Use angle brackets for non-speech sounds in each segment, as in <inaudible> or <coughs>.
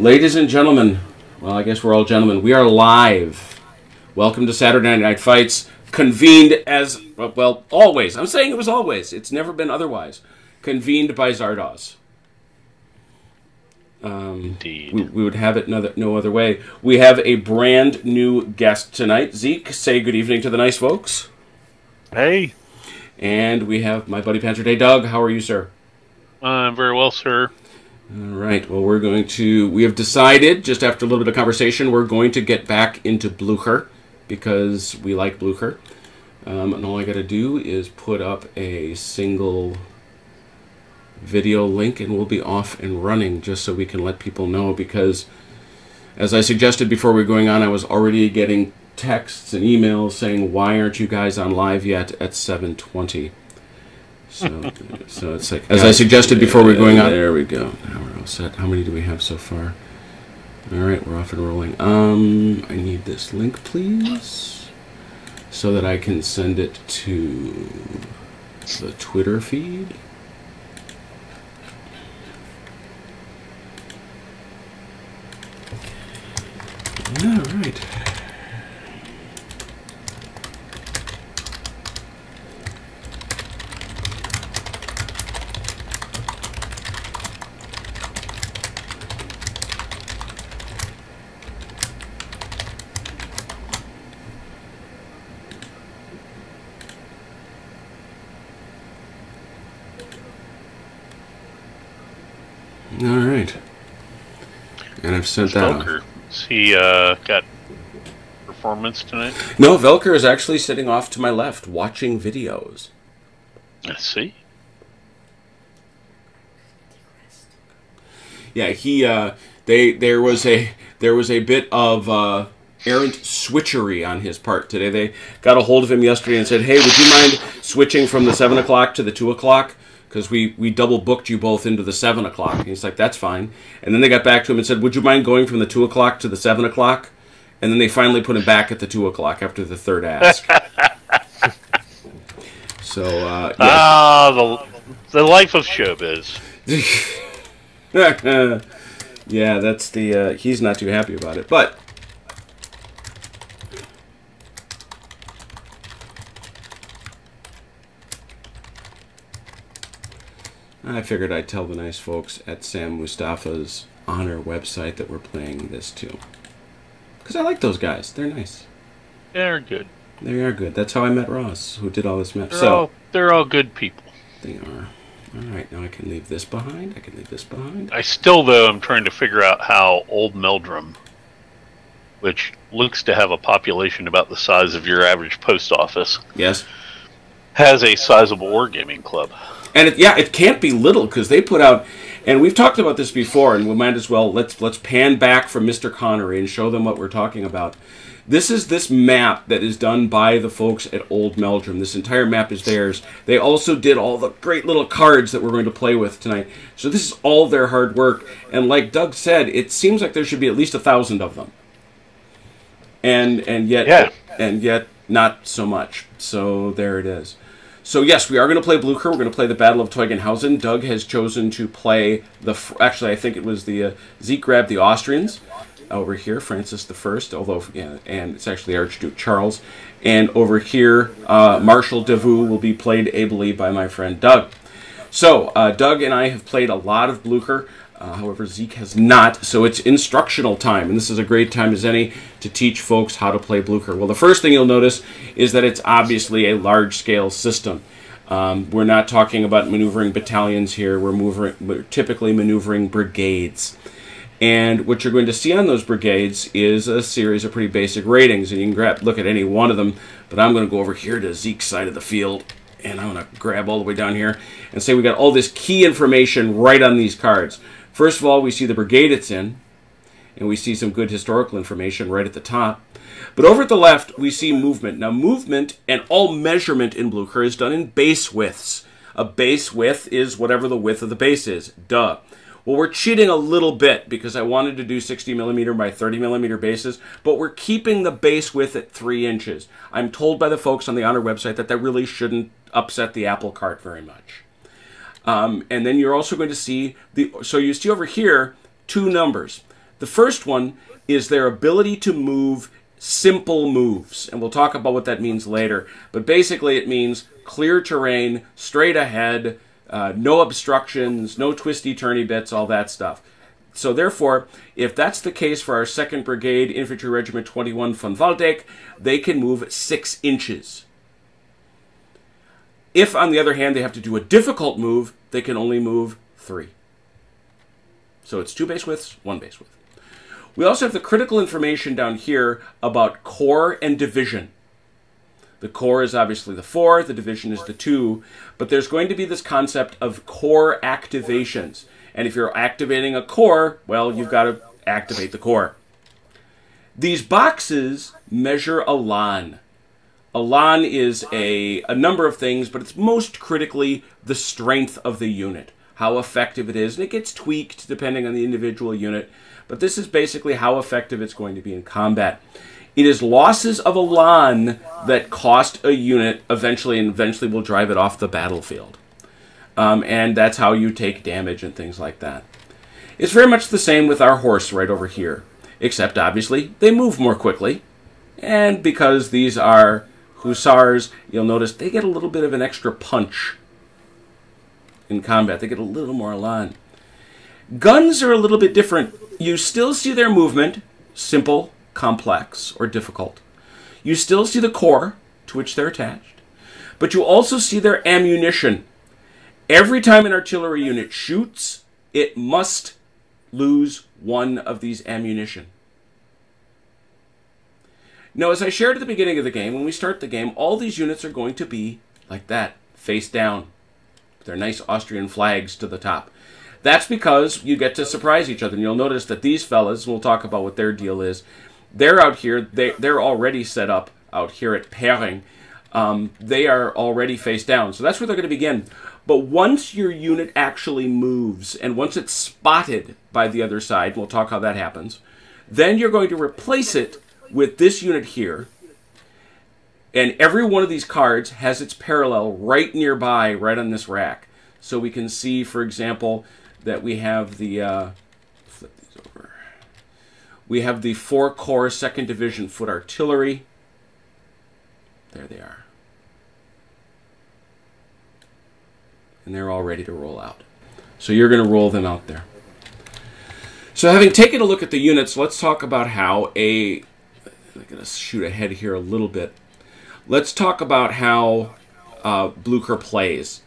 Ladies and gentlemen, well, I guess we're all gentlemen. We are live. Welcome to Saturday Night Fights, convened as well always. I'm saying it was always. It's never been otherwise. Convened by Zardoz. Um, Indeed. we, we would have it no other, no other way. We have a brand new guest tonight. Zeke, say good evening to the nice folks. Hey, And we have my buddy Panther Day, Doug. How are you, sir? I'm uh, very well, sir. All right. Well, we're going to. We have decided, just after a little bit of conversation, we're going to get back into Blucher because we like Blucher. Um, and all I got to do is put up a single video link, and we'll be off and running, just so we can let people know. Because, as I suggested before we were going on, I was already getting texts and emails saying, "Why aren't you guys on live yet at 7:20?" So, <laughs> so it's like as I suggested before we are going on. There we go. Now we're all set. How many do we have so far? All right, we're off and rolling. Um, I need this link, please, so that I can send it to the Twitter feed. All right. All right. And I've sent that. Stoker. He uh, got performance tonight. No, Velker is actually sitting off to my left watching videos. Let's see. Yeah, he uh they there was a there was a bit of uh errant switchery on his part today. They got a hold of him yesterday and said, "Hey, would you mind switching from the seven o'clock to the two o'clock? Because we we double booked you both into the seven o'clock." And he's like, "That's fine." And then they got back to him and said, "Would you mind going from the two o'clock to the seven o'clock?" And then they finally put him back at the two o'clock after the third ask. <laughs> so uh, yes. Ah, the the life of showbiz. <laughs> yeah, that's the. Uh, he's not too happy about it, but. I figured I'd tell the nice folks at Sam Mustafa's honor website that we're playing this too. Because I like those guys. They're nice. They're good. They are good. That's how I met Ross, who did all this map. They're So, all they're all good people. they are. Alright, now I can leave this behind. I can leave this behind. I still though I'm trying to figure out how Old Meldrum, which looks to have a population about the size of your average post office, Yes? has a sizable wargaming club. And it, yeah, it can't be little because they put out, and we've talked about this before, and we might as well let's let's pan back from Mr. Connery and show them what we're talking about. This is this map that is done by the folks at Old Meldrum. This entire map is theirs. They also did all the great little cards that we're going to play with tonight. So this is all their hard work. And like Doug said, it seems like there should be at least a thousand of them. And and yet Yeah. and yet not so much. So there it is. So yes, we are going to play Blucher. We're going to play the Battle of Teugn-Hausen. Doug has chosen to play the. Actually, I think it was the uh, Zeke grabbed the Austrians over here, Francis the First. Although, yeah, and it's actually Archduke Charles. And over here, uh, Marshal Davout will be played ably by my friend Doug. So uh, Doug and I have played a lot of Blucher. Uh, however, Zeke has not, so it's instructional time, and this is a great time as any to teach folks how to play Blucher. Well, the first thing you'll notice is that it's obviously a large-scale system. Um, we're not talking about maneuvering battalions here. We're, moving, we're typically maneuvering brigades. And what you're going to see on those brigades is a series of pretty basic ratings, and you can grab look at any one of them. But I'm going to go over here to Zeke's side of the field, and I'm going to grab all the way down here and say we got all this key information right on these cards. First of all, we see the brigade it's in, and we see some good historical information right at the top. But over at the left, we see movement. Now, movement and all measurement in Blucher is done in base widths. A base width is whatever the width of the base is. Duh. Well, we're cheating a little bit because I wanted to do 60 millimeter by 30 millimeter bases, but we're keeping the base width at 3 inches. I'm told by the folks on the Honor website that that really shouldn't upset the apple cart very much. Um, and then you're also going to see the, so you see over here two numbers. The first one is their ability to move simple moves, and we'll talk about what that means later. But basically, it means clear terrain, straight ahead, uh, no obstructions, no twisty turny bits, all that stuff. So therefore, if that's the case for our 2nd Brigade Infantry Regiment 21 von Waldeck, they can move 6 inches. If, on the other hand, they have to do a difficult move, they can only move 3. So it's two base widths, one base width. We also have the critical information down here about corps and division. The corps is obviously the 4, the division is the 2, but there's going to be this concept of corps activations. And if you're activating a corps, well, you've got to activate the corps. These boxes measure a Elan. A Elan is a, a number of things, but it's most critically the strength of the unit, how effective it is, and it gets tweaked depending on the individual unit. But this is basically how effective it's going to be in combat. It is losses of a elan that cost a unit eventually, and eventually will drive it off the battlefield. Um, and that's how you take damage and things like that. It's very much the same with our horse right over here, except obviously they move more quickly. And because these are hussars, you'll notice they get a little bit of an extra punch in combat. They get a little more elan. Guns are a little bit different. You still see their movement, simple, complex, or difficult. You still see the corps to which they're attached, but you also see their ammunition. Every time an artillery unit shoots, it must lose one of these ammunition. Now, as I shared at the beginning of the game, when we start the game, all these units are going to be like that, face down. With their nice Austrian flags to the top. That's because you get to surprise each other. And you'll notice that these fellas, we'll talk about what their deal is, they're out here, they, they're already set up out here at Pering. Um, they are already face down. So that's where they're going to begin. But once your unit actually moves, and once it's spotted by the other side, we'll talk how that happens, then you're going to replace it with this unit here. And every one of these cards has its parallel right nearby, right on this rack. So we can see, for example, that we have the. Uh, flip these over. We have the four corps 2nd Division Foot Artillery. There they are. and they're all ready to roll out. So you're going to roll them out there. So having taken a look at the units, let's talk about how a. I'm going to shoot ahead here a little bit. Let's talk about how uh, Blucher plays.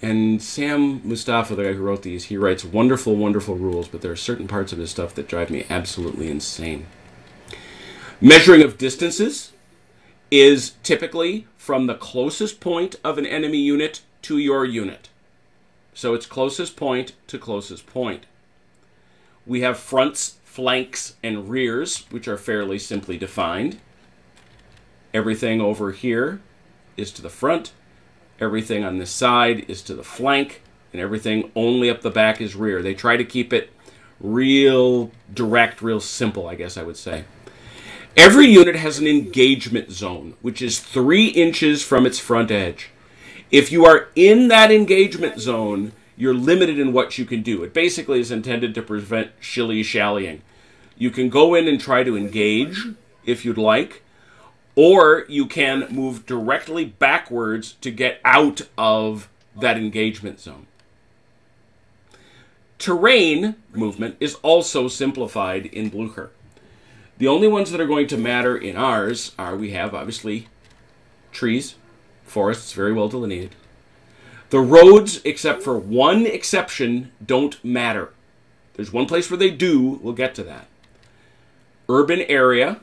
And Sam Mustafa, the guy who wrote these, he writes wonderful, wonderful rules, but there are certain parts of his stuff that drive me absolutely insane. Measuring of distances is typically from the closest point of an enemy unit to your unit. So it's closest point to closest point. We have fronts, flanks, and rears, which are fairly simply defined. Everything over here is to the front, everything on this side is to the flank, and everything only up the back is rear. They try to keep it real direct, real simple, I guess I would say. Every unit has an engagement zone, which is three inches from its front edge. If you are in that engagement zone, you're limited in what you can do. It basically is intended to prevent shilly shallying. You can go in and try to engage if you'd like, or you can move directly backwards to get out of that engagement zone. Terrain movement is also simplified in Blucher. The only ones that are going to matter in ours are we have obviously trees, forests very well delineated. The roads, except for one exception, don't matter. There's one place where they do. We'll get to that. Urban area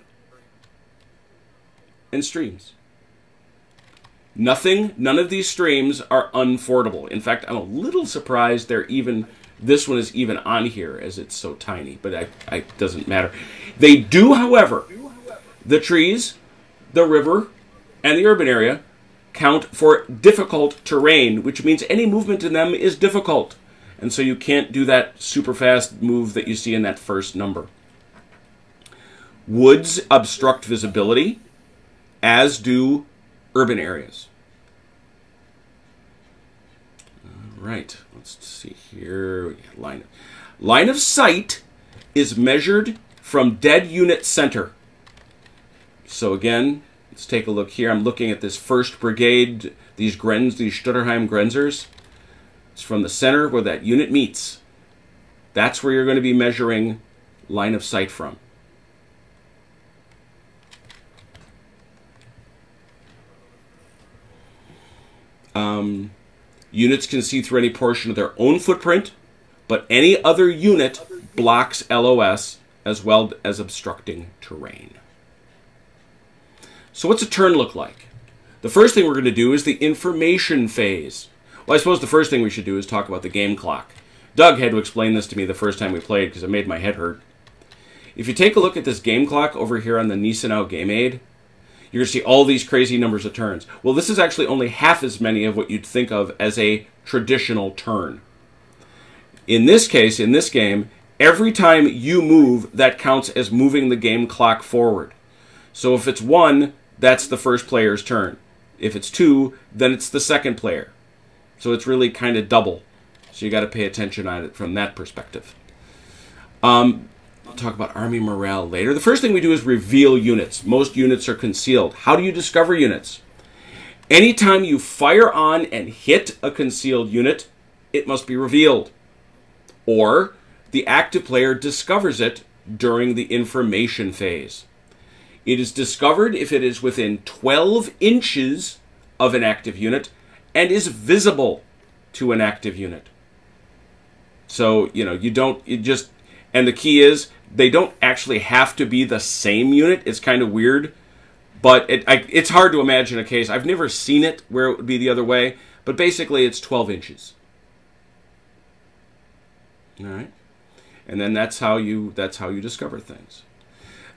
and streams. Nothing, none of these streams are unfordable. In fact, I'm a little surprised they're even, this one is even on here as it's so tiny, but it doesn't matter. They do, however, the trees, the river, and the urban area count for difficult terrain, which means any movement in them is difficult. And so you can't do that super fast move that you see in that first number. Woods obstruct visibility, as do urban areas. All right, let's see here. Line, of, line of sight is measured from dead unit center. So again, let's take a look here. I'm looking at this first brigade, these Grenz, these Stutterheim Grenzers. It's from the center where that unit meets. That's where you're going to be measuring line of sight from. Um, units can see through any portion of their own footprint, but any other unit blocks LOS as well as obstructing terrain. So, what's a turn look like? The first thing we're going to do is the information phase. Well, I suppose the first thing we should do is talk about the game clock. Doug had to explain this to me the first time we played because it made my head hurt. If you take a look at this game clock over here on the Gneisenau Game Aid, you're going to see all these crazy numbers of turns. Well, this is actually only half as many of what you'd think of as a traditional turn. In this case, in this game, every time you move, that counts as moving the game clock forward. So if it's one, that's the first player's turn. If it's two, then it's the second player. So it's really kind of double. So you got to pay attention on it from that perspective. Um, I'll talk about army morale later. The first thing we do is reveal units. Most units are concealed. How do you discover units? Anytime you fire on and hit a concealed unit, it must be revealed. Or the active player discovers it during the information phase. It is discovered if it is within 12 inches of an active unit and is visible to an active unit. So, you know, you don't, you just, and the key is they don't actually have to be the same unit. It's kind of weird, but it, I, it's hard to imagine a case. I've never seen it where it would be the other way, but basically it's 12 inches. All right. And then that's how you that's how you discover things.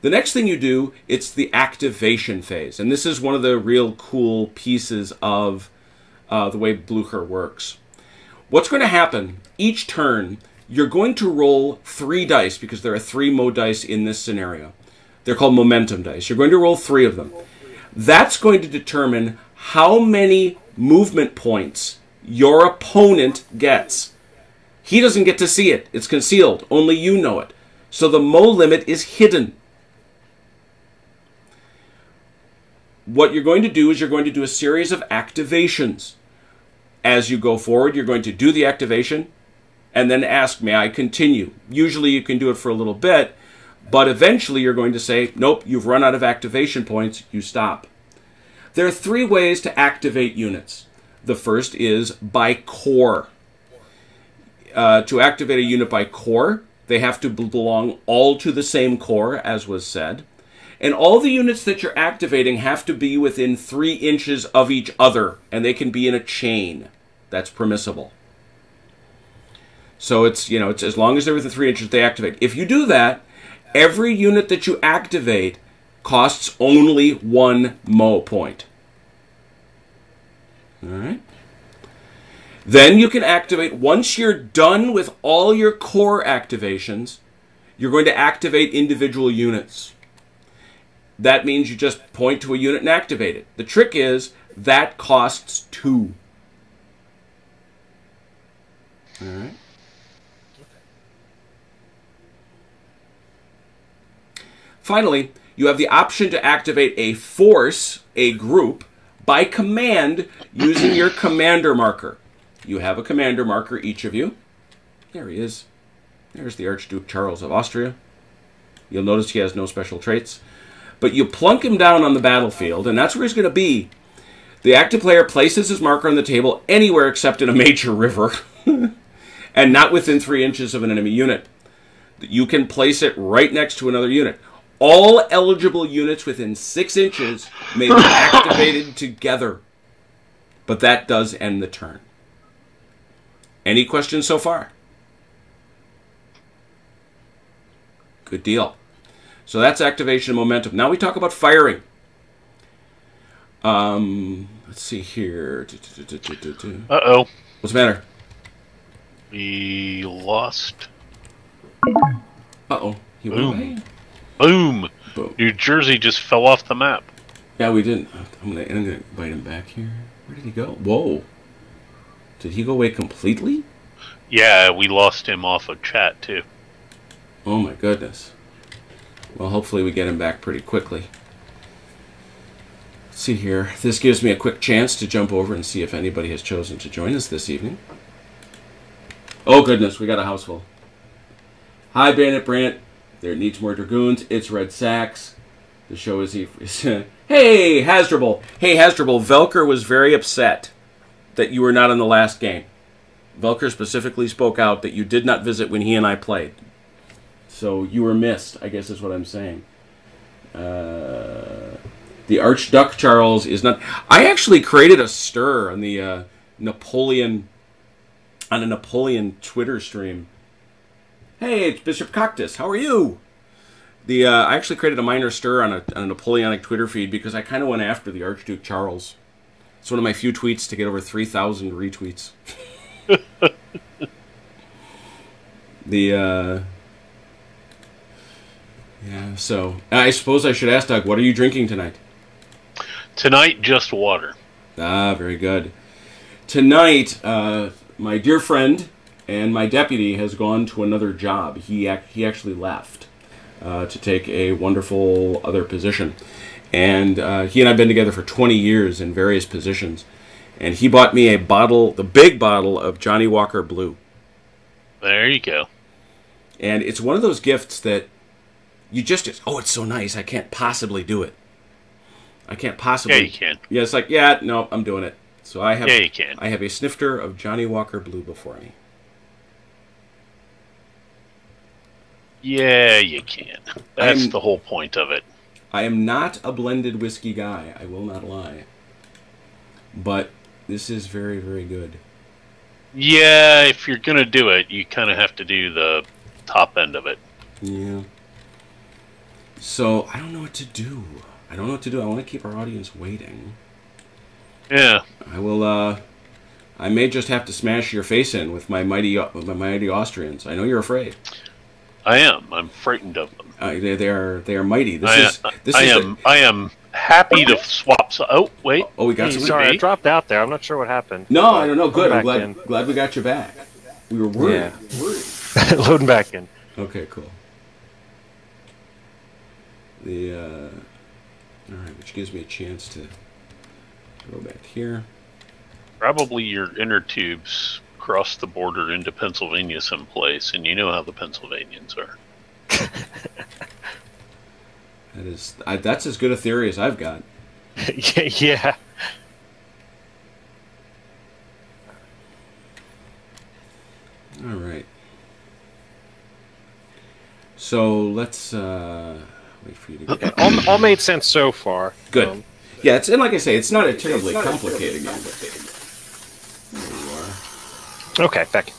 The next thing you do, it's the activation phase. And this is one of the real cool pieces of uh, the way Blucher works. What's going to happen each turn, you're going to roll three dice because there are three mo dice in this scenario. They're called momentum dice. You're going to roll three of them. That's going to determine how many movement points your opponent gets. He doesn't get to see it, it's concealed. Only you know it. So the mo limit is hidden. What you're going to do is you're going to do a series of activations. As you go forward, you're going to do the activation and then ask, May I continue? Usually you can do it for a little bit, but eventually you're going to say, Nope, you've run out of activation points, you stop. There are three ways to activate units. The first is by corps. Uh, to activate a unit by corps, they have to belong all to the same corps, as was said. And all the units that you're activating have to be within three inches of each other, and they can be in a chain. That's permissible. So it's, you know, it's as long as they're within three inches, they activate. If you do that, every unit that you activate costs only one mo point. All right. Then you can activate, once you're done with all your corps activations, you're going to activate individual units that means you just point to a unit and activate it. The trick is that costs two. All right. Finally, you have the option to activate a force, a group, by command using your commander marker. You have a commander marker, each of you. There he is. There's the Archduke Charles of Austria. You'll notice he has no special traits. But you plunk him down on the battlefield, and that's where he's going to be. The active player places his marker on the table anywhere except in a major river, <laughs> and not within three inches of an enemy unit. You can place it right next to another unit. All eligible units within six inches may be <laughs> activated together. But that does end the turn. Any questions so far? Good deal. So that's activation momentum. Now we talk about firing. Um, let's see here. Uh oh. What's the matter? We lost. Uh oh. He went Boom. away. Boom. Boom. New Jersey just fell off the map. Yeah, we didn't. I'm gonna, I'm gonna invite him back here. Where did he go? Whoa. Did he go away completely? Yeah, we lost him off of chat too. Oh my goodness. Well, hopefully we get him back pretty quickly. Let's see here. This gives me a quick chance to jump over and see if anybody has chosen to join us this evening. Oh goodness, we got a house full. Hi, Bandit Brant. There needs more dragoons. It's Red Sacks. The show <laughs> is. hey, Hasdrubal. Hey, Hasdrubal. Velker was very upset that you were not in the last game. Velker specifically spoke out that you did not visit when he and I played. So you were missed, I guess is what I'm saying. Uh, the Archduke Charles is not. I actually created a stir on the uh, Napoleon on a Napoleon Twitter stream. Hey, it's Bishop Coctus. How are you? The uh, I actually created a minor stir on a, on a Napoleonic Twitter feed because I kind of went after the Archduke Charles. It's one of my few tweets to get over three thousand retweets. <laughs> the uh, yeah. So I suppose I should ask Doug, what are you drinking tonight? Tonight, just water. Ah, very good. Tonight, uh, my dear friend and my deputy has gone to another job. He ac- he actually left uh, to take a wonderful other position, and uh, he and I've been together for 20 years in various positions. And he bought me a bottle, the big bottle of Johnnie Walker Blue. There you go. And it's one of those gifts that you just oh, it's so nice. I can't possibly do it. I can't possibly. Yeah, you can. Yeah, it's like yeah, no, I'm doing it. So I have. Yeah, you can. I have a snifter of Johnnie Walker Blue before me. Yeah, you can. That's I'm- the whole point of it. I am not a blended whiskey guy. I will not lie. But this is very, very good. Yeah, if you're gonna do it, you kind of have to do the top end of it. Yeah. So I don't know what to do. I don't know what to do. I want to keep our audience waiting. Yeah. I will. uh I may just have to smash your face in with my mighty, with my mighty Austrians. I know you're afraid. I am. I'm frightened of them. Uh, they, they are. They are mighty. This I, is. This I is. am. I am happy to swap. So- oh wait. oh, we got Hey, some. sorry, I dropped out there. I'm not sure what happened. No, I don't know. Good. I'm glad. in. Glad we got you back. We were worried. Yeah. worried. <laughs> Loading back in. Okay, cool. The uh, all right, which gives me a chance to go back here. Probably your inner tubes cross the border into Pennsylvania someplace, and you know how the Pennsylvanians are. <laughs> That is I, that's as good a theory as I've got. yeah, <laughs> yeah. All right. So let's uh, wait for you to get. All, all made sense so far. Good. Um, Yeah, it's and like I say, it's not a terribly complicated game. Okay, back.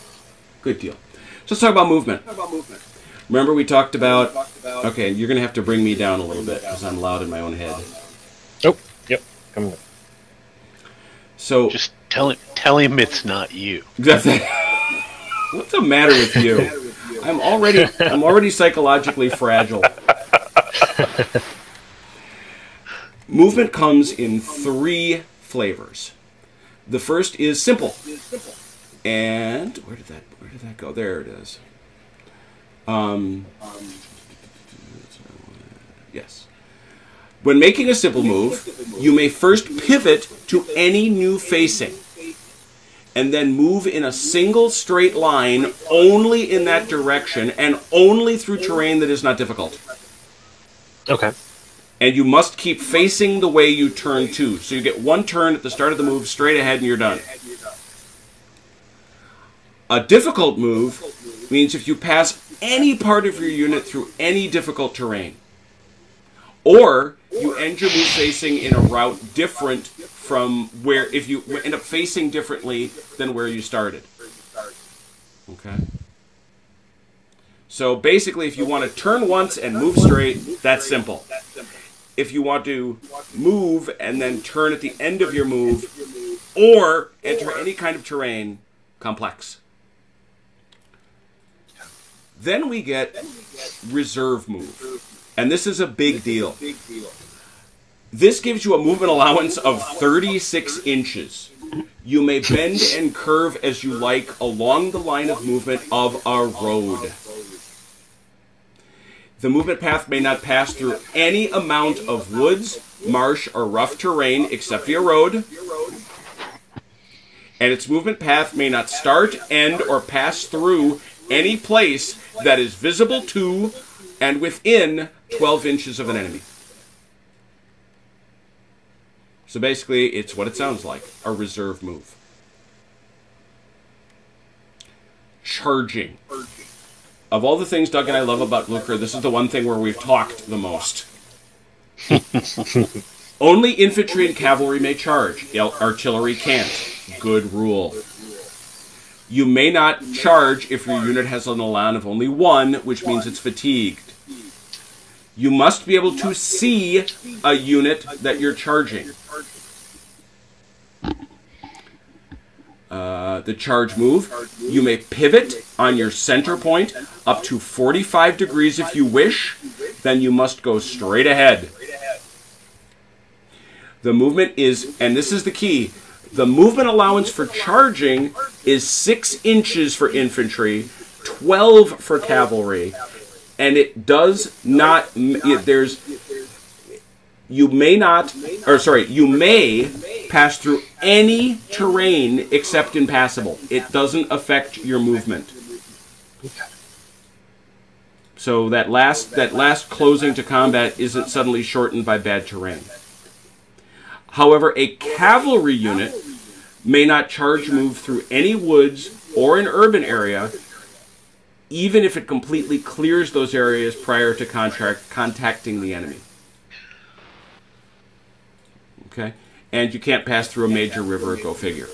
Good deal. So let's talk about movement. Remember we talked about. Okay, you're gonna have to bring me down a little bit because I'm loud in my own head. Oh, yep. Coming. So Just tell him. Tell him it's not you. <laughs> Exactly. What's the matter with you? I'm already I'm already psychologically fragile. Movement comes in three flavors. The first is simple. And where did that where did that go? There it is. Um Yes. When making a simple move, you may first pivot to any new facing and then move in a single straight line only in that direction and only through terrain that is not difficult. Okay. And you must keep facing the way you turn to. So you get one turn at the start of the move, straight ahead, and you're done. A difficult move means if you pass any part of your unit through any difficult terrain, or you end your move facing in a route different from where if you end up facing differently than where you started. Okay. So basically, if you want to turn once and move straight, that's simple. If you want to move and then turn at the end of your move, or enter any kind of terrain, complex. Then we get reserve move. And this is a big deal. This gives you a movement allowance of 36 inches. You may bend and curve as you like along the line of movement of a road. The movement path may not pass through any amount of woods, marsh, or rough terrain except via road. And its movement path may not start, end, or pass through any place that is visible to and within 12 inches of an enemy. So basically, it's what it sounds like a reserve move. Charging. Of all the things Doug and I love about Blucher, this is the one thing where we've talked the most. <laughs> Only infantry and cavalry may charge. Artillery can't. Good rule. You may not charge if your unit has an elan of only one, which means it's fatigued. You must be able to see a unit that you're charging. Uh, the charge move. You may pivot on your center point up to 45 degrees if you wish. Then you must go straight ahead. The movement is, and this is the key, the movement allowance for charging is 6 inches for infantry, 12 for cavalry, and it does not, there's, you may not, or sorry, you may pass through any terrain except impassable. It doesn't affect your movement. So that last that last closing to combat isn't suddenly shortened by bad terrain. However, a cavalry unit may not charge move through any woods or an urban area, even if it completely clears those areas prior to contract, contacting the enemy. Okay? And you can't pass through a major river, go figure.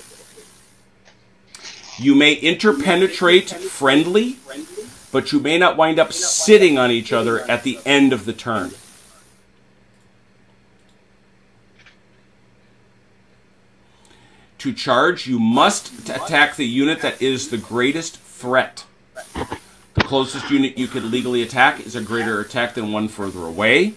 You may interpenetrate friendly, but you may not wind up sitting on each other at the end of the turn. To charge, you must attack the unit that is the greatest threat. The closest unit you could legally attack is a greater attack than one further away.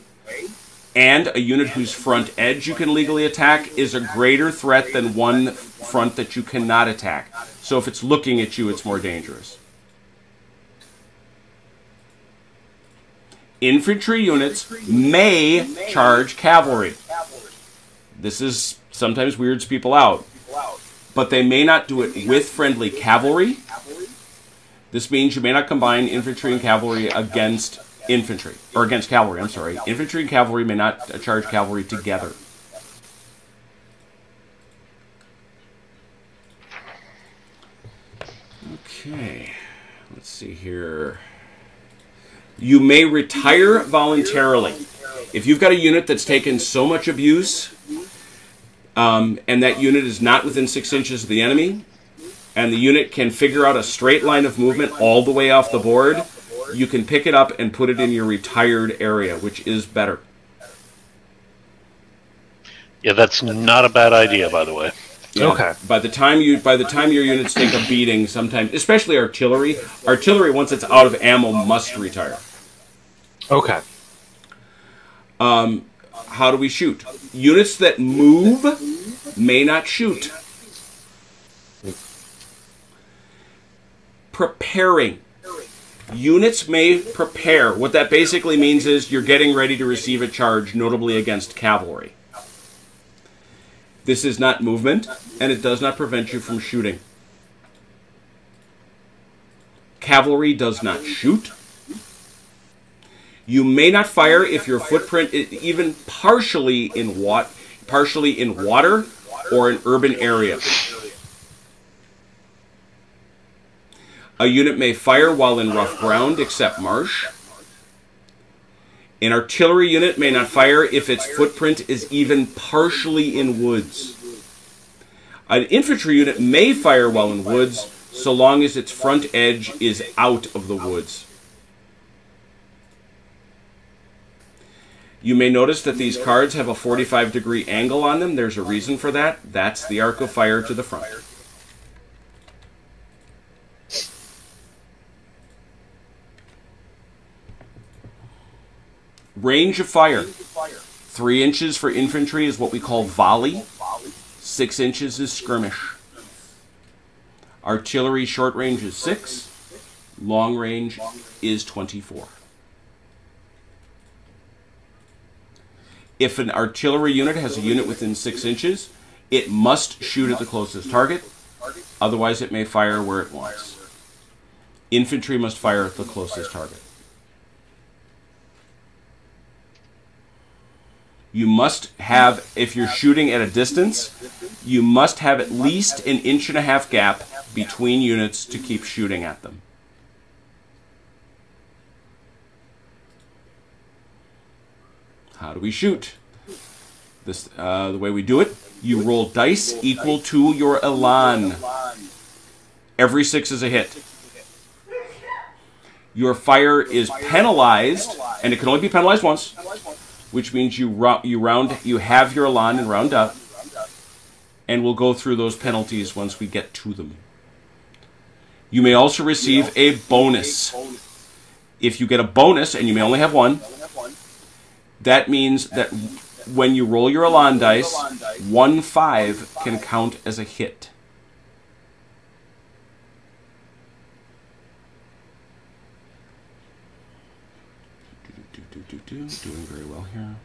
And a unit whose front edge you can legally attack is a greater threat than one front that you cannot attack. So if it's looking at you, it's more dangerous. Infantry units may charge cavalry. This is sometimes weirds people out. But they may not do it with friendly cavalry. This means you may not combine infantry and cavalry against infantry, or against cavalry, I'm sorry. Infantry and cavalry may not charge cavalry together. Okay, let's see here. You may retire voluntarily. If you've got a unit that's taken so much abuse, um, and that unit is not within six inches of the enemy, and the unit can figure out a straight line of movement all the way off the board, you can pick it up and put it in your retired area, which is better. Yeah, that's not a bad idea, by the way. Yeah. Okay. By the time you by the time your units take a beating, sometimes especially artillery, artillery once it's out of ammo must retire. Okay. Um, how do we shoot? Units that move may not shoot. Preparing. Units may prepare. What that basically means is you're getting ready to receive a charge, notably against cavalry. This is not movement, and it does not prevent you from shooting. Cavalry does not shoot. You may not fire if your footprint is even partially in wat- partially in water or an urban area. A unit may fire while in rough ground except marsh. An artillery unit may not fire if its footprint is even partially in woods. An infantry unit may fire while in woods so long as its front edge is out of the woods. You may notice that these cards have a 45 degree angle on them. There's a reason for that. That's the arc of fire to the front. Range of fire. Three inches for infantry is what we call volley. Six inches is skirmish. Artillery short range is six. Long range is 24. If an artillery unit has a unit within six inches, it must shoot at the closest target. Otherwise, it may fire where it wants. Infantry must fire at the closest target. You must have, if you're shooting at a distance, you must have at least an inch and a half gap between units to keep shooting at them. How do we shoot? This uh, the way we do it. You roll dice equal to your elan. Every six is a hit. Your fire is penalized, and it can only be penalized once, which means you ro- you round you have your elan and round up, and we'll go through those penalties once we get to them. You may also receive a bonus. If you get a bonus, and you may only have one, that means that when you roll your Elan dice, one five can count as a hit. Do, do, do, do, do. Doing very well here.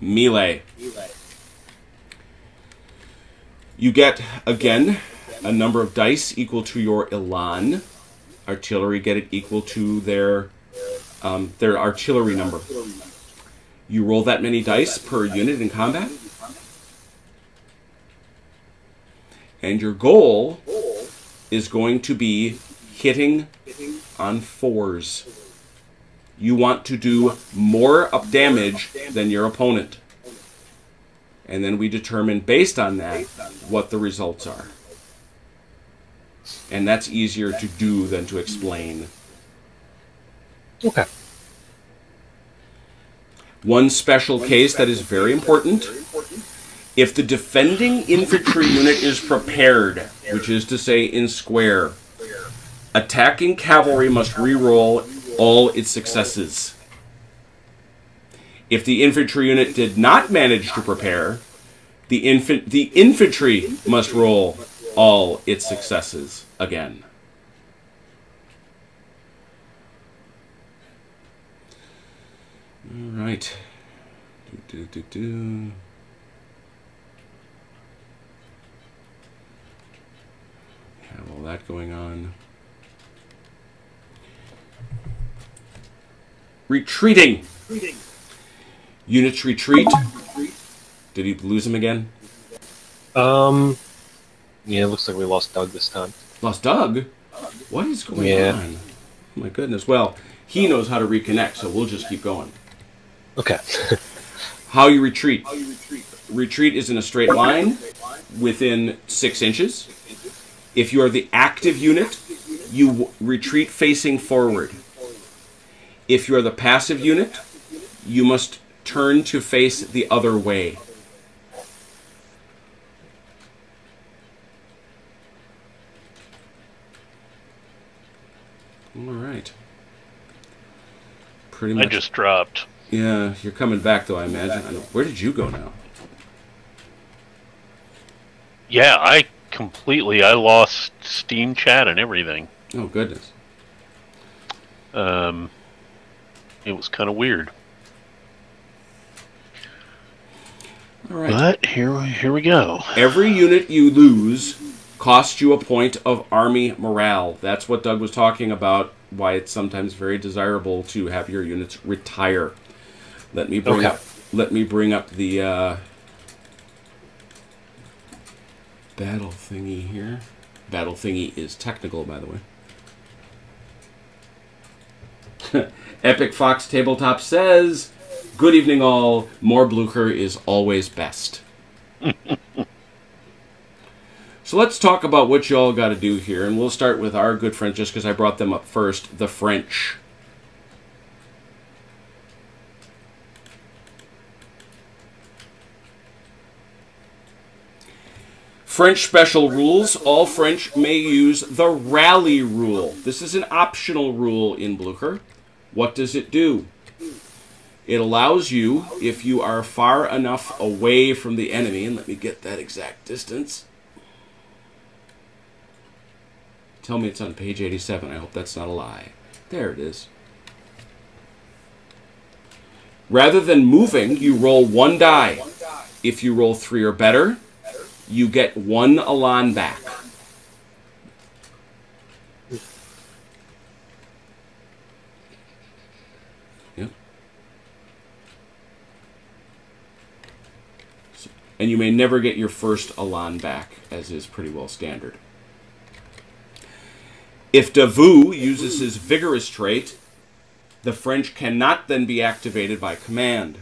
Melee. You get, again, a number of dice equal to your Elan. Artillery get it equal to their um, their artillery number. You roll that many dice per unit in combat. And your goal is going to be hitting on fours. You want to do more up damage than your opponent. And then we determine based on that what the results are. And that's easier to do than to explain. Okay. One special case that is very important if the defending infantry unit is prepared, which is to say in square, attacking cavalry must re-roll all its successes. If the infantry unit did not manage to prepare, the the infantry must roll all its successes again. All right. Do, do, do, do. Have all that going on. Retreating. Units retreat. Did he lose him again? Um. Yeah, it looks like we lost Doug this time. Lost Doug? What is going Yeah. on? Oh my goodness. Well, he knows how to reconnect, so we'll just keep going. Okay. <laughs> How you retreat. Retreat is in a straight line within six inches. If you are the active unit, you w- retreat facing forward. If you are the passive unit, you must turn to face the other way. All right. Pretty much. I just dropped. Yeah, you're coming back though, I imagine. Where did you go now? Yeah, I completely. I lost Steam chat and everything. Oh goodness. Um, it was kind of weird. All right. But here, here we go. Every unit you lose costs you a point of army morale. That's what Doug was talking about. Why it's sometimes very desirable to have your units retire. Let me bring Okay. up. Let me bring up the uh, battle thingy here. Battle thingy is technical, by the way. <laughs> Epic Fox Tabletop says, "Good evening, all. More Blucher is always best." <laughs> So let's talk about what y'all got to do here, and we'll start with our good friends, just because I brought them up first, the French. French special rules. All French may use the rally rule. This is an optional rule in Blucher. What does it do? It allows you, if you are far enough away from the enemy, and let me get that exact distance. Tell me it's on page 87. I hope that's not a lie. There it is. Rather than moving, you roll one die. If you roll three or better, you get one Elan back. And you may never get your first Elan back, as is pretty well standard. If Davout uses his vigorous trait, the French cannot then be activated by command.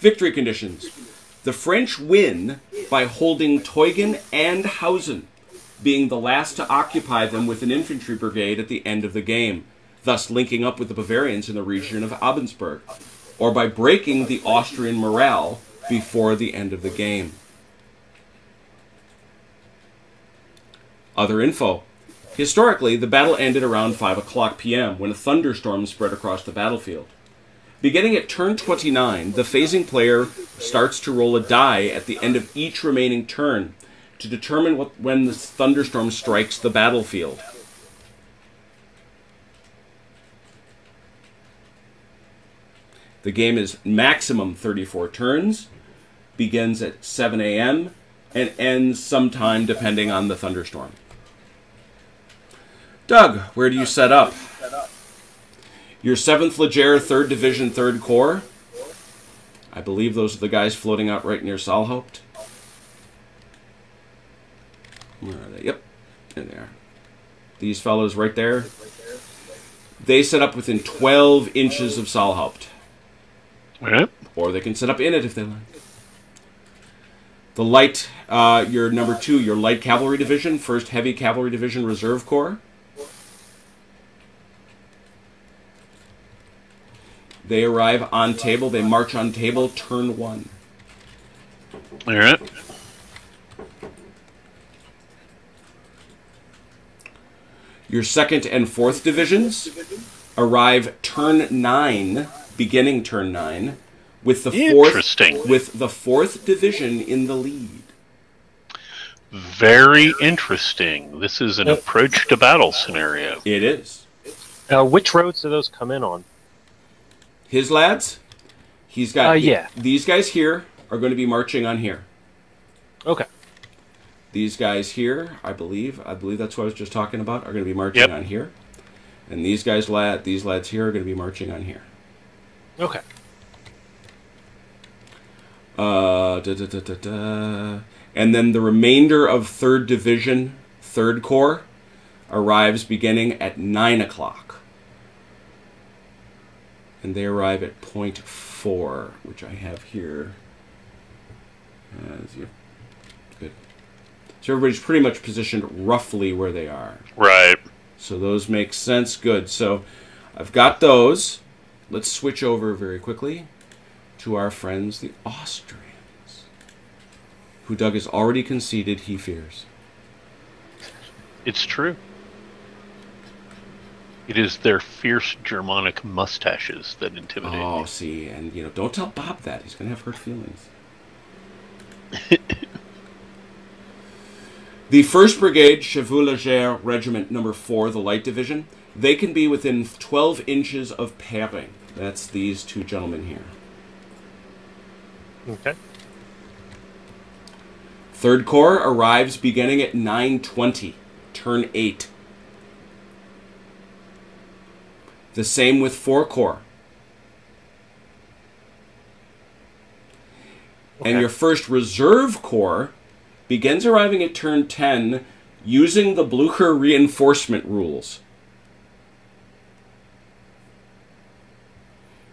Victory conditions. The French win by holding Teugn and Hausen, being the last to occupy them with an infantry brigade at the end of the game, thus linking up with the Bavarians in the region of Abensberg, or by breaking the Austrian morale before the end of the game. Other info. Historically, the battle ended around 5 o'clock p.m. when a thunderstorm spread across the battlefield. Beginning at turn 29, the phasing player starts to roll a die at the end of each remaining turn to determine what, when the thunderstorm strikes the battlefield. The game is maximum 34 turns, begins at 7 a.m., and ends sometime depending on the thunderstorm. Doug, where do you set up? Your 7th Leger, 3rd Division, 3rd Corps. I believe those are the guys floating out right near Saalhaupt. Where are they? Yep, there they are. These fellows right there. They set up within 12 inches of Saalhaupt. All right. Or they can set up in it if they like. The light, uh, your number two, your light cavalry division, first heavy cavalry division reserve corps. They arrive on table. They march on table. Turn one. All right. Your second and fourth divisions arrive turn nine, beginning turn nine, with the fourth with the fourth division in the lead. Very interesting. This is an approach to battle scenario. It is. Uh, which roads do those come in on? His lads, he's got Uh, yeah. these guys here are going to be marching on here. Okay. These guys here, I believe, I believe that's what I was just talking about, are going to be marching Yep. on here. And these guys lad, these lads here are going to be marching on here. Okay. Uh, da, da, da, da, da. And then the remainder of 3rd Division, 3rd Corps, arrives beginning at 9 o'clock. And they arrive at point 4, which I have here. As you, good. So everybody's pretty much positioned roughly where they are. Right. So those make sense. Good. So I've got those. Let's switch over very quickly to our friends, the Austrians, who Doug has already conceded he fears. It's true. It is their fierce Germanic mustaches that intimidate Oh, you. see, and you know, don't tell Bob that. He's going to have hurt feelings. <laughs> the 1st Brigade, Chevaulegère Regiment Number 4, the Light Division, they can be within 12 inches of Perring. That's these two gentlemen here. Okay. Third Corps arrives beginning at 9:20, turn 8. The same with 4 Corps. And your first Reserve corps begins arriving at turn 10 using the Blucher reinforcement rules.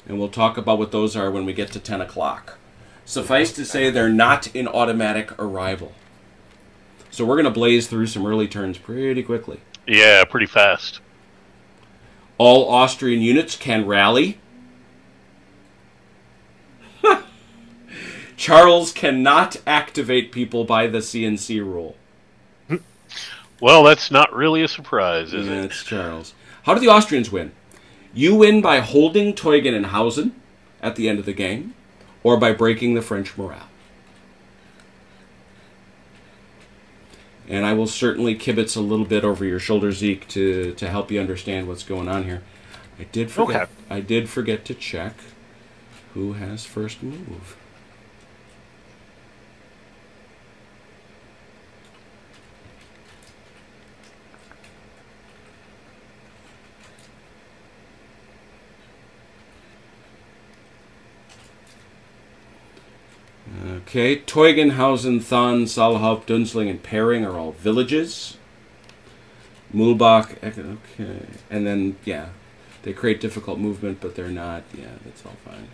And we'll talk about what those are when we get to 10 o'clock. Suffice to say, they're not in automatic arrival. So we're going to blaze through some early turns pretty quickly. Yeah, pretty fast. All Austrian units can rally. <laughs> Charles cannot activate people by the CNC rule. Well, that's not really a surprise, is it? That's Charles. How do the Austrians win? You win by holding Teugn and Hausen at the end of the game, or by breaking the French morale. And I will certainly kibitz a little bit over your shoulder, Zeke, to, to help you understand what's going on here. I did forget. Okay. I did forget to check. Who has first move? Okay, Teugn-Hausen, Thann, Saalhaupt, Dunsling, and Pairing are all villages. Mulbach, okay, and then yeah, they create difficult movement, but they're not. Yeah, that's all fine.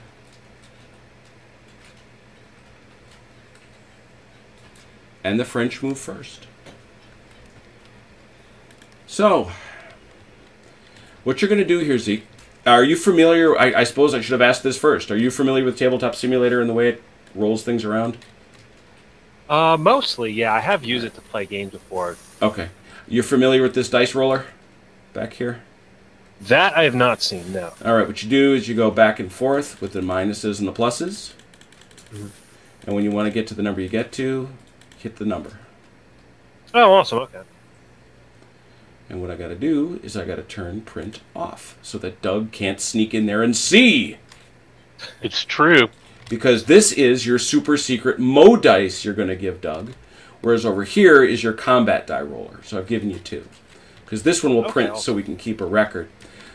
And the French move first. So, what you're going to do here, Zeke? Are you familiar? I, I suppose I should have asked this first. Are you familiar with Tabletop Simulator and the way it rolls things around? Uh, mostly, yeah. I have used it to play games before. Okay. You're familiar with this dice roller back here? That I have not seen. No. All right. What you do is you go back and forth with the minuses and the pluses, Mhm. and when you want to get to the number you get to, hit the number. Oh, awesome. Okay. And what I got to do is I got to turn print off so that Doug can't sneak in there and see. It's true. Because this is your super secret Mo dice you're going to give Doug, whereas over here is your combat die roller. So I've given you two, because this one will Okay, print so we can keep a record.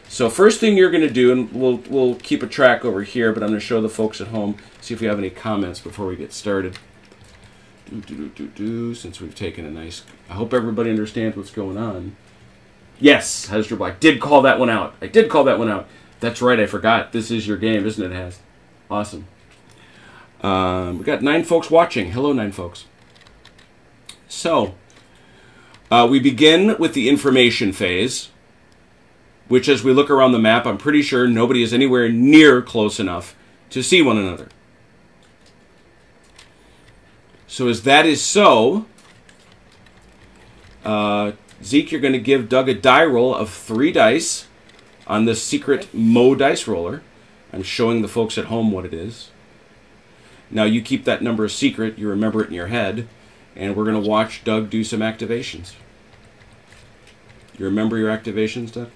So first thing you're going to do, and we'll we'll keep a track over here, but I'm going to show the folks at home see if we have any comments before we get started. Do do do do do. Since we've taken a nice, I hope everybody understands what's going on. Yes, Hasdrubal did call that one out. I did call that one out. That's right. I forgot. This is your game, isn't it? Has awesome. Um, we got nine folks watching. Hello, nine folks. So, uh, we begin with the information phase, which, as we look around the map, I'm pretty sure nobody is anywhere near close enough to see one another. So, as that is so, uh, Zeke, you're going to give Doug a die roll of three dice on this secret Mo dice roller. I'm showing the folks at home what it is. Now you keep that number a secret, you remember it in your head, and we're going to watch Doug do some activations. You remember your activations, Doug?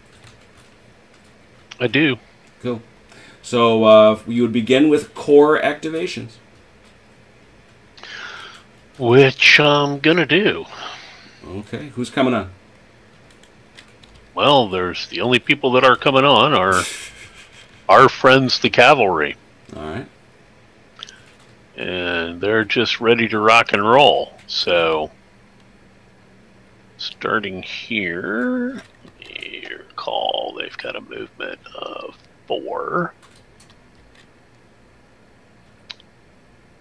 I do. Cool. So uh, you would begin with corps activations. Which I'm gonna do. Okay, who's coming on? Well, there's the only people that are coming on are our friends, the cavalry, All right. And they're just ready to rock and roll. So, starting here, recall they've got a movement of four.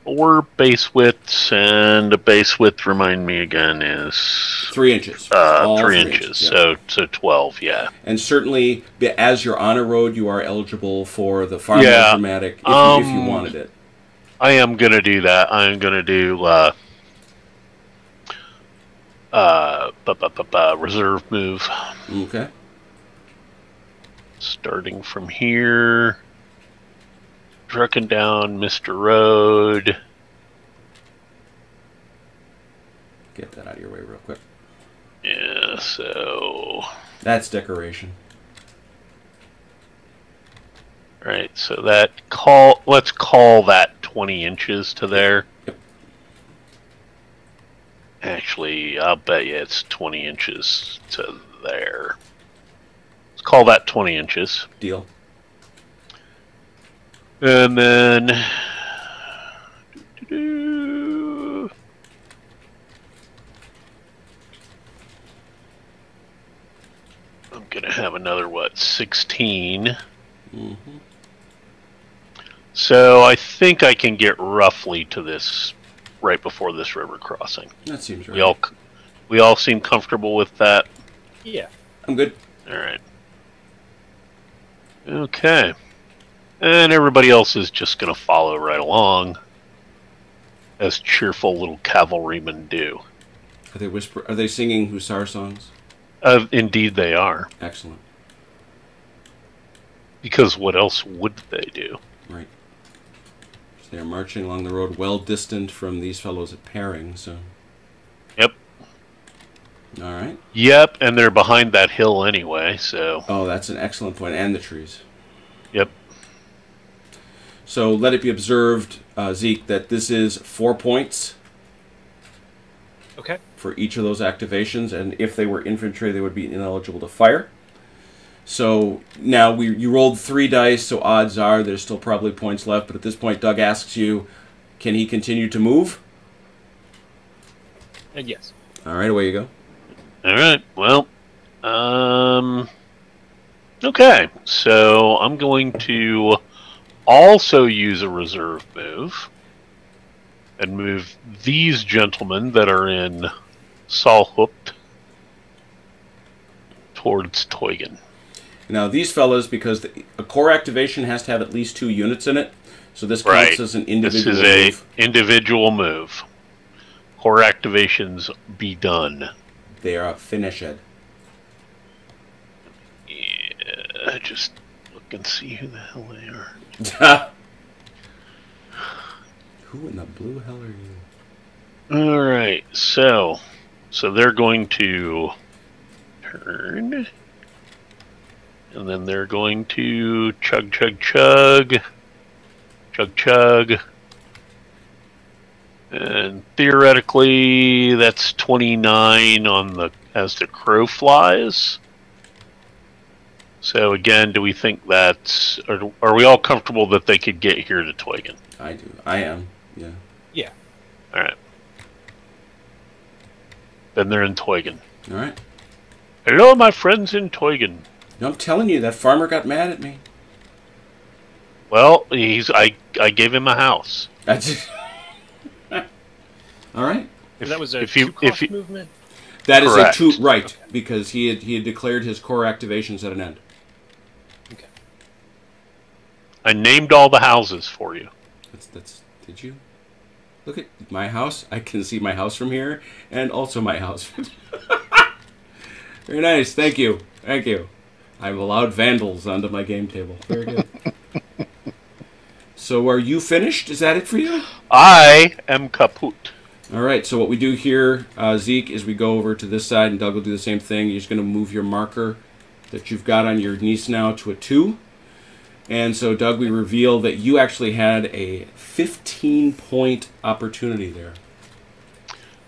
Four base widths, and a base width, remind me again, is Three inches. uh, All three inches. yeah. So, so twelve, yeah. and certainly, as you're on a road, you are eligible for the far Yeah. dramatic if, you, if you Um, wanted it. I am gonna do that. I'm gonna do uh, uh, bu- bu- bu- bu- reserve move, Okay. starting from here, trucking down Mister Road. Get that out of your way real quick. Yeah, so That's decoration. Right, so that call. Let's call that twenty inches to there. Yep. Actually, I'll bet you it's twenty inches to there. Let's call that twenty inches. Deal. And then. doo-doo-doo. I'm gonna have another what, 16. hmm So I think I can get roughly to this right before this river crossing. That seems right. We all, we all seem comfortable with that. Yeah. I'm good. All right. Okay. And everybody else is just going to follow right along, as cheerful little cavalrymen do. Are they whisper? Are they singing Hussar songs? Uh, indeed, they are. Excellent. Because what else would they do? Right. So they are marching along the road, well distant from these fellows at Pairing. So. Yep. All right. Yep, and they're behind that hill anyway, so. Oh, that's an excellent. And the trees. Yep. So let it be observed, uh, Zeke, that this is four points Okay. for each of those activations, and if they were infantry, they would be ineligible to fire. So now we you rolled three dice, so odds are there's still probably points left. But at this point, Doug asks you, can he continue to move? And yes. All right, away you go. All right. Well, um, okay. So I'm going to also use a reserve move and move these gentlemen that are in Saalhaupt towards Teugn. Now these fellas, because the, a corps activation has to have at least two units in it, so this counts Right. as an individual. This is a move. individual move. Corps activations be done. They are finished. Yeah, just look and see who the hell they are. <laughs> Who in the blue hell are you? All right, so so they're going to turn, and then they're going to chug, chug, chug, chug, chug, and theoretically that's twenty nine on the as the crow flies. So again, do we think that's are, are we all comfortable that they could get here to Teugn? I do. I am. Yeah. Yeah. All right. Then they're in Teugn. All right. Hello, my friends in Teugn. No, I'm telling you, that farmer got mad at me. Well, he's I I gave him a house. That's <laughs> All right. If, that was a if you two if cost you, movement. That is Correct. a two right because he had he had declared his corps activations at an end. Okay. I named all the houses for you. That's that's. Did you look at my house? I can see my house from here, and also my house. <laughs> Very nice. Thank you. Thank you. I've allowed vandals onto my game table. Very good. so, are you finished? Is that it for you? I am kaput. All right. So what we do here, uh, Zeke, is we go over to this side, and Doug will do the same thing. You're just going to move your marker that you've got on your niece now to a two. And so, Doug, we reveal that you actually had a 15 point opportunity there.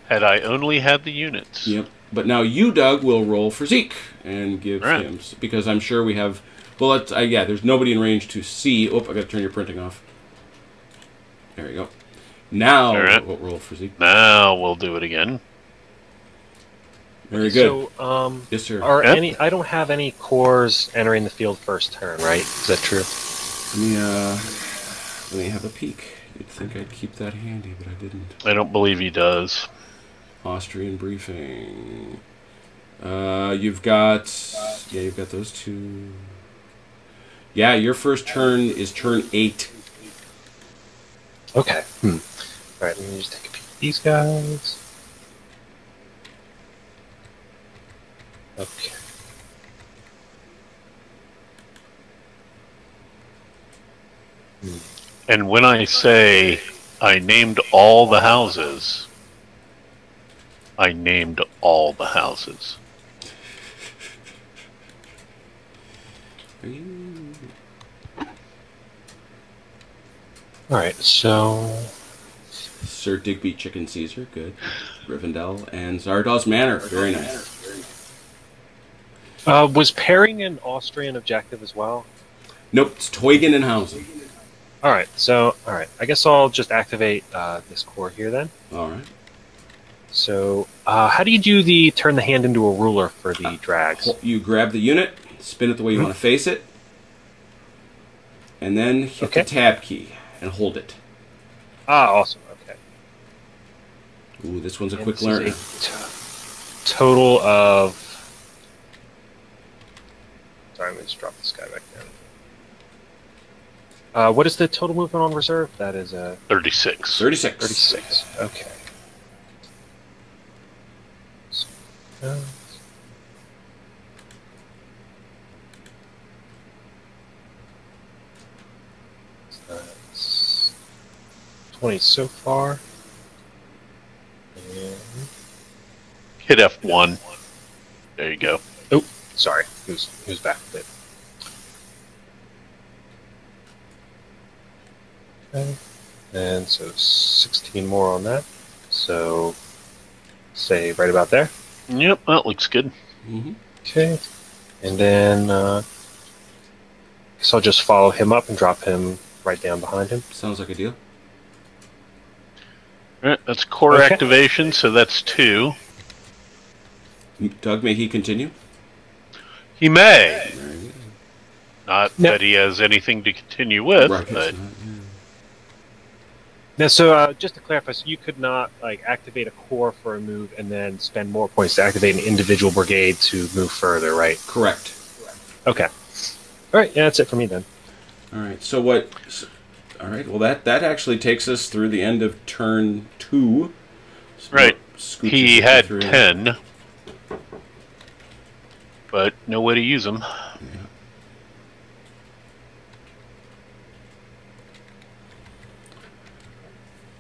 Had I only had the units. Yep. But now you, Doug, will roll for Zeke and give All right. him because I'm sure we have. Well, let's, uh, yeah, there's nobody in range to see. Oh, I got to turn your printing off. There you go. Now All right. we'll roll for Zeke. Now we'll do it again. Very good. So, um, yes, sir. are Yep. any? I don't have any cores entering the field first turn, right? Is that true? Let me uh, let me have a peek. You'd think I'd keep that handy, but I didn't. I don't believe he does. Austrian briefing. Uh, you've got yeah, you've got those two. Yeah, your first turn is turn eight. Okay. Hmm. All right. Let me just take a peek at these guys. Okay. And when I say I named all the houses, I named all the houses. All right. So. Sir Digby Chicken Caesar, good. Rivendell and Zardoz Manor, very nice. Uh, was pairing an Austrian objective as well? Nope, it's Teugn and Hausen. All right. So, all right. I guess I'll just activate uh, this corps here then. All right. So, uh, how do you do the turn the hand into a ruler for the drags? You grab the unit, spin it the way you want to face it, and then hit Okay. the tab key and hold it. Ah, awesome. Okay. Ooh, this one's a And quick this is learner. a t- total of. Sorry, I'm going to just drop this guy back down. Uh, what is the total movement on reserve? That is uh, 36. 36. 36. Okay. So, uh, That's 20 so far. And, Hit F1. There you go. Oh, sorry, who's who's back with it? Okay. And so 16 more on that. So say right about there. Yep, that looks good. hmm Okay. And then uh, guess I'll just follow him up and drop him right down behind him. Sounds like a deal. All right, that's corps Okay. activation, so that's two. Doug, may he continue? He may. Not No. that he has anything to continue with, Right, but it's not, yeah. Now, so uh, just to clarify, so you could not like activate a corps for a move and then spend more points to activate an individual brigade to move further, right? Correct. Okay. All right. Yeah, that's it for me then. All right. So what? s all right. Well, that that actually takes us through the end of turn two. So Right. he had through. ten, but no way to use them.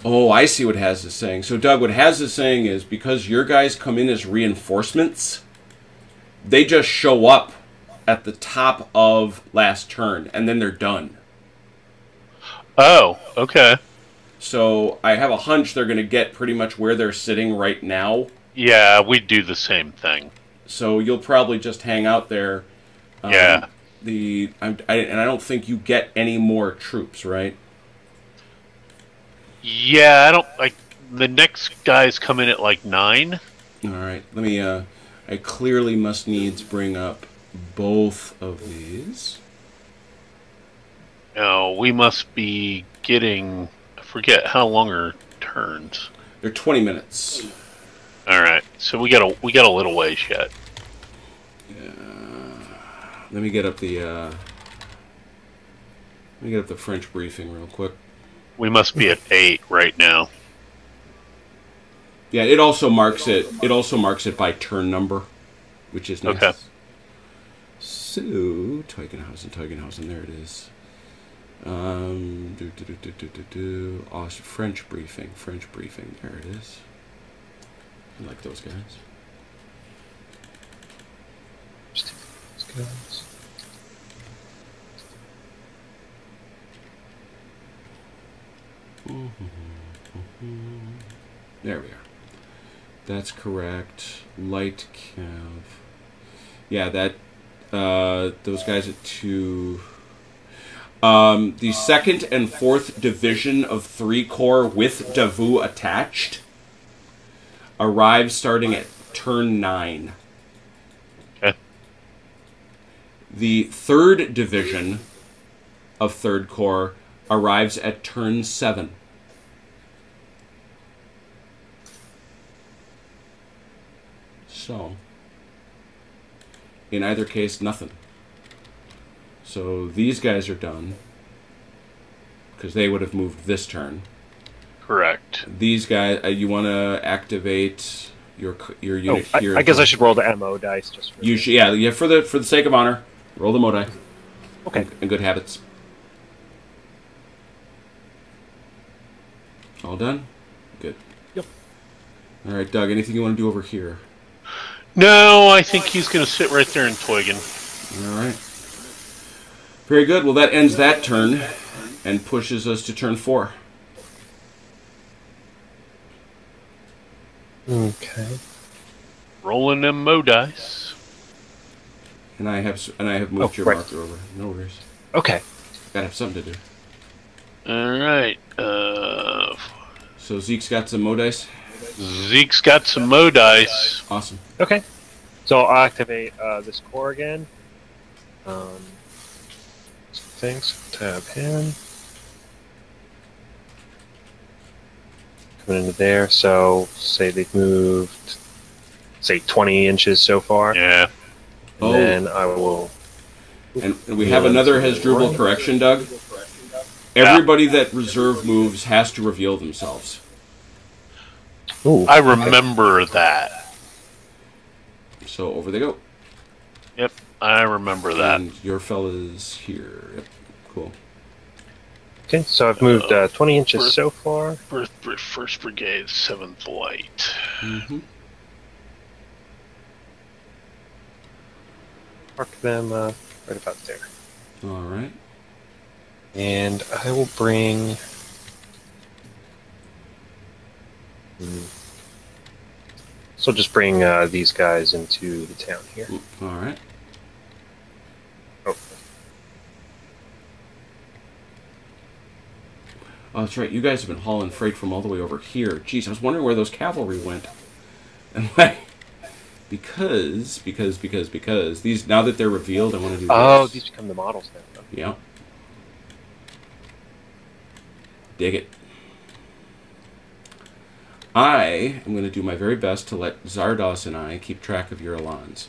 Oh, I see what Haz is saying. So, Doug, what Haz is saying is because your guys come in as reinforcements, they just show up at the top of last turn, and then they're done. Oh, okay. So, I have a hunch they're going to get pretty much where they're sitting right now. Yeah, we do the same thing. So, you'll probably just hang out there. Um, Yeah. The I, I, and I don't think you get any more troops, right? Yeah, I don't like the next guys come in at like nine. All right. Let me. Uh, I clearly must needs bring up both of these. No, we must be getting. I forget how long are turns. They're 20 minutes. All right, so we got a we got a little ways yet. Yeah. Let me get up the. Uh, let me get up the French briefing real quick. We must be at eight right now. Yeah, it also marks it. It also marks it by turn number, which is nice. Okay. So Teugn-Hausen, Teugn-Hausen, there it is. Um, do, do, do, do, do, do, do. Aust- French briefing, French briefing. There it is. I like those guys. Just take those guys. There we are. That's correct. Light cav. Yeah, that. Uh, those guys at two. Um, the second and fourth division of three corps with Davout attached arrive starting at turn nine. Okay. The third division of third corps arrives at turn seven. So, in either case, nothing. So these guys are done because they would have moved this turn. Correct. These guys, uh, you want to activate your your Oh, unit I, here. I guess I should roll the mo dice just for You should, yeah, yeah. For the for the sake of honor, roll the mo dice Okay. and good habits. All done. Good. Yep. All right, Doug. Anything you want to do over here? No, I think he's going to sit right there in Teugn. All right. Very good. Well, that ends that turn and pushes us to turn four. Okay. Rolling them mo dice. And I have and I have moved Oh, your right. marker over. No worries. Okay. Gotta have something to do. All right. Uh, So Zeke's got some mo dice. Zeke's got some mo dice. Awesome. Okay. So I'll activate uh, this corps again. Um, some things. Tab him. Coming into there. So say they've moved, say 20 inches so far. Yeah. And Oh. then I will. And, and we have another Hasdrubal correction, Doug. Yeah. Everybody that reserve moves has to reveal themselves. Ooh, I remember that. So over they go. Yep, I remember that. And your fella's here. Yep. Cool. Okay, so I've moved uh, 20 inches First- so far. First, first Brigade, Seventh Light. Mm-hmm. Mark them uh, right about there. All right. And I will bring. So just bring uh, these guys into the town here. All right. Oh. oh, that's right. You guys have been hauling freight from all the way over here. Jeez, I was wondering where those cavalry went. And why? <laughs> because, because, because, because these now that they're revealed, I want to do. Oh, this. Oh, these become the models now. Yeah. Dig it. I am going to do my very best to let Zardoz and I keep track of your Elans.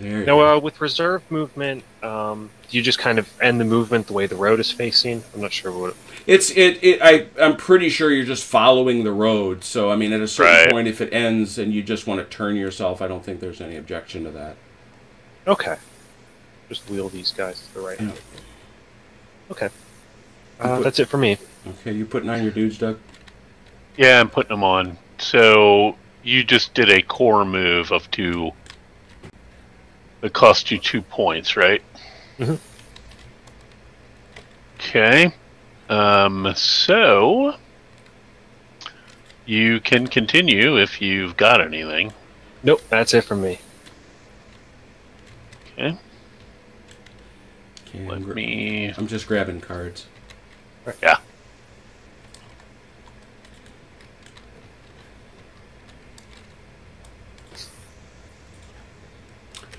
There Now, uh, with reserve movement, um, you just kind of end the movement the way the road is facing? I'm not sure what. It's it, it I I'm pretty sure you're just following the road. So I mean, at a certain Right. point, if it ends and you just want to turn yourself, I don't think there's any objection to that. Okay. Just wheel these guys to the right. Yeah. Okay. Uh, that's it for me. Okay, you putting on your dudes, Doug? Yeah, I'm putting them on. So you just did a corps move of two. It cost you two points, right? Okay. Um, so you can continue if you've got anything. Nope, that's it for me. Okay. Okay, Let I'm, gra- me. I'm just grabbing cards. Yeah.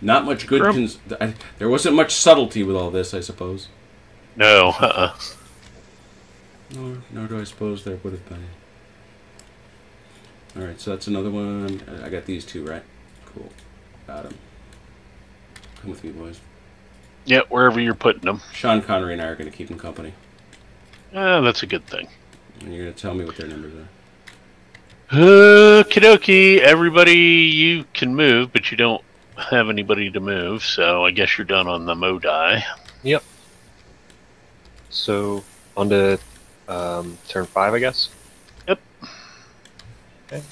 Not much good. Sure. Cons- I, there wasn't much subtlety with all this, I suppose. No. Uh-uh. Nor, nor do I suppose there would have been. All right, so that's another one. I- I got these two right. Cool, got them. Come with me, boys. Yeah, wherever you're putting them. Sean Connery and I are going to keep them company, Uh, that's a good thing. and you're going to tell me what their numbers are. Okie dokie. Everybody, you can move, but you don't have anybody to move, so I guess you're done on the Mo dice. Yep. So, on to um, turn five, I guess? Yep. Okay.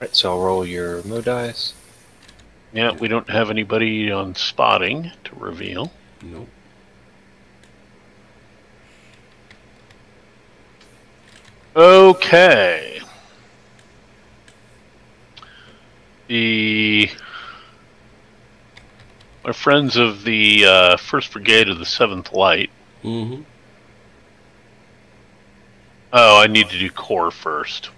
Right, so I'll roll your Mo dice. Yeah, we don't have anybody on spotting to reveal. Nope. Okay. The my friends of the uh, First Brigade of the Seventh Light. Mm-hmm. Oh, I need to do corps first.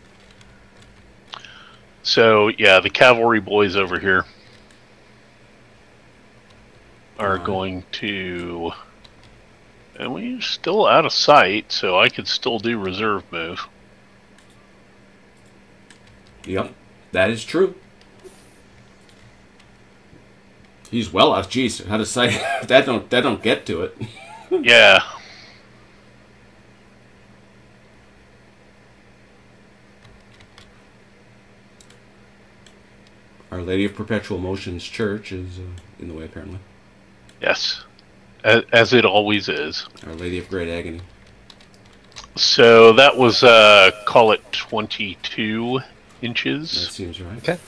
So yeah, the cavalry boys over here are going to, and we're still out of sight, so I could still do reserve move. Yep, that is true. He's well off. Jeez, how to say <laughs> that? Don't that don't get to it. <laughs> yeah. Our Lady of Perpetual Motions Church is uh, in the way, apparently. Yes, as, as it always is. Our Lady of Great Agony. So that was uh, call it twenty-two That inches. seems right. Okay.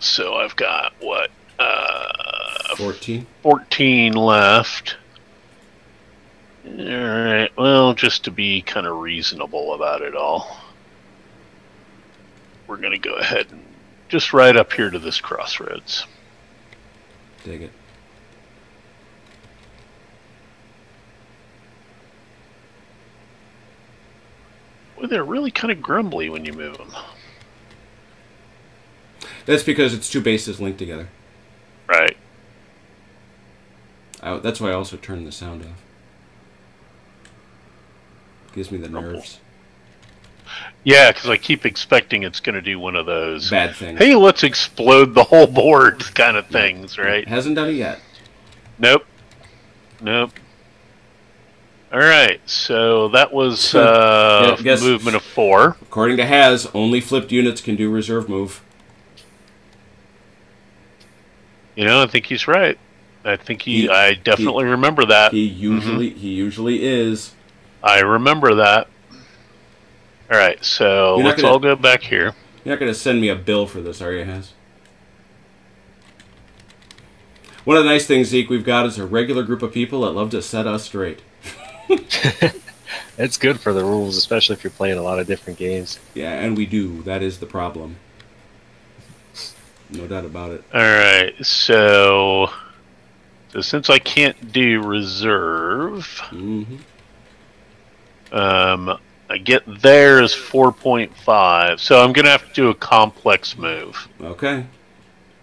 So I've got what uh, Fourteen. 14 left. Alright, well, just to be kind of reasonable about it all, we're going to go ahead and just right up here to this crossroads. Dig it. Boy, they're really kind of grumbly when you move them. That's because it's two bases linked together. Right. I, that's why I also turned the sound off. Gives me the nerves. Yeah, because I keep expecting it's going to do one of those. Bad things. Hey, let's explode the whole board <laughs> kind of things, right? Hasn't done it yet. Nope. Nope. All right, so that was uh, yeah, movement of four. According to Has, only flipped units can do reserve move. You know, I think he's right. I think he. He- I definitely remember that. He mm-hmm. usually he usually is. I remember that. All right, so You're let's gonna- all go back here. You're not going to send me a bill for this, are you, Has? One of the nice things, Zeke, we've got is a regular group of people that love to set us straight. <laughs> It's good for the rules, especially if you're playing a lot of different games. Yeah, and we do. That is the problem. No doubt about it. All right, so so since I can't do reserve, hmm um, I get there is four point five. So I'm gonna have to do a complex move. Okay.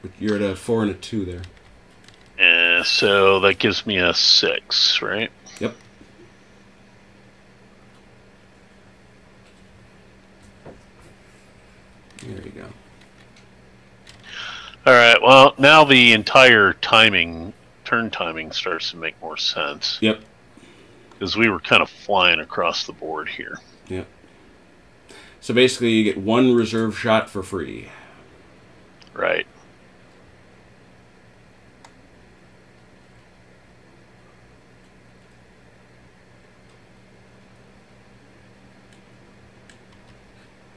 But You're at a four and a two there. Uh, so that gives me a six, right? Yep. There you go. All right. Well, now the entire timing, turn timing, starts to make more sense Yep. because we were kind of flying across the board here. Yep. So basically, you get one reserve shot for free. Right.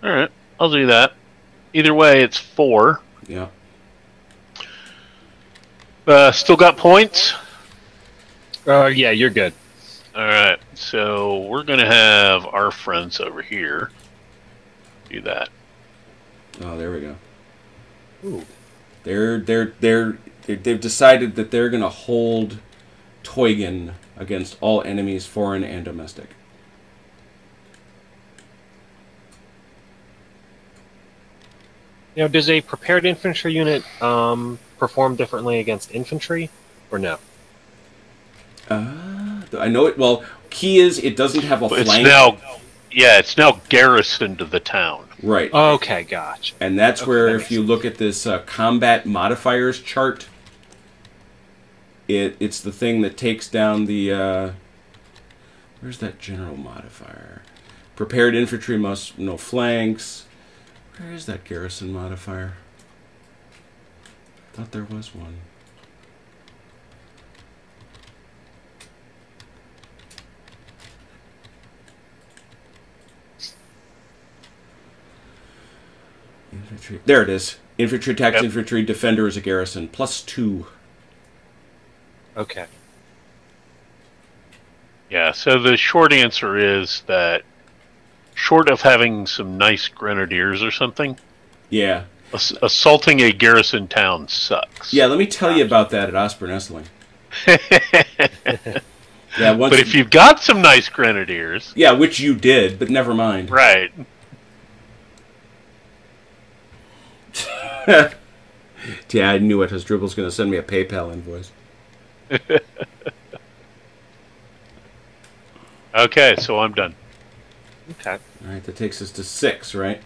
All right, I'll do that. Either way, it's four. Yeah. Uh, still got points. Uh, yeah, you're good. All right, so we're gonna have our friends over here do that. Oh, there we go. Ooh. They're they're they're, they they've decided that they're going to hold Teugn against all enemies, foreign and domestic. You know, does a prepared infantry unit um, perform differently against infantry, or no? Uh, I know it. Well, key is it doesn't have a It's flank. now, yeah, it's now garrisoned to the town. right. Okay, gotcha. And that's Okay, where, that if makes you look at this uh, combat modifiers chart, it it's the thing that takes down the. Uh, where's that general modifier? Prepared infantry must no flanks. Where is that garrison modifier? Thought there was one. Infantry. There it is. Infantry attacks Yep. infantry. Defender is a garrison. Plus two. Okay. Yeah, so the short answer is that short of having some nice grenadiers or something, Yeah. Ass- assaulting a garrison town sucks. Yeah, let me tell you about that at Aspern-Essling. <laughs> yeah, once But if you've got some nice grenadiers, Yeah, which you did, but never mind. right? <laughs> Yeah, I knew it. Hasdrubal's going to send me a PayPal invoice. <laughs> Okay, so I'm done. Okay. All right, that takes us to six, right?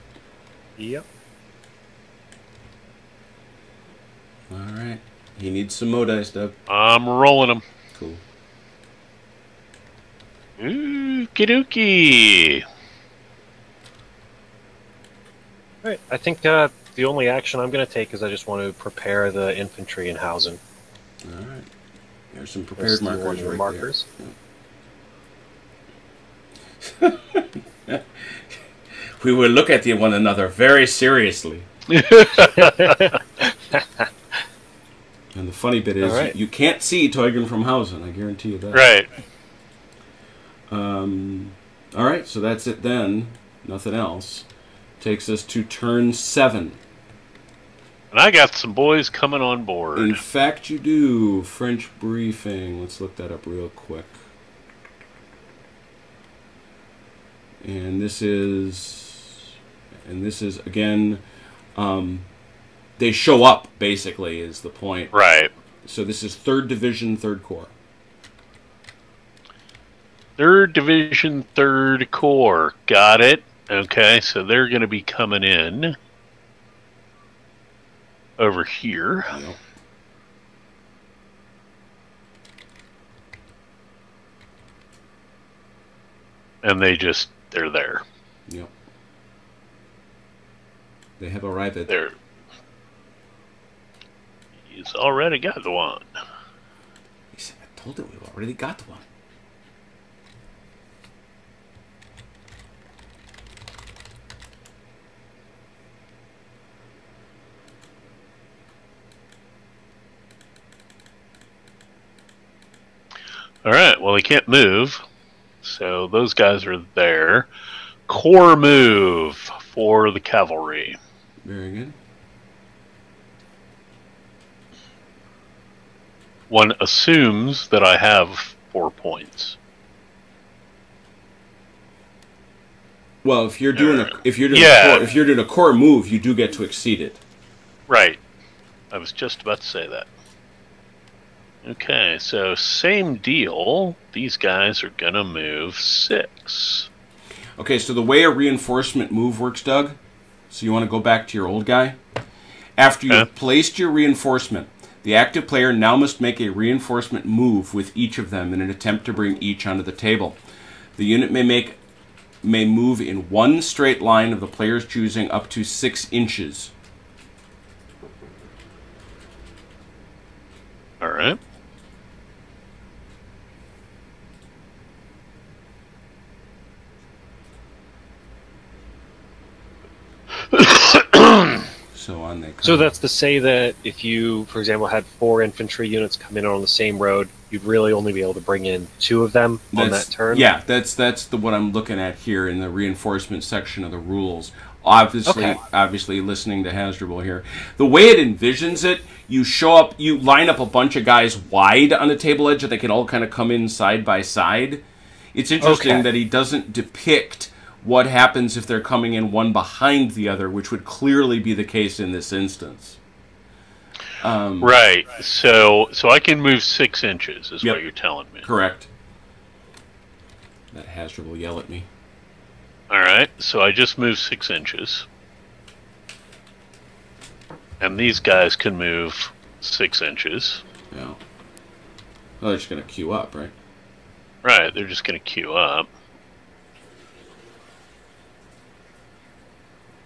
Yep. All right. He needs some mo dice, Doug. I'm rolling them. Cool. Ooh, kidookie. All right. I think uh, the only action I'm going to take is I just want to prepare the infantry in housing. All right. There's some prepared the markers one-year right markers. there. <laughs> We will look at one another very seriously. <laughs> <laughs> And the funny bit is, All right. you can't see Teugn from Hausen. I guarantee you that. Right. Um, all right, so that's it then. Nothing else. Takes us to turn seven. And I got some boys coming on board. In fact, you do. French briefing. Let's look that up real quick. And this is, and this is again, um, they show up basically is the point. Right. So this is third division, third corps. Third Division, Third Corps. Got it. Okay, so they're going to be coming in over here. Yep. And they just, they're there. Yep. They have arrived. They're. He's already got the one. He said, I told you we've already got the one. All right. Well, he can't move. So those guys are there. Corps move for the cavalry. Very good. One assumes that I have four points. Well, if you're doing a if you're doing Yeah. a corps, if you're doing a corps move, you do get to exceed it. Right. I was just about to say that. Okay, so same deal. These guys are gonna move six. Okay, so the way a reinforcement move works, Doug. So you want to go back to your old guy. After you've Okay. placed your reinforcement, the active player now must make a reinforcement move with each of them in an attempt to bring each onto the table. The unit may make may move in one straight line of the player's choosing up to six inches. All right. So on come. So that's to say that if you, for example, had four infantry units come in on the same road, you'd really only be able to bring in two of them on that turn. Yeah, that's that's the what I'm looking at here in the reinforcement section of the rules. Obviously, Okay. obviously, listening to Hasdrubal here, the way it envisions it, you show up, you line up a bunch of guys wide on the table edge, that they can all kind of come in side by side. It's interesting Okay. that he doesn't depict what happens if they're coming in one behind the other, which would clearly be the case in this instance. Um, Right. So so I can move six inches is Yep. what you're telling me. Correct. That Hasdrubal will yell at me. All right. So I just moved six inches, and these guys can move six inches. Yeah. Well, they're just gonna queue up, right? Right. They're just going to queue up.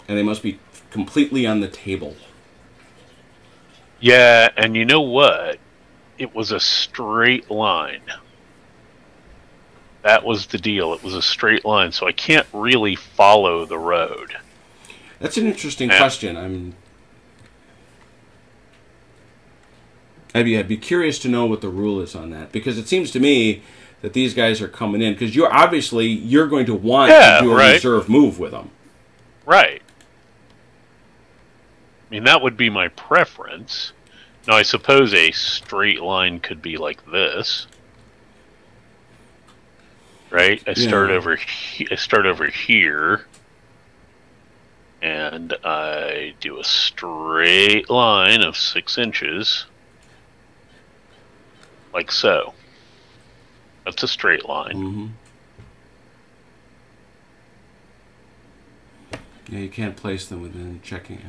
And they must be completely on the table. Yeah, and you know what? It was a straight line. That was the deal. It was a straight line, so I can't really follow the road. That's an interesting Yeah. question. I'm. I'd be, I'd be curious to know what the rule is on that because it seems to me that these guys are coming in because you're obviously you're going to want Yeah, to do a right. reserve move with them. Right. I mean, that would be my preference. Now, I suppose a straight line could be like this. Right? I start over he- I start over here and I do a straight line of 6 inches like so. That's a straight line. Mm-hmm. Yeah, you can't place them within checking.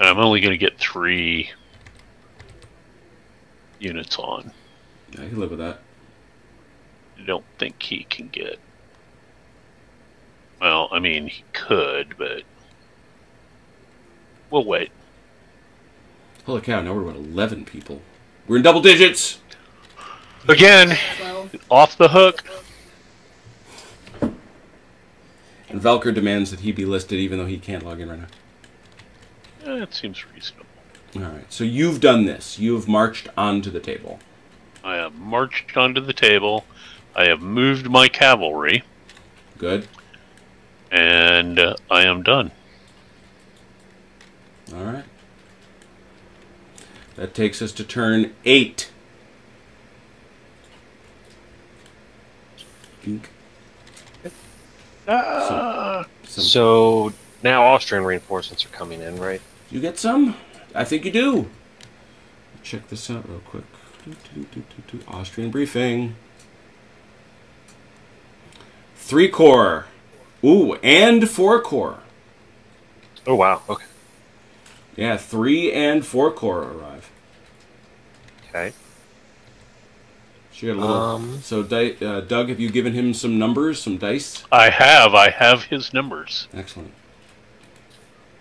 And I'm only going to get 3 units on. Yeah, I can live with that. I don't think he can get. Well, I mean, he could, but we'll wait. Holy cow! Now we're about eleven people. We're in double digits. Again, Well, off the hook. And Velker demands that he be listed, even though he can't log in right now. That seems reasonable. All right. So you've done this. You've marched onto the table. I have marched onto the table. I have moved my cavalry, Good. and uh, I am done. All right. That takes us to turn eight. Dink. Ah, Some- So now Austrian reinforcements are coming in, right? You get some? I think you do. Check this out real quick. Austrian briefing. Three corps. Ooh, and four corps. Oh wow. Okay. Yeah, three and four corps arrive. Okay. So, you got a little, Um, so Di- uh, Doug, have you given him some numbers, some dice? I have. I have his numbers. Excellent.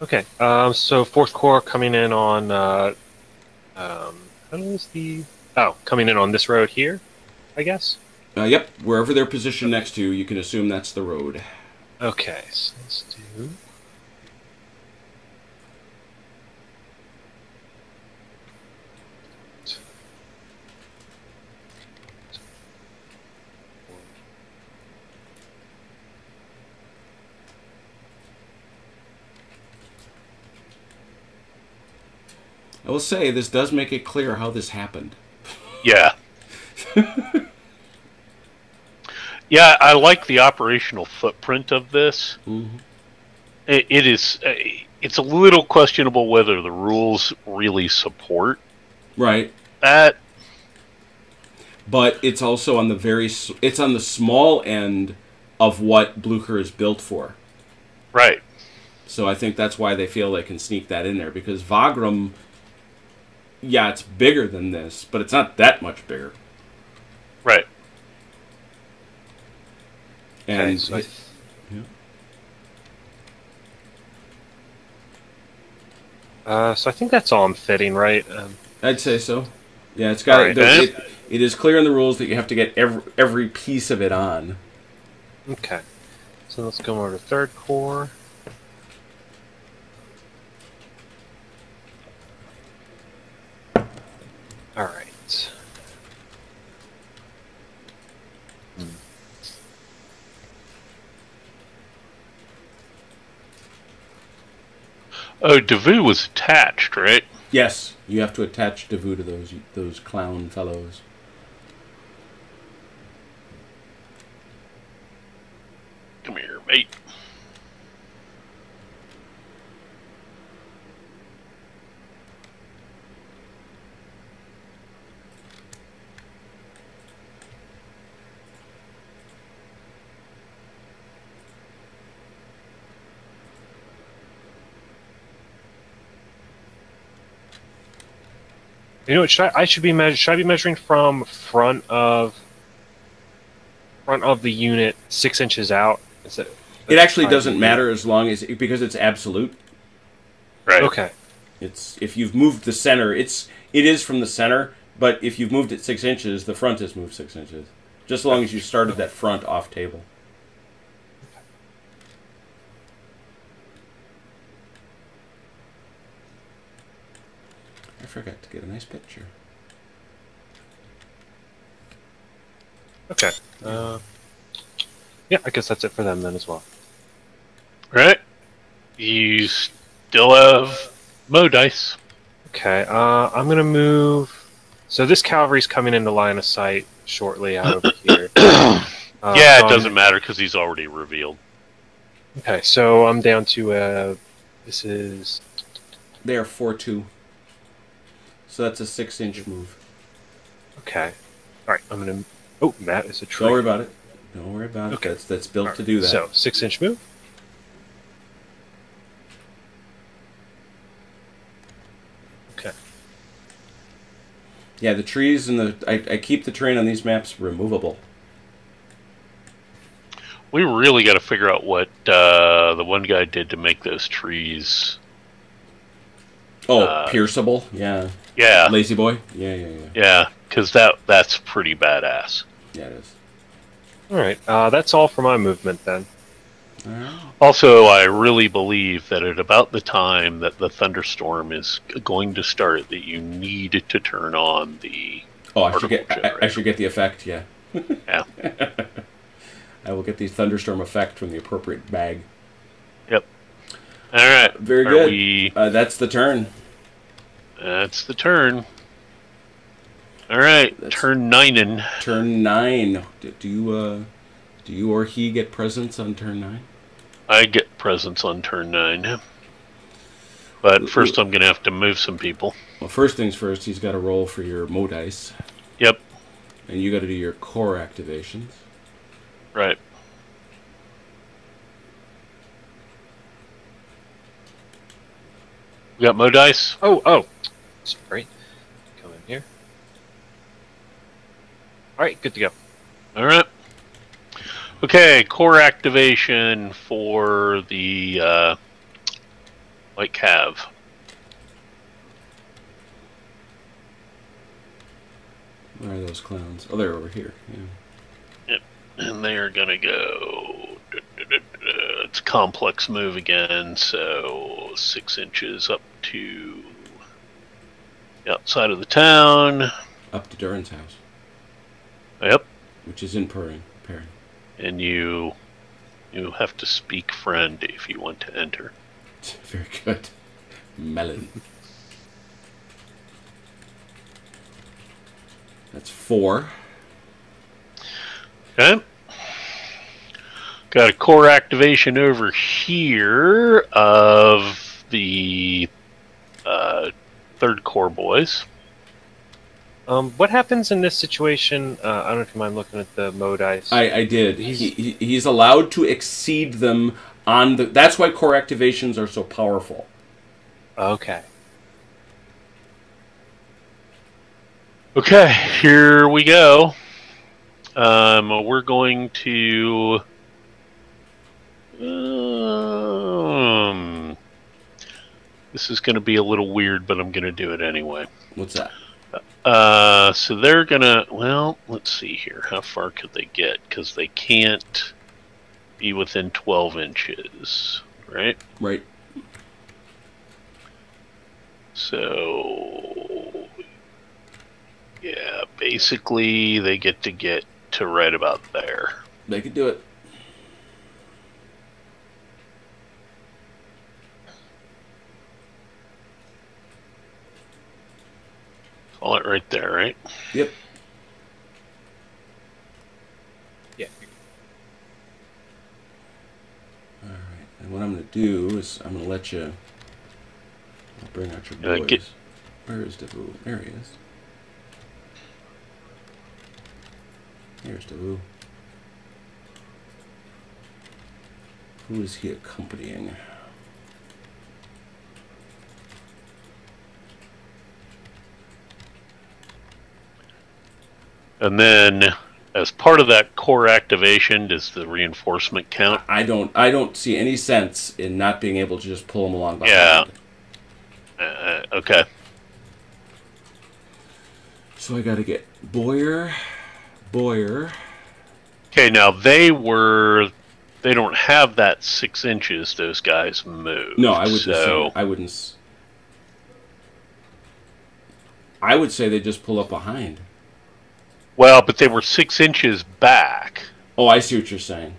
Okay. Um, so fourth corps coming in on. Uh, um, how is the? Oh, coming in on this road here, I guess. Uh, yep, wherever they're positioned next to, you can assume that's the road. Okay. So let's do. I will say this does make it clear how this happened. Yeah. <laughs> yeah, I like the operational footprint of this. Mhm. It, it is. uh, It's a little questionable whether the rules really support Right. that. But it's also on the very it's on the small end of what Blucher is built for. Right. So I think that's why they feel they can sneak that in there because Wagram yeah, it's bigger than this, but it's not that much bigger. Right. And Okay, so I- Yeah. Uh, so I think that's all I'm fitting, right? Um, I'd say so. Yeah, it's got All right. there- it, it is clear in the rules that you have to get every every piece of it on. okay. So let's go over to third corps. All right. Hmm. Oh, Davout was attached, right? Yes, you have to attach Davout to those those clown fellows. Come here, mate. You know what? Should I, I should be measure, Should I be measuring from front of front of the unit six inches out? Is it? It actually doesn't matter as long as because it's absolute. Right. Okay. It's if you've moved the center, it's it is from the center, but if you've moved it six inches, the front has moved six inches. Just as long as you started that front off table. Forgot to get a nice picture. Okay. Uh, yeah, I guess that's it for them then as well. Right. You still have Mo dice. Okay. Uh, I'm gonna move. So this cavalry's coming into line of sight shortly out over <coughs> here. <coughs> Uh, yeah, so it I'm- doesn't matter because he's already revealed. Okay, so I'm down to uh, this is They are four two. So that's a six inch move. okay. All right, I'm gonna. Oh, Matt is a tree. Don't worry about it. Don't worry about Okay. it. That's that's built All to do that. So six inch move. Okay. Yeah, the trees and the I, I keep the terrain on these maps removable. We really got to figure out what uh, the one guy did to make those trees. Oh, Uh, pierceable. Yeah, Yeah, lazy boy. Yeah, yeah, yeah. yeah, because that that's pretty badass. Yeah, it is. All right. Uh, that's all for my movement then. Also, I really believe that at about the time that the thunderstorm is going to start, that you need to turn on the. Oh, I should get I, I should get the effect. Yeah, Yeah. <laughs> I will get the thunderstorm effect from the appropriate bag. Yep. All right. Very Are good. we- Uh, that's the turn. That's the turn. All right, That's- turn nine and Turn nine. Do, do you uh, do you or he get presents on turn nine? I get presents on turn nine. But first, I'm going to have to move some people. Well, first things first. He's got to roll for your mo dice, Yep, and you got to do your corps activations. right. We got Mo dice. Oh, oh. Sorry. Come in here. All right, good to go. All right. Okay, corps activation for the uh, White Cav. Where are those clowns? Oh, they're over here. Yeah. Yep. and they are gonna go. It's a complex move again, so six inches up to the outside of the town. Up to Durin's house, Yep, which is in Purring. Perrin. and you you have to speak friend if you want to enter. <laughs> Very good. Mellon. That's four. Okay. Got a corps activation over here of the uh, third corps boys. Um, what happens in this situation? Uh, I don't know if you mind looking at the mo dice. I, I did. He's- He, he, he's allowed to exceed them on the. That's why corps activations are so powerful. okay. Okay, here we go. Um, we're going to. Um, this is going to be a little weird, but I'm going to do it anyway. What's that? Uh, so they're gonna. Well, let's see here. How far could they get? Because they can't be within 12 inches, right? Right. So, yeah, basically they get to get to right about there. They could do it. Call it right there, right? Yep. Yeah. All right. And what I'm going to do is I'm going to let you. I'll bring out your Uh, boys. get- Where is Davout? There he is. Here's Davout. Who is he accompanying? And then, as part of that corps activation, does the reinforcement count? I don't. I don't see any sense in not being able to just pull them along behind. Yeah. Uh, okay. So I got to get Boyer, Boyer. Okay, now they were. They don't have that six inches. Those guys move. No, I would So say I wouldn't. s- I would say they just pull up behind. Well, but they were six inches back, Oh, I see what you're saying.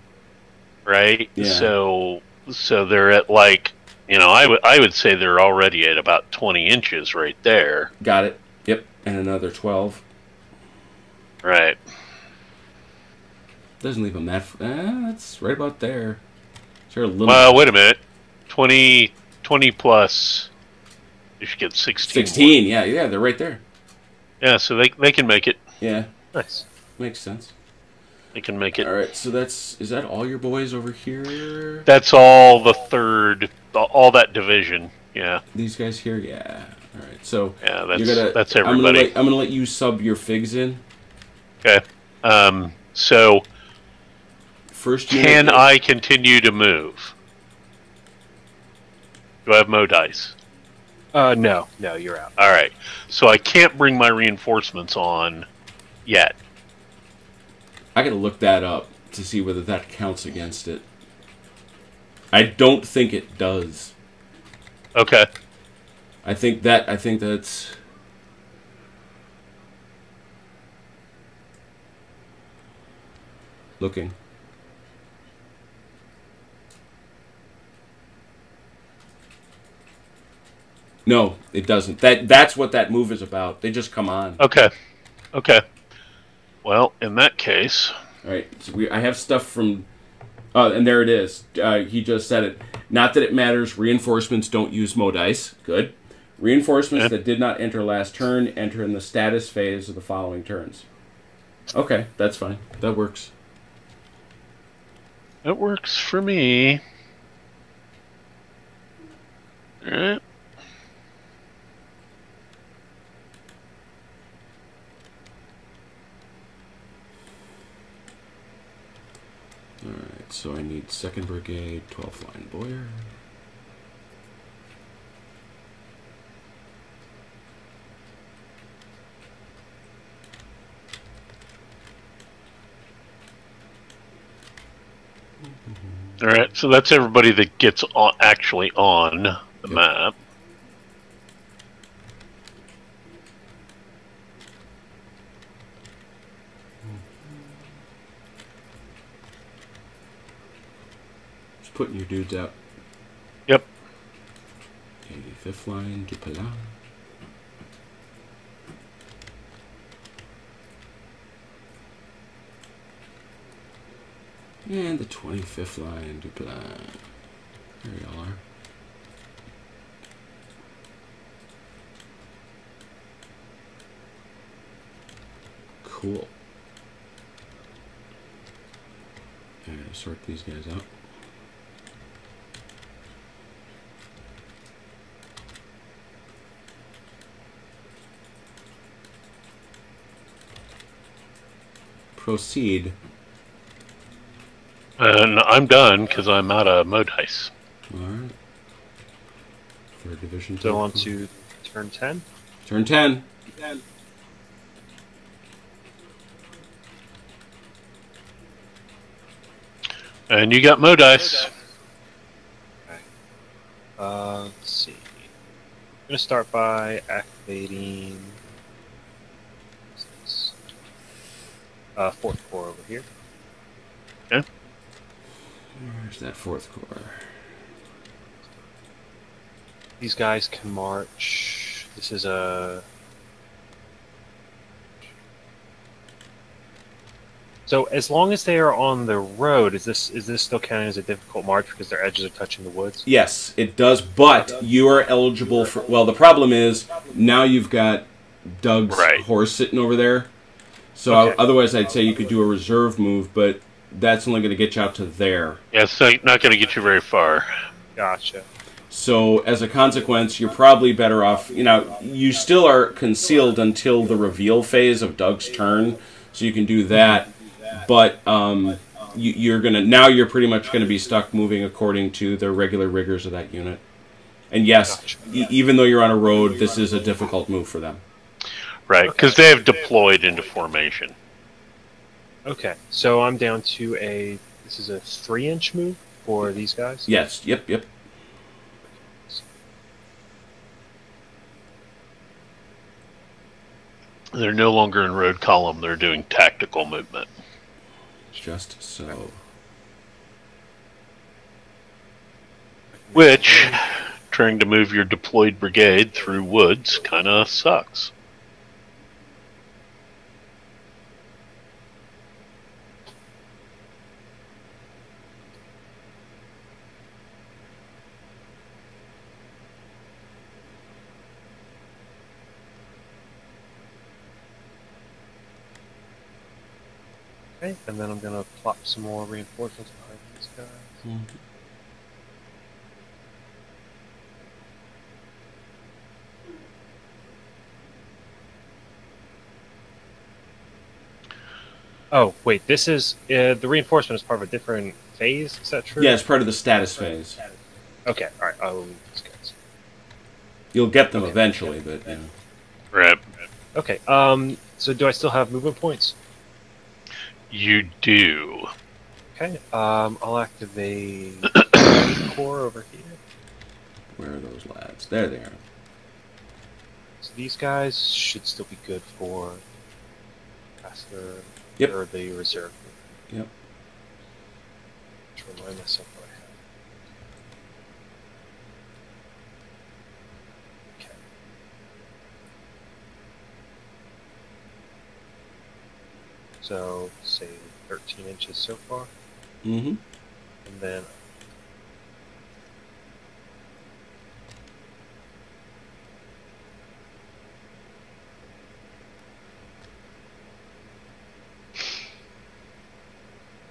right? Yeah. So, so they're at like, you know, I would I would say they're already at about twenty inches right there, Got it. Yep. And another twelve. right? Doesn't leave them that. F- eh, that's right about there. Is there a little? Well, wait a minute, 20, 20 plus. You should get sixteen. more. Sixteen. Yeah, yeah, they're right there. Yeah, so they they can make it. Yeah, Nice. makes sense. They can make it. All right. So that's is that all your boys over here? That's all the third, all that division. Yeah, These guys here. Yeah. All right. So yeah. That's you're gonna. that's I'm gonna, everybody. let, I'm gonna let you sub your figs in Okay. Um. So first. unit can is- I continue to move? Do I have mo dice? Uh, no, no, you're out. All right. So I can't bring my reinforcements on yet. I gotta look that up to see whether that counts against it. I don't think it does. Okay. I think that I think that's looking. No, it doesn't. That that's what that move is about. They just come on. Okay. Okay. Well, in that case, All right. So we I have stuff from Oh, and there it is. Uh, he just said it. Not that it matters. Reinforcements don't use mo dice. Good. Reinforcements that did not enter last turn enter in the status phase of the following turns. Okay, that's fine. That works. that works for me. All right. All right. So I need second brigade, 12th line Boyer. All right. So that's everybody that gets on, actually on the Yep. map. put your dudes out. Yep. 85th line, Dupla, And the 25th line, Dupla. There y'all are. Cool. I'm gonna sort these guys out. Proceed. And I'm done because I'm out of mo dice. Alright. Third division. So take. on to turn 10. Turn 10. And you got mo dice. Uh, let's see. I'm going to start by activating what's this? Uh, fourth corps over here. Yeah. Where's that fourth corps? These guys can march. This is a. So as long as they are on the road, is this is this still counting as a difficult march because their edges are touching the woods? Yes, it does, but you are eligible for. Well, the problem is now you've got Doug's Right. horse sitting over there. So Okay. otherwise, I'd say you could do a reserve move, but that's only going to get you out to there. Yeah, it's not, not going to get you very far. Gotcha. So as a consequence, you're probably better off. You know, you still are concealed until the reveal phase of Doug's turn, so you can do that. But um, you, you're gonna now you're pretty much going to be stuck moving according to the regular rigors of that unit. And yes, Gotcha. e- even though you're on a road, this is a difficult move for them. Right, because they have deployed into formation. Okay, so I'm down to a. This is a three inch move for these guys. Yes. Yep. Yep. They're no longer in road column, they're doing tactical movement. Just so. Which, trying to move your deployed brigade through woods kind of sucks. Okay, and then I'm gonna plop some more reinforcements behind these guys. Oh wait, this is uh, the reinforcement is part of a different phase. Is that true? Yeah, it's part of the status phase. Okay. All right. I will leave these guys. You'll get them eventually, but yeah. know. Right. Okay. Um. So do I still have movement points? You do. Okay. Um. I'll activate <coughs> corps over here. where are those lads? There they are. So these guys should still be good for faster Yep. or the reserve. Yep. To remind myself what I have. Okay. So say 13 inches so far, Mm-hmm. and then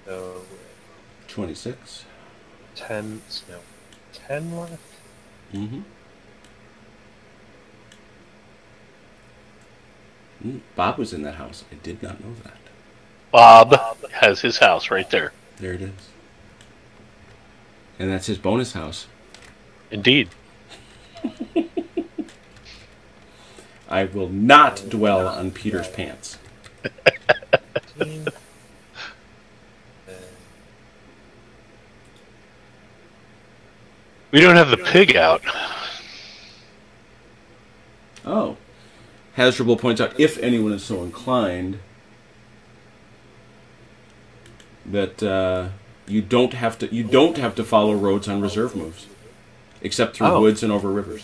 so Twenty-six. 10, no, 10 left. Mm-hmm. Mm, Bob was in that house. I did not know that. Bob has his house right there. There it is. And that's his bonus house. Indeed. <laughs> I will not dwell on Peter's pants. <laughs> We don't have the pig out. Oh. Hasdrubal points out, if anyone is so inclined, that uh, you don't have to you don't have to follow roads on reserve moves, except through Oh. woods and over rivers.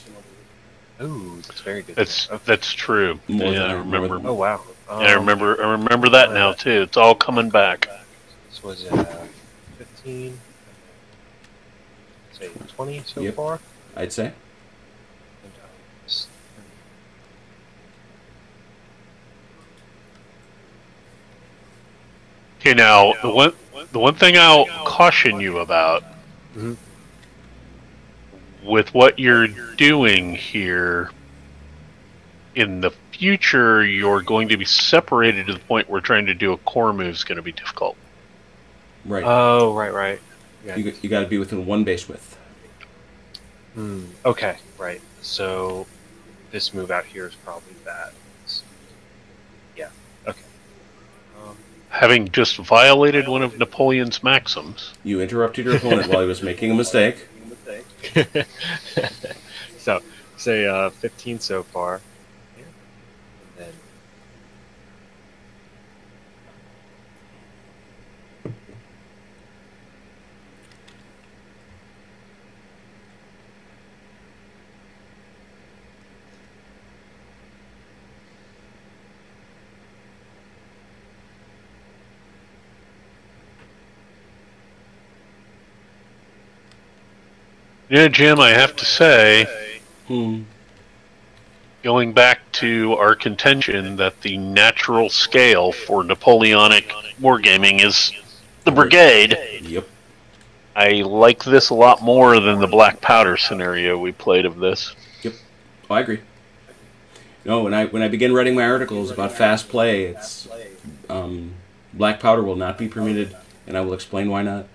Ooh, that's very good. That's Okay. that's true. More yeah, than I I remember. remember. Oh wow. Yeah, I Um, remember. I remember that now too. It's all coming back. This was uh, 15, say 20 so Yep. far. I'd say. And, uh, s- Okay, now the one the one thing I'll caution you about Mhm. with what you're doing here in the future, you're going to be separated to the point where trying to do a corps move is going to be difficult. Right. Oh, right, right. Yeah. you you got to be within one base width. Hmm, okay, right. So this move out here is probably bad. Yeah. Okay. Um, Having just violated one of Napoleon's maxims, You interrupted your opponent while he was making a mistake. <laughs> so say uh, 15 so far. Yeah, Jim, I have to say, Hmm. going back to our contention that the natural scale for Napoleonic wargaming is the brigade. Yep. I like this a lot more than the black powder scenario we played of this. Oh, I agree. No, when I when I begin writing my articles about fast play, it's um, black powder will not be permitted, and I will explain why not.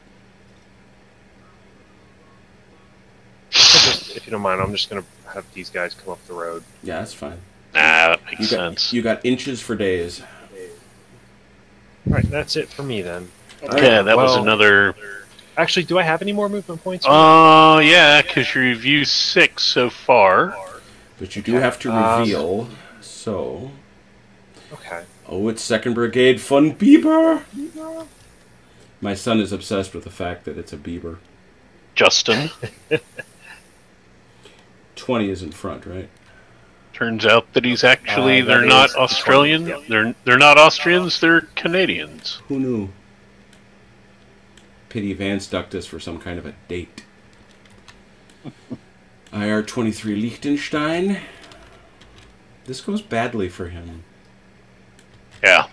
just, if you don't mind, I'm just gonna have these guys come up the road. Yeah, that's fine. Nah, that makes You got sense. you got inches for days. All right, that's it for me then. yeah, that was another. Actually, do I have any more movement points? Oh, yeah, because you reviewed six so far. But you do have to Um, reveal. So, okay. oh, it's Second Brigade Fun Beaver. My son is obsessed with the fact that it's a beaver. Justin. <laughs> Twenty is in front, right? Turns out that he's actually Uh, they're not Australian. 20, yep. They're they're not Austrians. They're Canadians. Who knew? Pity Vance ducked us for some kind of a date. <laughs> IR 23 Liechtenstein. This goes badly for him. Yeah.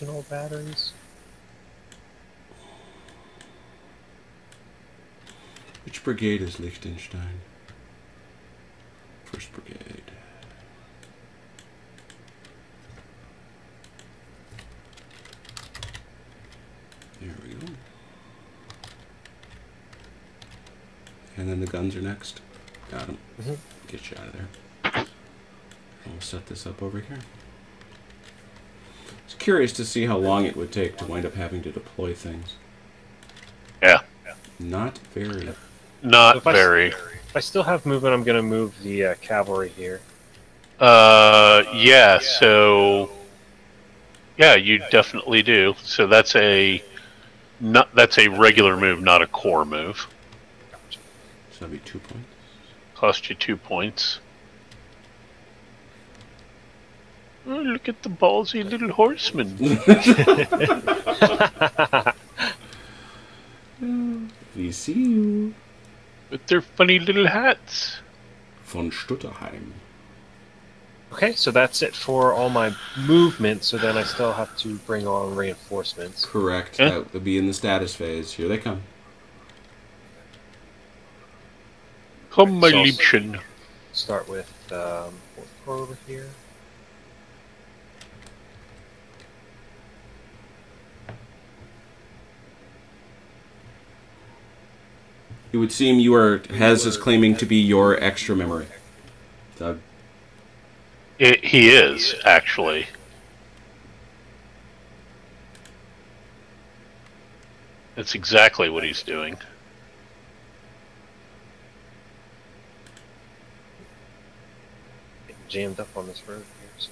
Batteries. Which brigade is Liechtenstein? First Brigade. There we go. And then the guns are next. Got them. Mhm. Get you out of there. And we'll set this up over here. It's curious to see how long it would take to wind up having to deploy things. Yeah. Not very. Not If I s- very. If I still have movement, I'm gonna move the uh, cavalry here. Uh, yeah. So, yeah, you definitely do. So that's a not that's a regular move, not a corps move. So that'd be two points. Cost you two points. Oh, look at the ballsy little horseman. <laughs> We see you. with their funny little hats. Von Stutterheim. Okay, so that's it for all my movement. So then I still have to bring on reinforcements. Correct. Okay. That would be in the status phase. Here they come. Komm, mein So- Liebchen. Start with um, Fort over here. It would seem you are Hez is claiming to be your extra memory. Doug. It, he is, actually. That's exactly what he's doing. Jammed up on this road here. So.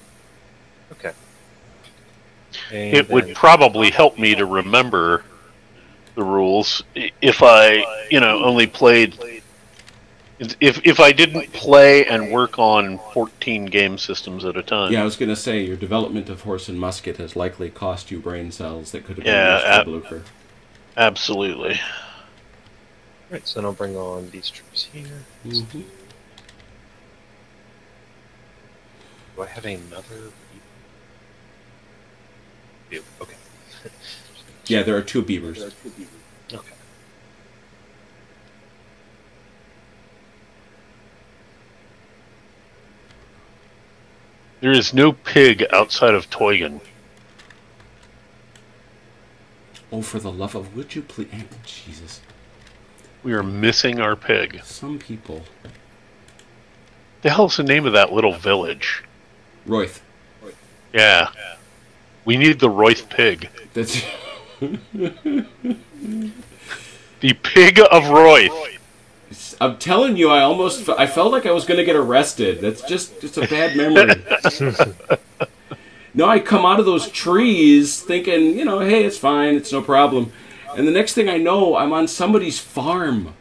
Okay. It would probably help me to remember the rules if I, you know, only played If if I didn't play and work on 14 game systems at a time. Yeah, I was going to say your development of horse and musket has likely cost you brain cells that could have been Yeah, used ab- for Blucher. Absolutely. Right, so then I'll bring on these troops here. Mhm. Do I have another? Okay. Yeah, there are two beavers. Okay. There is no pig outside of Teugn. Oh, for the love of, would you please? Jesus, We are missing our pig. some people. The hell's the name of that little village? Royth. Yeah. We need the Royth pig. That's <laughs> The pig of Royth. I'm telling you, I almost I felt like I was going to get arrested. That's just just a bad memory. <laughs> no, I come out of those trees thinking, you know, hey, it's fine, it's no problem. And the next thing I know, I'm on somebody's farm.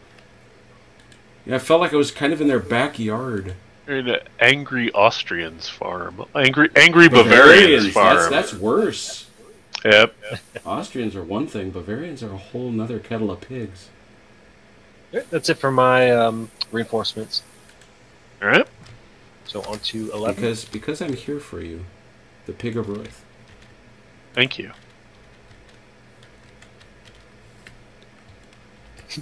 Yeah, I felt like I was kind of in their backyard. They're in an angry Austrians farm. Angry angry Bavarians, farm. That's, that's worse. Yep. Austrians are one thing, Bavarians are a whole nother kettle of pigs. That's it for my um, reinforcements. Alright. So on to 11. Because because I'm here for you, the pig of Royth. Thank you. <laughs>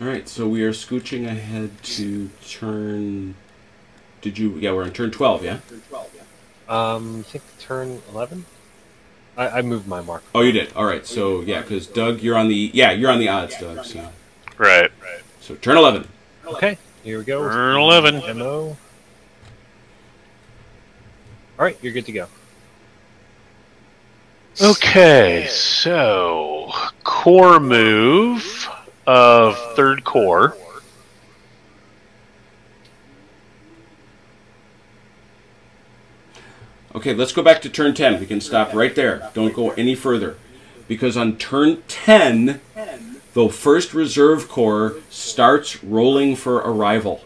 All right, so we are scooching ahead to turn. Did you? Yeah, we're on turn twelve. Yeah. Um, I think turn 11? I, I moved my mark. Oh, you did. All right. So yeah, because Doug, you're on the yeah, you're on the odds, Doug. So Right. so turn eleven. Okay, here we go. Turn 11. MO. Alright, you're good to go. Okay, so corps move of third corps. Okay, let's go back to turn ten. We can stop right there. Don't go any further, because on turn ten, the first reserve corps starts rolling for arrival.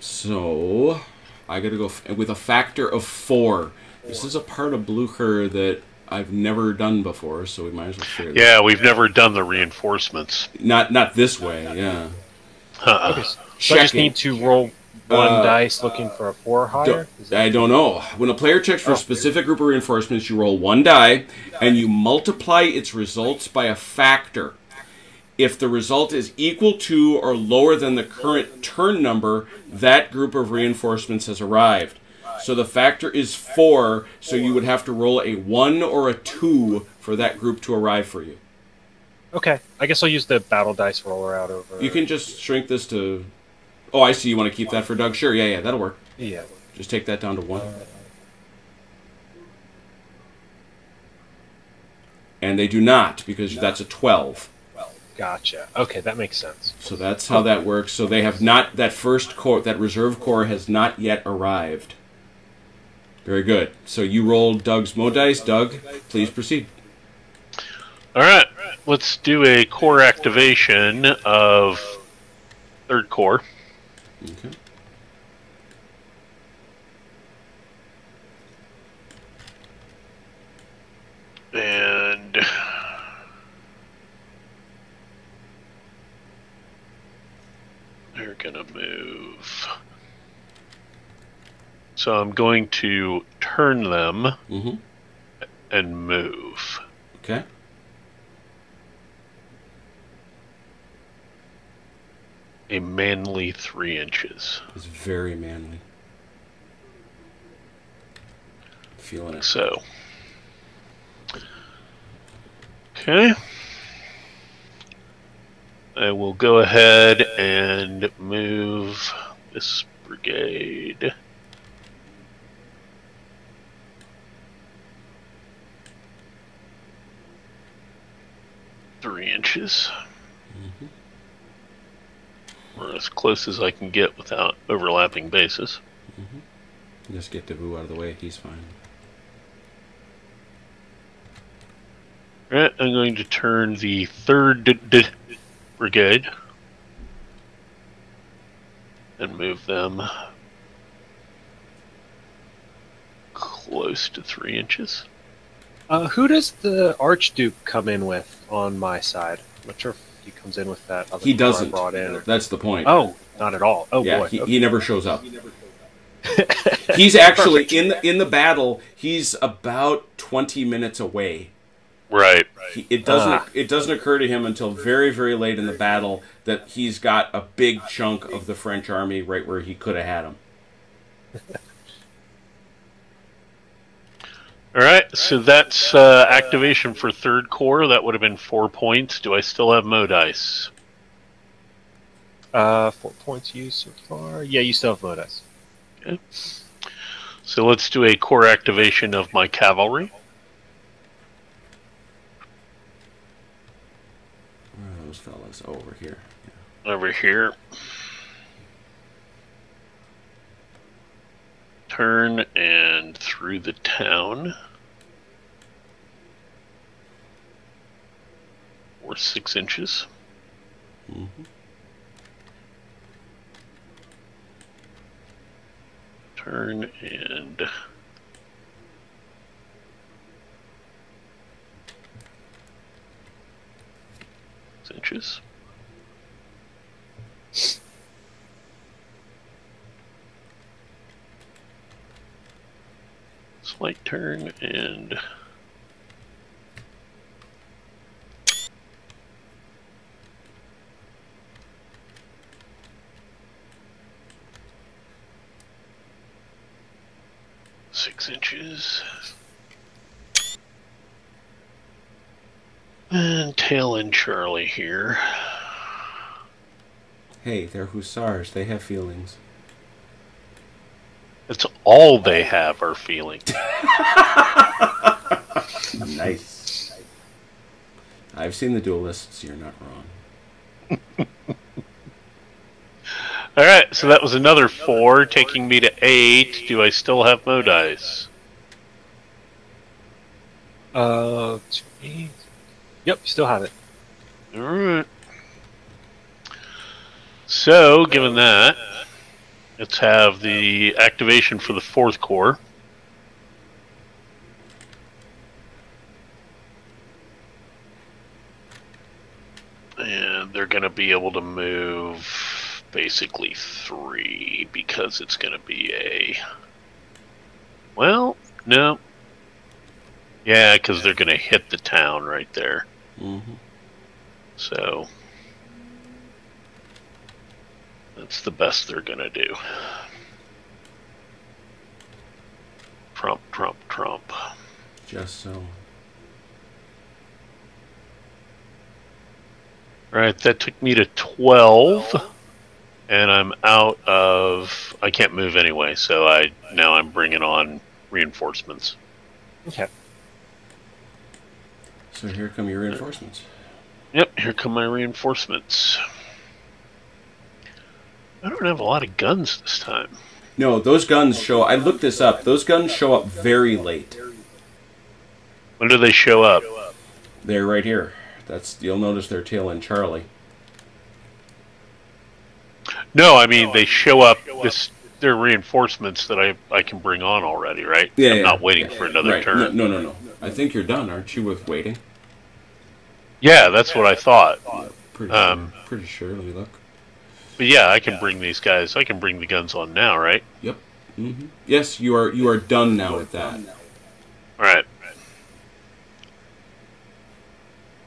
So, I gotta go f- with a factor of four. This is a part of Blucher that I've never done before, so we might as well share this. Yeah, we've never done the reinforcements. Not not this way, yeah. Uh-uh. Okay, so I just need to roll one Uh, dice looking for a 4 higher? Don't- I don't know. When a player checks for Oh. a specific group of reinforcements, you roll one die and you multiply its results by a factor. If the result is equal to or lower than the current turn number, that group of reinforcements has arrived. So the factor is four, so you would have to roll a one or a two for that group to arrive for you. Okay, I guess I'll use the battle dice roller out over. You can just shrink this to. Oh, I see. You want to keep that for Doug? Sure. Yeah, yeah, that'll work. Yeah. Just take that down to one. And they do not, because that's a 12. Well, Gotcha. Okay, that makes sense. So that's how that works. So they have not, that first corps, that reserve corps has not yet arrived. Very good. So you rolled Doug's Mo dice. Doug, please proceed. All right, let's do a corps activation of third corps. Okay. And they're gonna move. So I'm going to turn them Mm-hmm. and move. Okay. A manly three inches. It's very manly. Feeling it. So. Okay. I will go ahead and move this brigade. Three inches. Or as close as I can get without overlapping bases. Just get Davout out of the way. He's fine. Alright, I'm going to turn the third d- d- brigade and move them close to three inches. Uh, who does the Archduke come in with on my side? I'm not sure if he comes in with that. Other He doesn't. Brought in. That's the point. Oh, not at all. Oh yeah, boy. he, Okay. he never shows up. <laughs> He's actually in the in the battle. He's about twenty minutes away. Right. He, it doesn't Ah. it doesn't occur to him until very very late in the battle that he's got a big chunk of the French army right where he could have had him. <laughs> Alright, so that's uh, activation for third corps. That would have been four points. Do I still have Mo dice? Uh, four points used so far. Yeah, you still have Mo dice. So let's do a corps activation of my cavalry. Where are those fellas? Oh, over here. over here. Turn and through the town. Or six inches. Mhm. Turn and six inches. Slight turn and six inches. And tail end Charlie here. Hey, they're hussars. They have feelings. That's all they have are feelings. <laughs> Nice. I've seen the duelists. You're not wrong. <laughs> All right, so that was another four, taking me to eight. Do I still have Mo dice? Uh, two, eight. Yep, you still have it. All right. So, given that, let's have the activation for the fourth corps. And they're going to be able to move basically three because it's going to be a. Well, no. Yeah, because they're going to hit the town right there. Mm-hmm. So that's the best they're gonna do. Trump, Trump, Trump. Just so. Right, that took me to 12, and I'm out of. I can't move anyway, so I now I'm bringing on reinforcements. Okay. So here come your reinforcements. Yep, here come my reinforcements. I don't have a lot of guns this time. No, those guns show. I looked this up. Those guns show up very late. When do they show up? They're right here. That's you'll notice their tail in Charlie. No, I mean they show up. This they're reinforcements that I I can bring on already, right? Yeah, I'm yeah, not waiting yeah. for another right. turn. No, no, no, no. I think you're done, aren't you, with waiting? Yeah, that's what I thought. Pretty Um, sure. Pretty sure. Let me look. But yeah, I can bring these guys. I can bring the guns on now, right? Yep. hmm Yes, you are. You are done now with that. All right.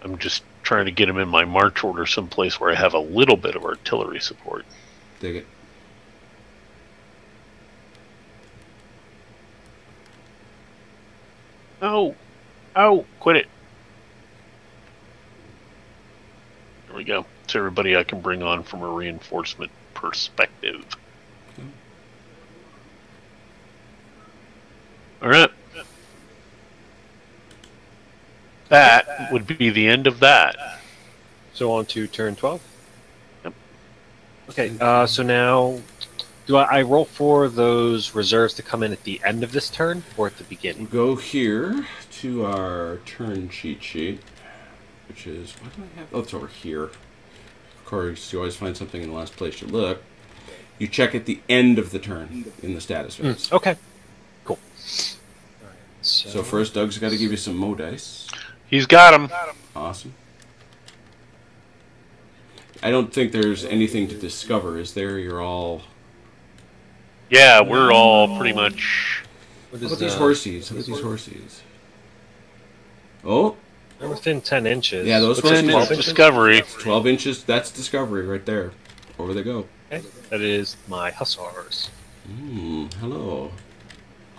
I'm just trying to get them in my march order someplace where I have a little bit of artillery support. Dig it. Oh, oh, quit it. There we go. It's everybody I can bring on from a reinforcement perspective. All right. That would be the end of that. So on to turn 12? Yep. Okay, uh, so now Do I, I roll for those reserves to come in at the end of this turn or at the beginning? go here to our turn cheat sheet, which is what do I have? Oh, it's over here. Of course, you always find something in the last place you look. You check at the end of the turn in the status hmm, phase. Okay. Cool. All right, so, So first, Doug's got to give you some mo dice. He's got him. Awesome. I don't think there's anything to discover, is there? You're all. Yeah, we're all pretty much. what How is about these that? horsies? How about these horsies? Oh, They're within 10 inches. Yeah, those What's this, 12 inches? discovery. 12 inches. That's discovery right there. Over they go. Okay. That is my hussars. Mm, hello.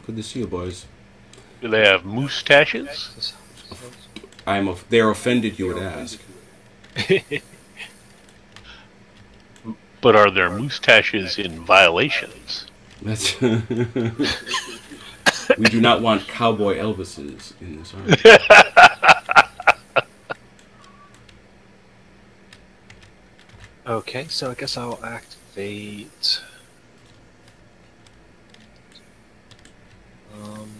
Good to see you, boys. Do they have moustaches? I'm. Of, they're offended. You would ask. <laughs> But are their moustaches in violations? That's. <laughs> we do not want cowboy Elvises in this army. <laughs> Okay, so I guess I'll activate. Um,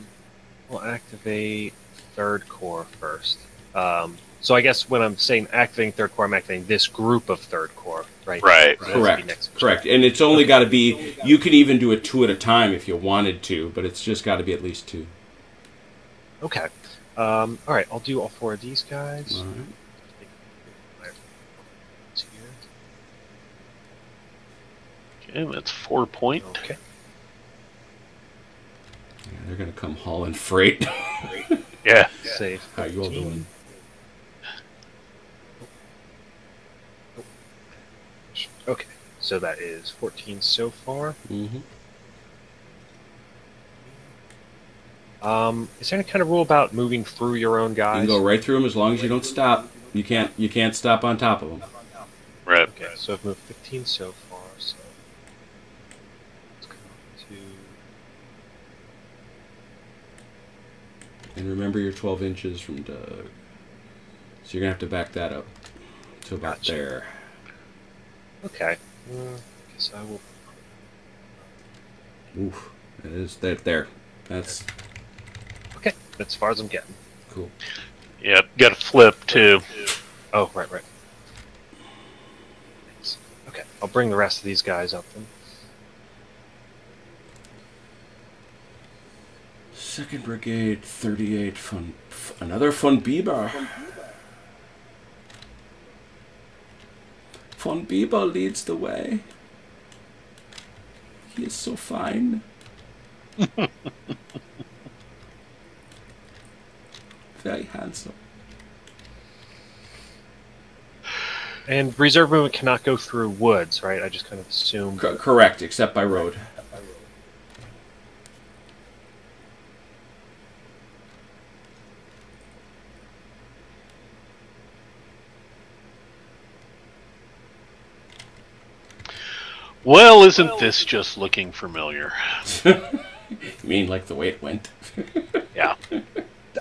we'll activate third corps first. Um, so I guess when I'm saying activating third corps, I'm activating this group of third corps, right? Right. That has to be correct. next Correct. And it's only got to be. You could even do it two at a time if you wanted to, but it's just got to be at least two. Okay. Um, all right, I'll do all four of these guys. All right. Okay, that's four point. Okay. Yeah, they're gonna come hauling freight. <laughs> Yeah. Safe. How you all doing? Okay, so that is 14 so far. Mm-hmm. Um, is there any kind of rule about moving through your own guys? You can go right through them as long as you don't stop. You can't. You can't stop on top of them. Right. Okay, so I've moved 15 so far, so. Let's go to. And remember your 12 inches from Doug. So you're gonna have to back that up to about Gotcha. there. Okay. Uh, I guess I will. Oof. That is that there. That's Okay, that's as far as I'm getting. cool. Yeah, Got to flip too. Oh, right, right. Thanks. Okay, I'll bring the rest of these guys up then. Second Brigade, 38 fun. F- another von Bieber. Von Bieber leads the way. He is so fine. <laughs> Very handsome. And reserve movement cannot go through woods, right? I just kind of assume. Co- correct, except by road. Well, isn't this just looking familiar? <laughs> You mean like the way it went? <laughs> Yeah.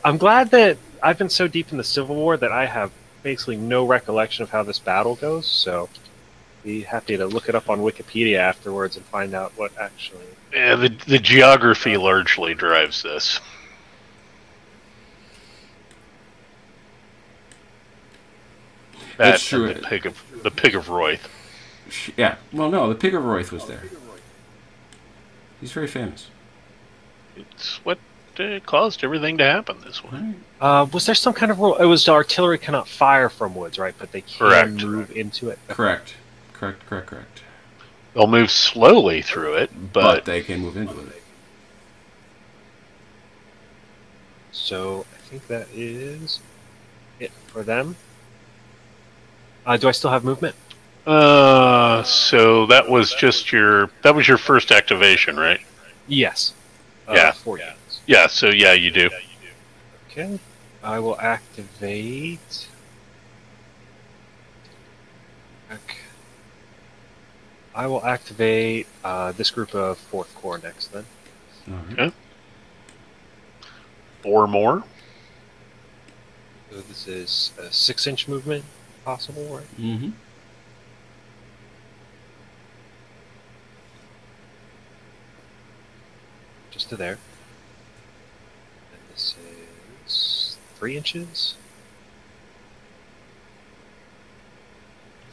I'm glad that I've been so deep in the Civil War that I have basically no recollection of how this battle goes. So be happy to look it up on Wikipedia afterwards and find out what actually. Yeah. The the geography largely drives this. That's true. The pig of the pig of Royth. Sh- Yeah. Well, no, the Pig of Royth was there. He's very famous. It's what uh, caused everything to happen this way. Uh, was there some kind of rule? It was artillery cannot fire from woods, right? But they can Correct. move into it. Correct. Correct. Correct. Correct. They'll move slowly through it, But, but, they can move into it. So I think that is it for them. Uh, do I still have movement? Uh, so that was just your that was your first activation, right? Yes. Uh, Yeah. Four units. Yeah. So yeah, you do. Okay. I will activate. Ac- I will activate uh, this group of fourth corps next. Then. All right. Okay. Four more. So this is a six-inch movement possible, right? Mm-hmm. To there. And this is three inches.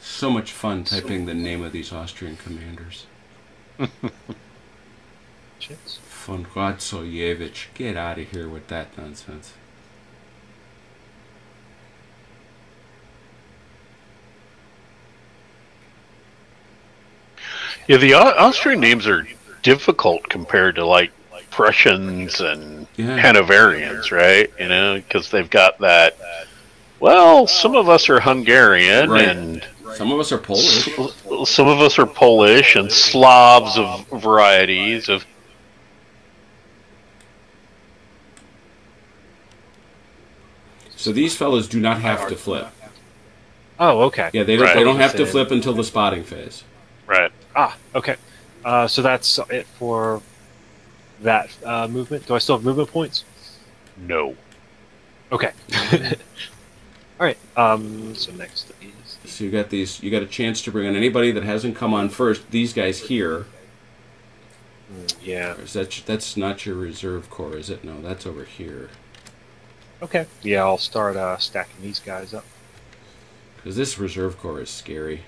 So much fun typing the name of these Austrian commanders. <laughs> Inches. Von Radzoyevich. Get out of here with that nonsense. Yeah, the Austrian names are difficult compared to like Prussians and Yeah. Hanoverians, right? You know, because they've got that. Well, some of us are Hungarian, Right. and Some of us are Polish. s- some of us are Polish, and Slavs of varieties of. So these fellows do not have to flip. Oh, okay. Yeah, they don't. Right. They don't have to flip until the spotting phase. Right. Ah, okay. Uh, so that's it for that uh, movement. Do I still have movement points? No. Okay. <laughs> <laughs> All right. Um. So next is So you got these. You got a chance to bring on anybody that hasn't come on first. These guys here. mm, yeah. Or is that that's not your reserve corps, is it? No, that's over here. Okay. Yeah, I'll start uh, stacking these guys up. Because this reserve corps is scary.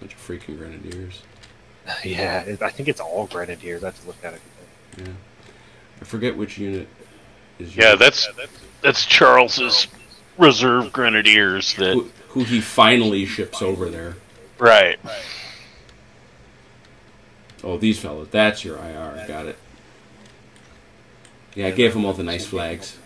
Bunch of freaking grenadiers. <laughs> Yeah, I think it's all grenadiers. I have to look at it. Yeah. I forget which unit is. Yeah, your- that's that's Charles's reserve grenadiers that. who, who he finally ships over there. Right. Oh, these fellows. That's your IR. Got it. Yeah, I gave them all the nice flags.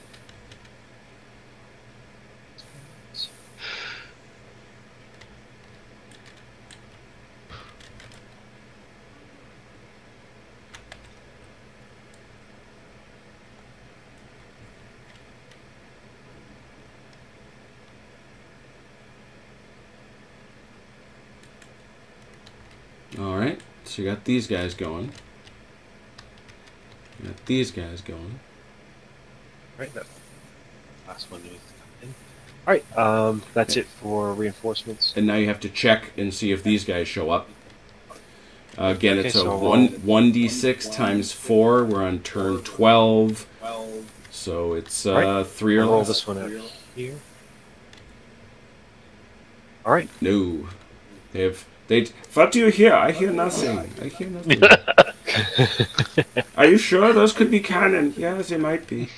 All right. So you got these guys going. You got these guys going. Right. That last one is coming. All right. Um. That's it for reinforcements. and now you have to check and see if these guys show up. Uh, again, it's Okay, a one one d six times four. We're on turn twelve, so it's uh, Alright, three or I'll roll less. this one out here. All right. No, they have they. What do you hear? I hear nothing. I hear nothing. <laughs> Are you sure those could be cannon? Yes, they might be.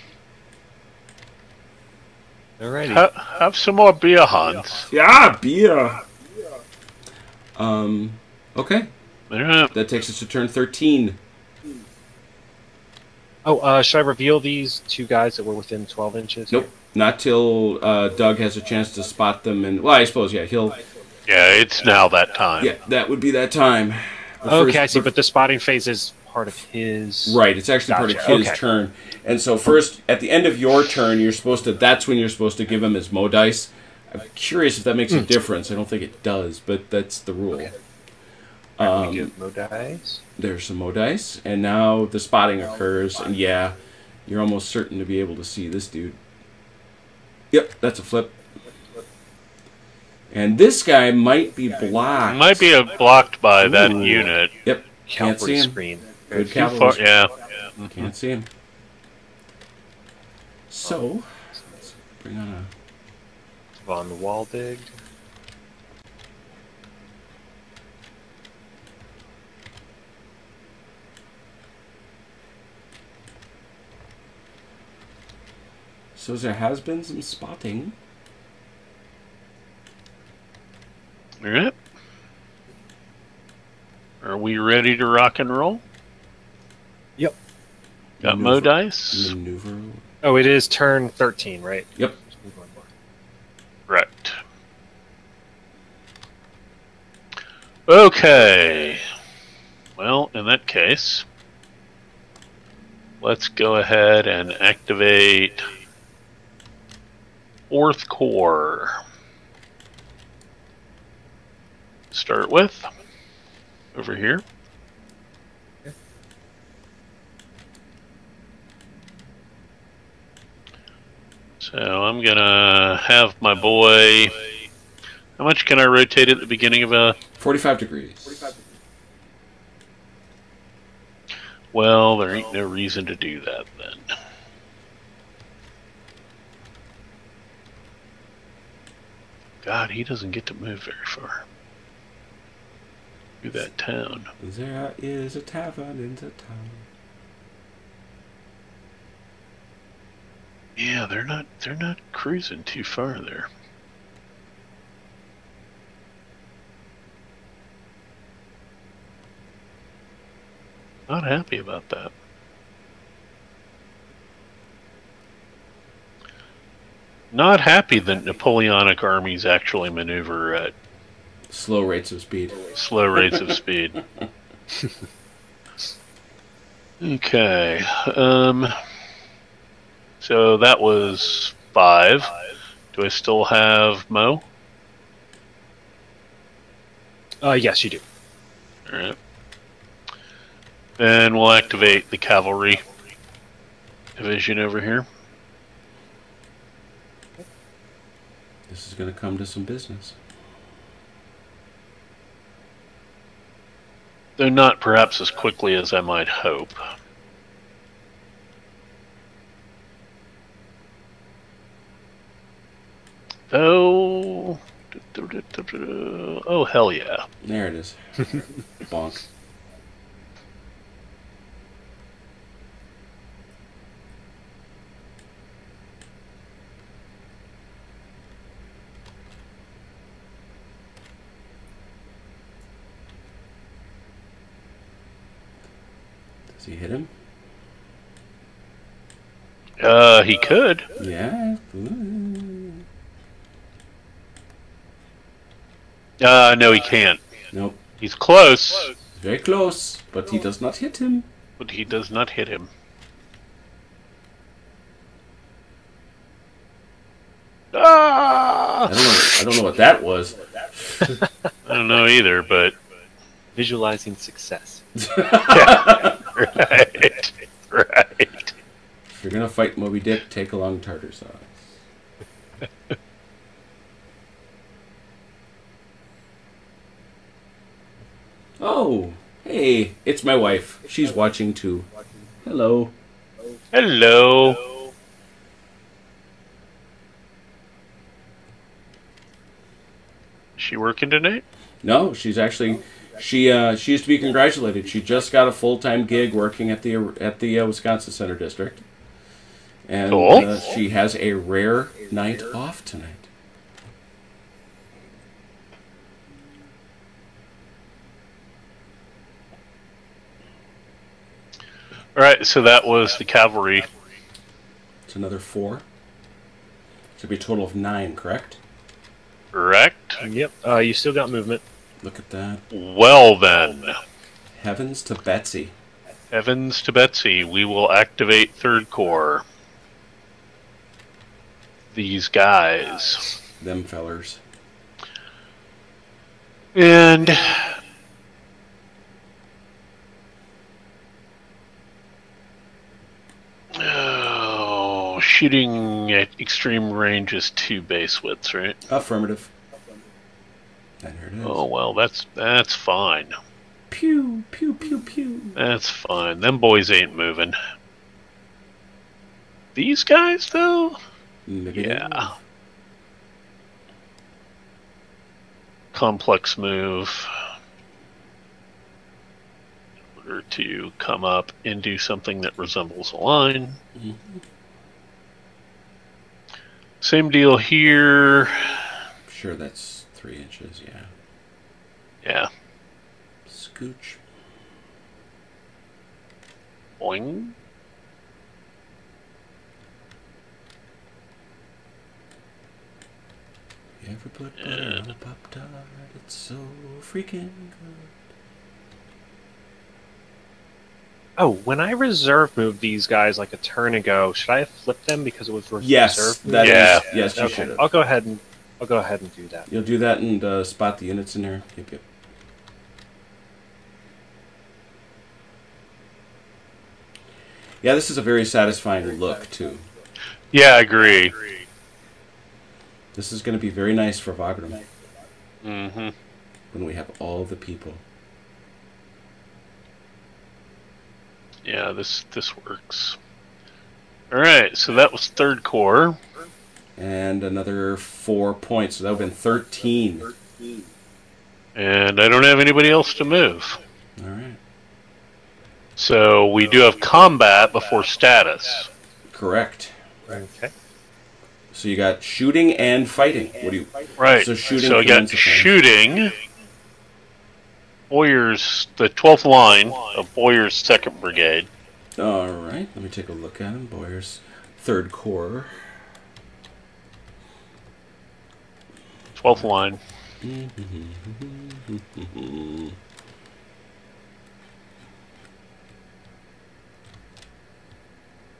Alrighty. Ha- have some more beer, Hans. Yeah, beer. Um. Okay, Yeah. that takes us to turn thirteen. Oh, uh, should I reveal these two guys that were within 12 inches? Nope, not till uh, Doug has a chance to spot them. And well, I suppose yeah, he'll. Yeah, it's now that time. Yeah, that would be that time. The Okay, first- I see. the- But the spotting phase is part of his. right, it's actually part of his okay. turn. And so first, at the end of your turn, you're supposed to. That's when you're supposed to give him his mo dice. I'm curious if that makes Hmm. a difference. I don't think it does, but that's the rule. Okay. Um, we give Mo dice. There's some mo dice, and now the spotting occurs, and yeah, you're almost certain to be able to see this dude. Yep, that's a flip. And this guy might be blocked. Might be uh, blocked by that unit. Yep, can't see him. screen. Good Too cavalry far, screen. yeah. Can't see him. So, let's bring on a. Von Waldig. So there has been some spotting. All right. Are we ready to rock and roll? Yep. Got Maneuver- Mo dice? Maneuver. Oh, it is turn 13, right? Yep. Just move one more. Right. Okay. Well, in that case, let's go ahead and activate Fourth Corps. Start with over here. So I'm gonna have my boy. How much can I rotate at the beginning of a? 45 degrees. Well, there ain't no reason to do that then. God, he doesn't get to move very far. Through that town. There is a tavern in the town. Yeah, they're not they're not cruising too far there. Not happy about that. Not happy that Napoleonic armies actually maneuver at Slow rates of speed. slow rates of speed. <laughs> okay. Um so that was 5. Do I still have Mo? Uh, yes, you do. All right. Then we'll activate the cavalry division over here. This is going to come to some business. Though not perhaps as quickly as I might hope. Though. Oh, hell yeah. There it is. Bonk. Does he hit him? Uh, he could. Yeah. Ooh. Uh, no, he can't. Nope. He's close, Very close, but he does not hit him. but he does not hit him. Ah! I don't know. I don't know what that was. <laughs> I don't know either, but Visualizing success. <laughs> <laughs> right, <laughs> right. If you're gonna fight Moby Dick, take along tartar sauce. <laughs> oh, hey, it's my wife. She's watching too. Hello. Hello. Is she working tonight? No, she's actually she uh, she is to be congratulated. She just got a full time gig working at the at the uh, Wisconsin Center District, and Cool. uh, she has a rare night off tonight. All right, so that was the cavalry. It's another four. Should be a total of nine, correct? Correct. Yep. Uh, you still got movement. Look at that. Well then, Heavens to Betsy. Evans to Betsy, we will activate third corps. These guys. Them fellers. And oh, shooting at extreme range is two base widths, right? Affirmative. And here it is. Oh well, that's that's fine. Pew, pew, pew, pew. That's fine. Them boys ain't moving. These guys, though, Maybe yeah. will. Complex move. In order to come up and do something that resembles a line. Mhm. Same deal here. Sure, that's three inches, yeah. Yeah. Scooch. Boing. You ever put butter on a Pop Tart? It's so freaking good. Oh, when I reserve move these guys like a turn ago, should I have flipped them because it was reserve? Yes, move? that is. Yeah. Yes, you Okay, should. I'll go ahead and I'll go ahead and do that. You'll do that and uh, spot the units in there. Yep, yep. Yeah, this is a very satisfying look too. Yeah, I agree. This is going to be very nice for Wagram hmm when we have all the people. Yeah, this this works. All right, so that was third corps. And another four points. So that would have been 13. And I don't have anybody else to move. All right. So we do have combat before status. Correct. Okay. So you got shooting and fighting. What do you? Right. So shooting So I got commands the same. shooting. Boyer's the twelfth line of Boyer's second brigade. All right. Let me take a look at him. Boyer's third corps. Twelfth line.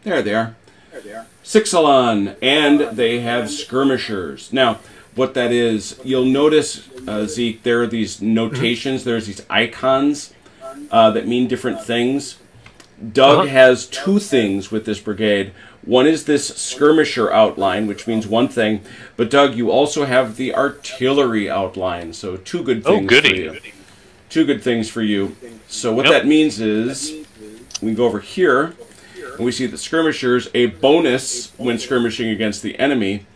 There they are. There they are. Six Elan, and they have skirmishers. Now, what that is, you'll notice, uh, Zeke, there are these notations, there's these icons uh, that mean different things. Doug Uh-huh. has two things with this brigade. One is this skirmisher outline, which means one thing, but Doug, you also have the artillery outline, so two good Oh, things for goody. you. Two good things for you. So what Yep. that means is, we go over here, and we see the skirmishers a bonus when skirmishing against the enemy,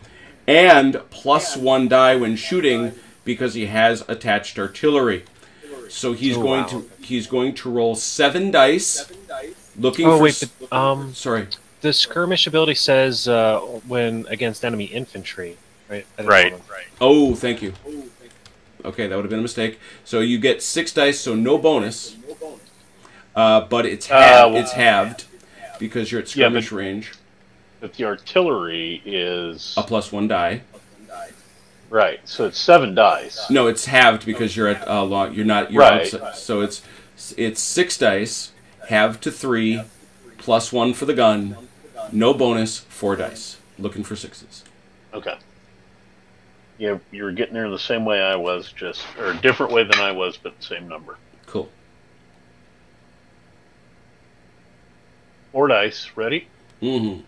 and plus one die when shooting because he has attached artillery. So he's Oh, going wow. to he's going to roll seven dice, looking Oh for. wait, but, um, sorry, the skirmish ability says uh, when against enemy infantry, right? I didn't Right. Oh, thank you. Okay, that would have been a mistake. So you get six dice, so no bonus. Uh, but it's Uh, halved, well- it's halved because you're at Yeah, but- skirmish range. But the artillery is A plus one die. right. So it's seven dice. No, it's halved because you're at uh, long. You're not. You're Right. outside. So it's it's six dice, halved to three, plus one for the gun, no bonus, four dice. Looking for sixes. Okay. Yeah, you were getting there the same way I was, just or a different way than I was, but same number. Cool. Four dice. Ready? Mm-hmm.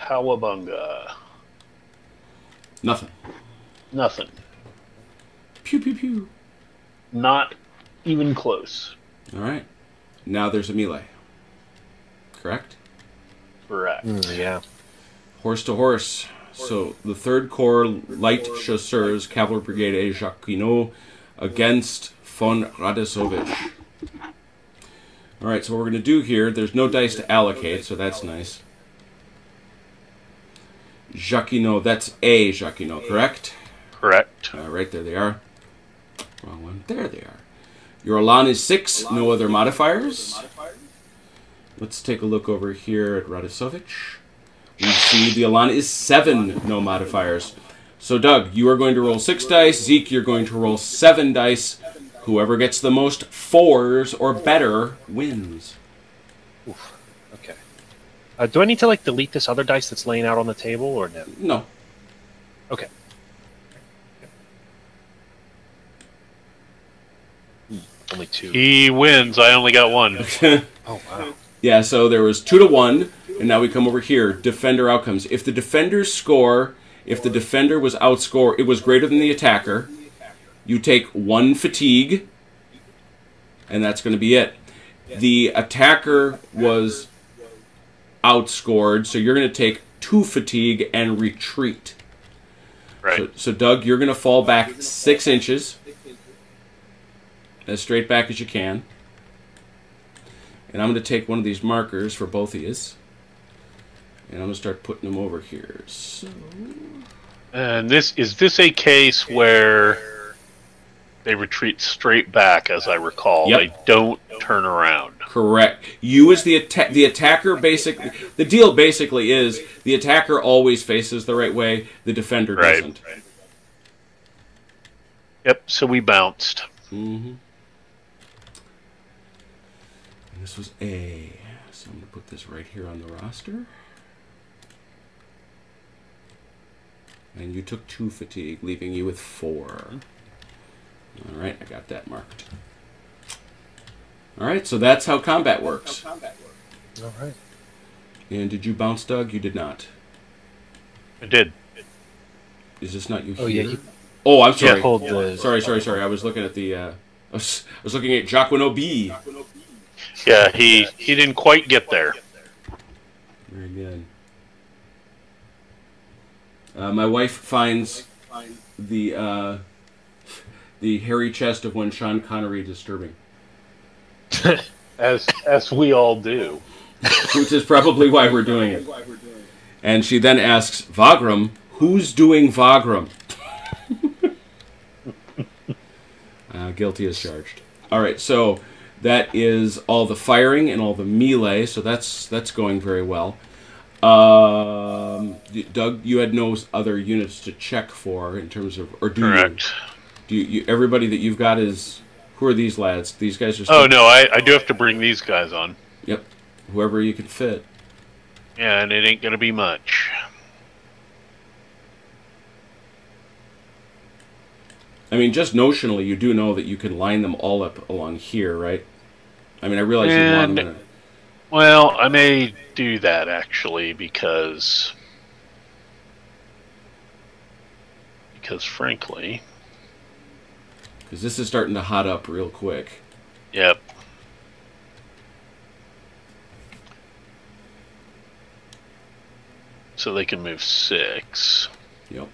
Cowabunga. Nothing. Nothing. Pew pew pew. Not even close. All right. Now there's a melee. Correct. Correct. Mm, yeah. Horse to horse. So the Third Corps Light Chasseurs Cavalry Brigade A Jacquinot against von Radisovich. All right, so what we're going to do here, there's no dice to allocate, so that's nice. Jacquinot, that's A Jacquinot, correct? Correct. Uh, right there they are. Wrong one. There they are. Your Elan is six, no other modifiers. Let's take a look over here at Radisovich. We see the Elan is seven, no modifiers. So, Doug, you are going to roll six dice. Zeke, you're going to roll seven dice. Whoever gets the most fours or better wins. Okay. Uh, do I need to like delete this other dice that's laying out on the table or no? No. Okay. Hmm, Only two. He wins. I only got one. <laughs> Oh wow. Yeah, so there was two to one, and now we come over here. Defender outcomes. If the defender's score, if the defender was outscore, it was greater than the attacker, you take one fatigue, and that's going to be it. The attacker was outscored, so you're going to take two fatigue and retreat. Right. So, so Doug, you're going to fall back six inches, as straight back as you can. And I'm going to take one of these markers for both of yous. And I'm going to start putting them over here. So, And this is this a case where they retreat straight back, as I recall. Yep. They don't turn around. correct. You as the atta- the attacker basically the deal basically is the attacker always faces the right way, the defender Right. doesn't. Yep. So we bounced. hmm And this was A. So I'm going to put this right here on the roster. And you took two fatigue, leaving you with four. All right, I got that marked. All right, so that's how combat works. All right. And did you bounce, Doug? You did not. I did. Is this not you Oh, here? yeah, you- Oh, I'm sorry. Hold the. Sorry, sorry, sorry. I was looking at the. Uh, I, was, I was looking at Jacquinot B. Yeah, he he didn't quite get there. Very good. Uh, my wife finds the uh, the hairy chest of one Sean Connery disturbing, <laughs> As as we all do. <laughs> which is probably why we're doing it. And she then asks Vagram, "Who's doing Vagram?" <laughs> uh, guilty as charged. All right, so that is all the firing and all the melee. So that's that's going very well. Um, Doug, you had no other units to check for in terms of, or do Correct. you? Do you, you? Everybody that you've got is who are these lads? These guys are. Oh no, I, I do have to bring these guys on. Yep, whoever you can fit. Yeah, and it ain't gonna be much. I mean, just notionally, you do know that you can line them all up along here, right? I mean, I realize you want. And- In a, Well, I may do that actually because because frankly, because this is starting to hot up real quick. yep. So they can move six. Yep.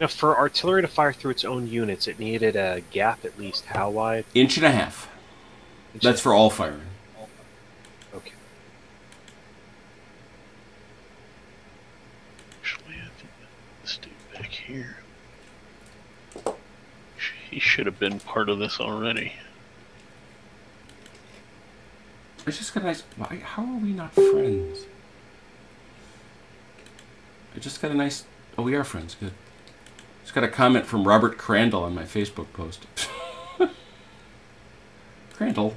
Now, for artillery to fire through its own units, it needed a gap at least how wide? Inch and a half. That's for all firing. Okay. Actually, I think this dude back here. He should have been part of this already. I just got a nice. Why? How are we not friends? I just got a nice. Oh, we are friends. Good. Just got a comment from Robert Crandall on my Facebook post. <laughs> Crandall.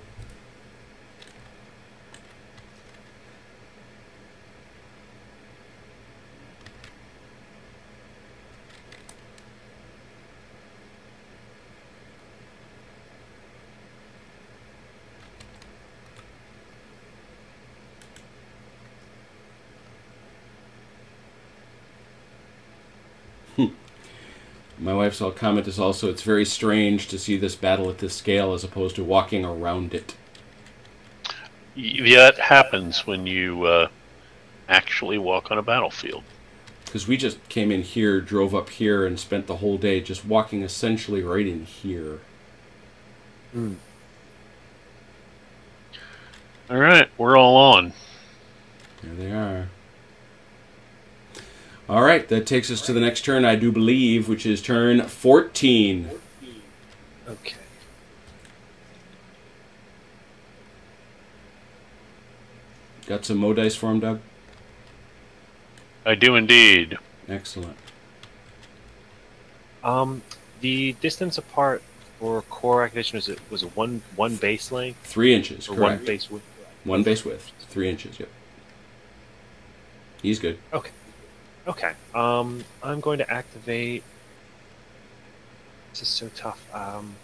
My wife's all comment is also it's very strange to see this battle at this scale as opposed to walking around it. Y- That happens when you uh, actually walk on a battlefield. Because we just came in here, drove up here, and spent the whole day just walking essentially right in here. All right, we're all on. There they are. All right, that takes us to the next turn, I do believe, which is turn 14. Okay. Got some Mo dice for him, Doug? I do indeed. Excellent. Um, the distance apart for corps activation was it was a one one base length Three inches, or one base width. One base width. Three inches, yep. He's good. Okay. Okay. Um, I'm going to activate. This is so tough. Um,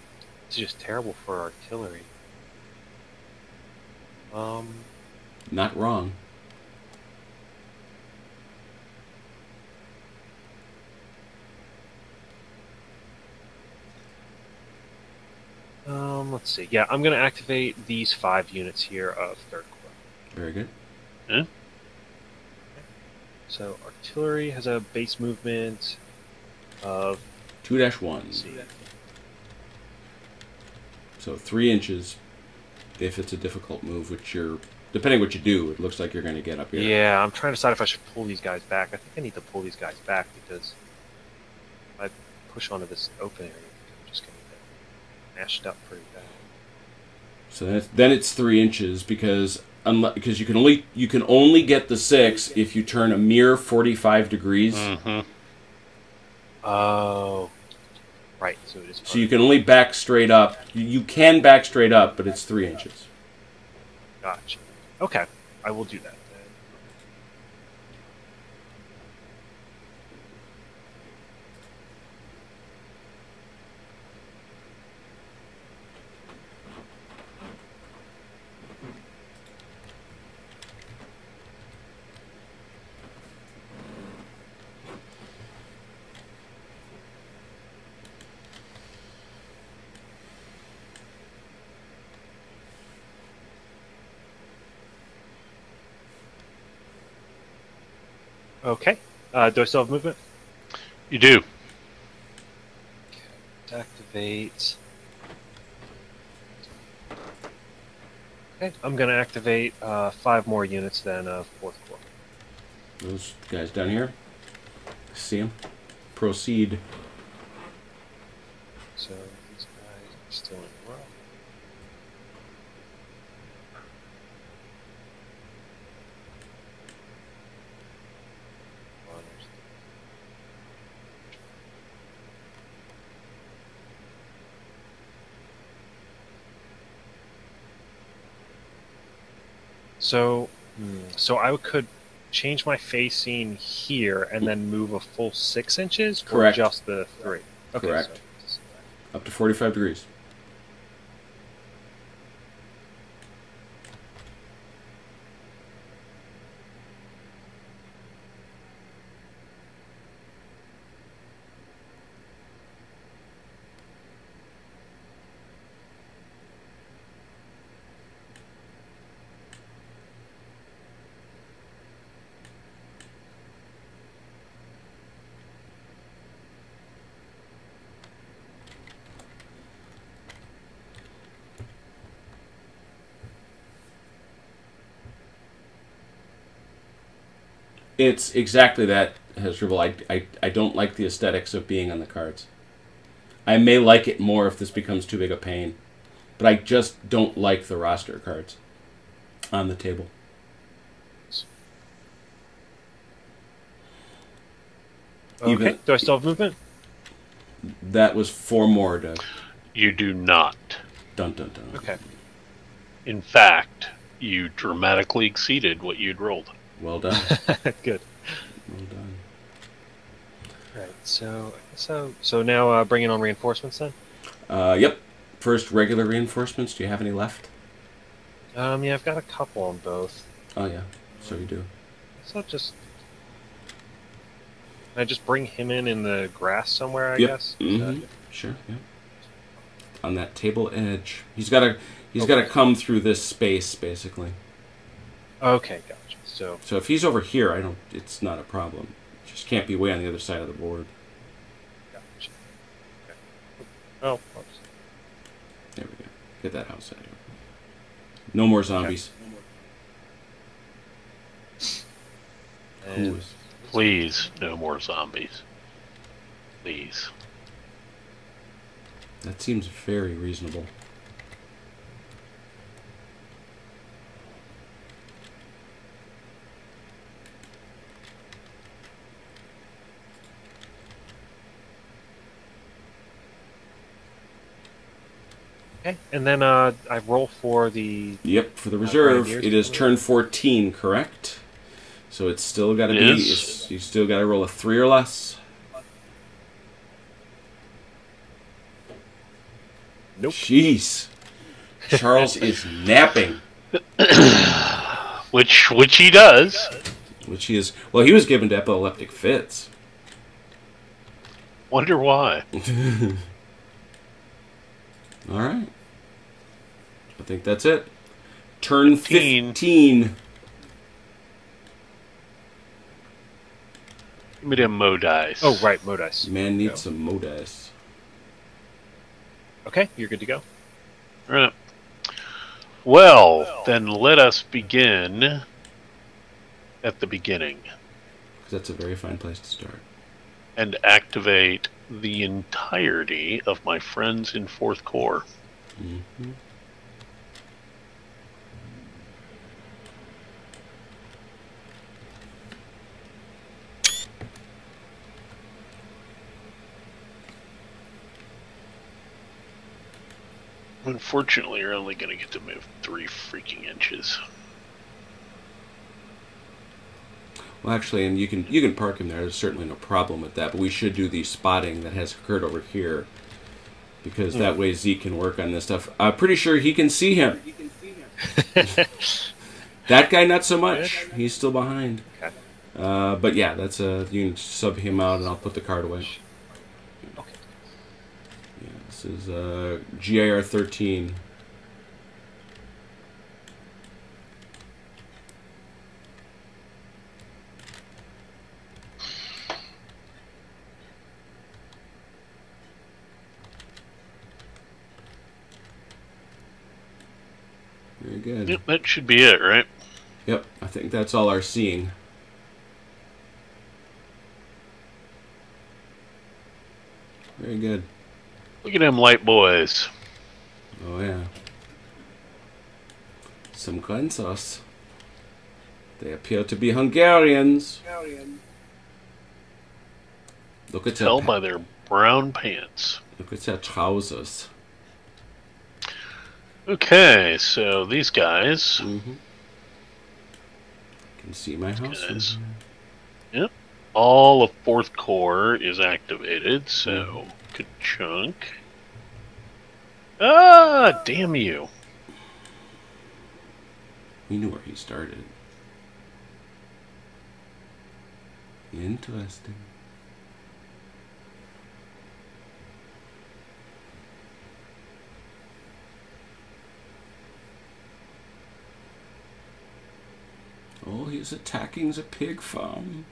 it's just terrible for artillery. Um, Not wrong. um, let's see. Yeah, I'm going to activate these five units here of third corps. Very good. So artillery has a base movement of 2 dash 1. So three inches if it's a difficult move, which you're, depending what you do, it looks like you're going to get up here. Yeah, I'm trying to decide if I should pull these guys back. I think I need to pull these guys back because if I push onto this open area, I'm just going to get mashed up pretty bad. So then it's, then it's three inches because because you can only you can only get the six if you turn a mere forty five degrees. hmm Oh, right. So it is. So you can only back straight up. You, you can back straight up, but it's three inches. Gotcha. Okay, I will do that then. Okay. Uh, do I still have movement? You do. Activate. Okay, I'm gonna activate uh, five more units then of fourth corps. Those guys down here. See them? Proceed. So these guys are still in So, hmm, so I could change my facing here and then move a full six inches, Correct. or just the three. Okay, Correct. so- Up to 45 degrees. It's exactly that, Hasdrubal. I, I, I don't like the aesthetics of being on the cards. I may like it more if this becomes too big a pain, but I just don't like the roster cards on the table. Okay. Even- Do I still have movement? That was four more, Doug. You do not. Dun dun dun. Okay. In fact, you dramatically exceeded what you'd rolled. Well done. <laughs> Good. Well done. Right. So, so, so now uh, bringing on reinforcements then. Uh, yep. First, regular reinforcements. Do you have any left? Um, yeah, I've got a couple on both. Oh yeah, so you do. So just, Can I just bring him in in the grass somewhere. I Yep. guess. Mhm. Sure. Yeah. On that table edge, he's got to he's got to come through this space basically. Okay, gotcha. So, So if he's over here, I don't. It's not a problem. Just can't be way on the other side of the board. gotcha. Okay. Oh, oops. There we go. Get that house out of here. No more zombies. Who And is- Please, no more zombies. Please. That seems very reasonable. Okay, and then uh, I roll for the. Yep, for the reserve, Pioneers it is turn 14, correct? So it's still got to be. is. It's, you still got to roll a three or less. Nope. Jeez. Charles is napping, <coughs> Which which he does. which he is. Well, he was given to epileptic fits. Wonder why. <laughs> All right. I think that's it. Turn 15. 15. Give me them mo dice. Oh, right, mo dice. Man needs Go. some mo dice. Okay, you're good to go. Right. Well, then let us begin at the beginning 'cause that's a very fine place to start. and activate the entirety of my friends in fourth corps. hmm Unfortunately, you're only going to get to move three freaking inches. Well, actually, and you can you can park him there. There's certainly no problem with that. But we should do the spotting that has occurred over here, because that way Zeke can work on this stuff. I'm pretty sure he can see him. <laughs> that guy, not so much. He's still behind. Okay. Uh, but yeah, that's a you can sub him out, and I'll put the card away. Okay. Yeah, this is uh, GIR 13. good. Yep, that should be it, right? Yep, I think that's all our seeing. Very good. Look at them light boys. Oh yeah. Some Grenzers. They appear to be Hungarians. Hungarian. Look at Tell their, by their brown pants. look at their trousers. Okay, so these guys. Mm-hmm. Can see my house. Guys. here. All of fourth corps is activated, so Mm-hmm. good chunk. Ah, damn you. We knew where he started. Interesting. Oh, he's attacking the pig farm.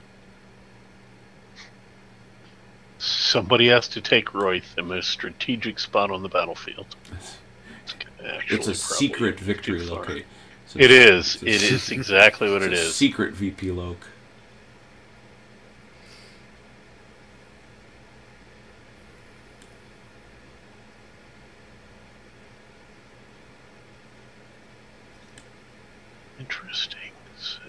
Somebody has to take Royth, the most strategic spot on the battlefield. <laughs> It's, It's a secret victory location. It is. It is <laughs> exactly what it's. Secret VP loc. Interesting. So,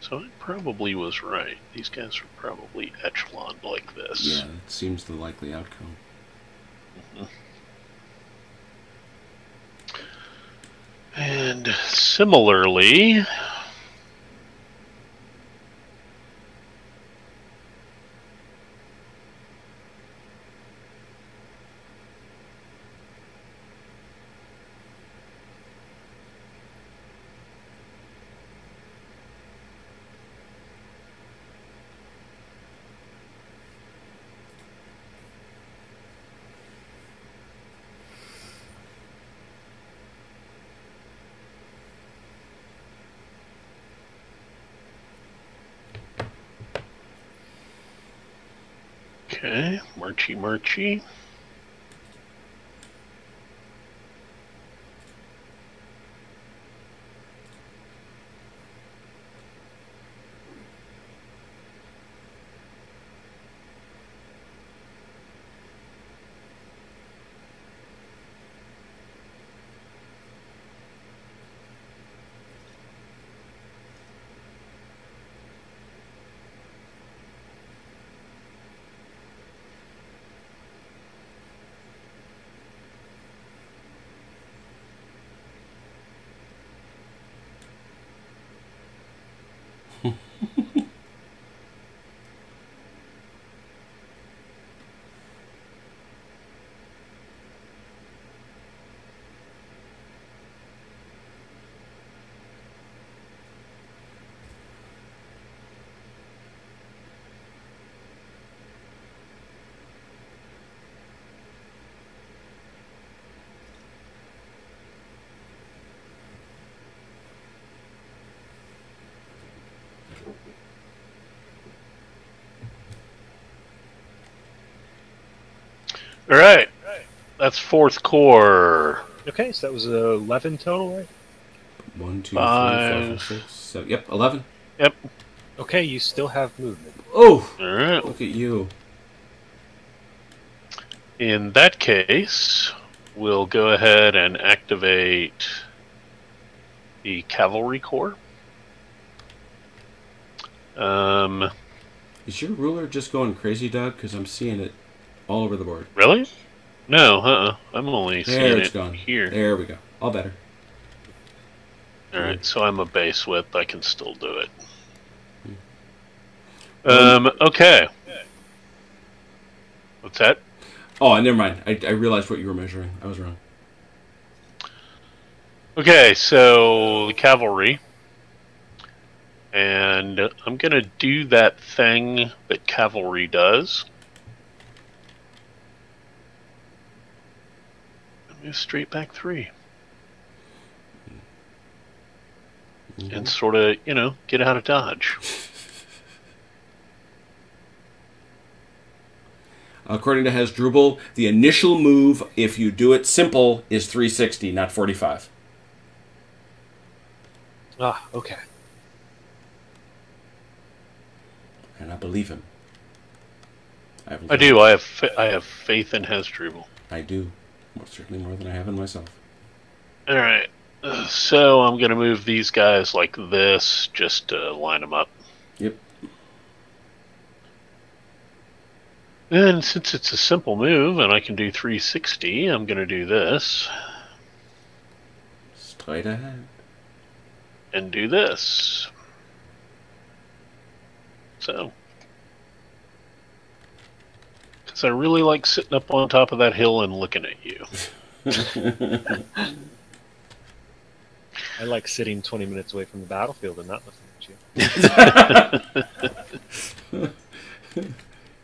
so I probably was right. These guys were probably echeloned like this. Yeah, it seems the likely outcome. Mm-hmm. And similarly, okay, Marchy Marchy. All right, that's fourth corps. Okay, so that was uh, 11 total, right? One, two, three, four, five, Five. six, seven. Yep, eleven. Yep. Okay, you still have movement. Oh, All right. look at you. In that case, we'll go ahead and activate the cavalry corps. Um, Is your ruler just going crazy, Doug? Because I'm seeing it all over the board. really? No, uh-uh. I'm only There seeing it's it gone. here. There we go. All better. All right, so I'm a base width. I can still do it. Um, Um, okay. What's that? Oh, never mind. I, I realized what you were measuring. I was wrong. Okay, so the cavalry. And I'm going to do that thing that cavalry does. Move straight back 3 And sort of, you know, get out of Dodge. <laughs> According to Hasdrubal, the initial move, if you do it simple, is 360, not 45. Ah, okay. And I believe him. I, I do. I have fa- I have faith in Hasdrubal. I do. Most certainly more than I have in myself. All right. So I'm going to move these guys like this just to line them up. Yep. And since it's a simple move and I can do 360, I'm going to do this Straight ahead. and do this. So. Because I really like sitting up on top of that hill and looking at you. <laughs> I like sitting 20 minutes away from the battlefield and not looking at you. <laughs>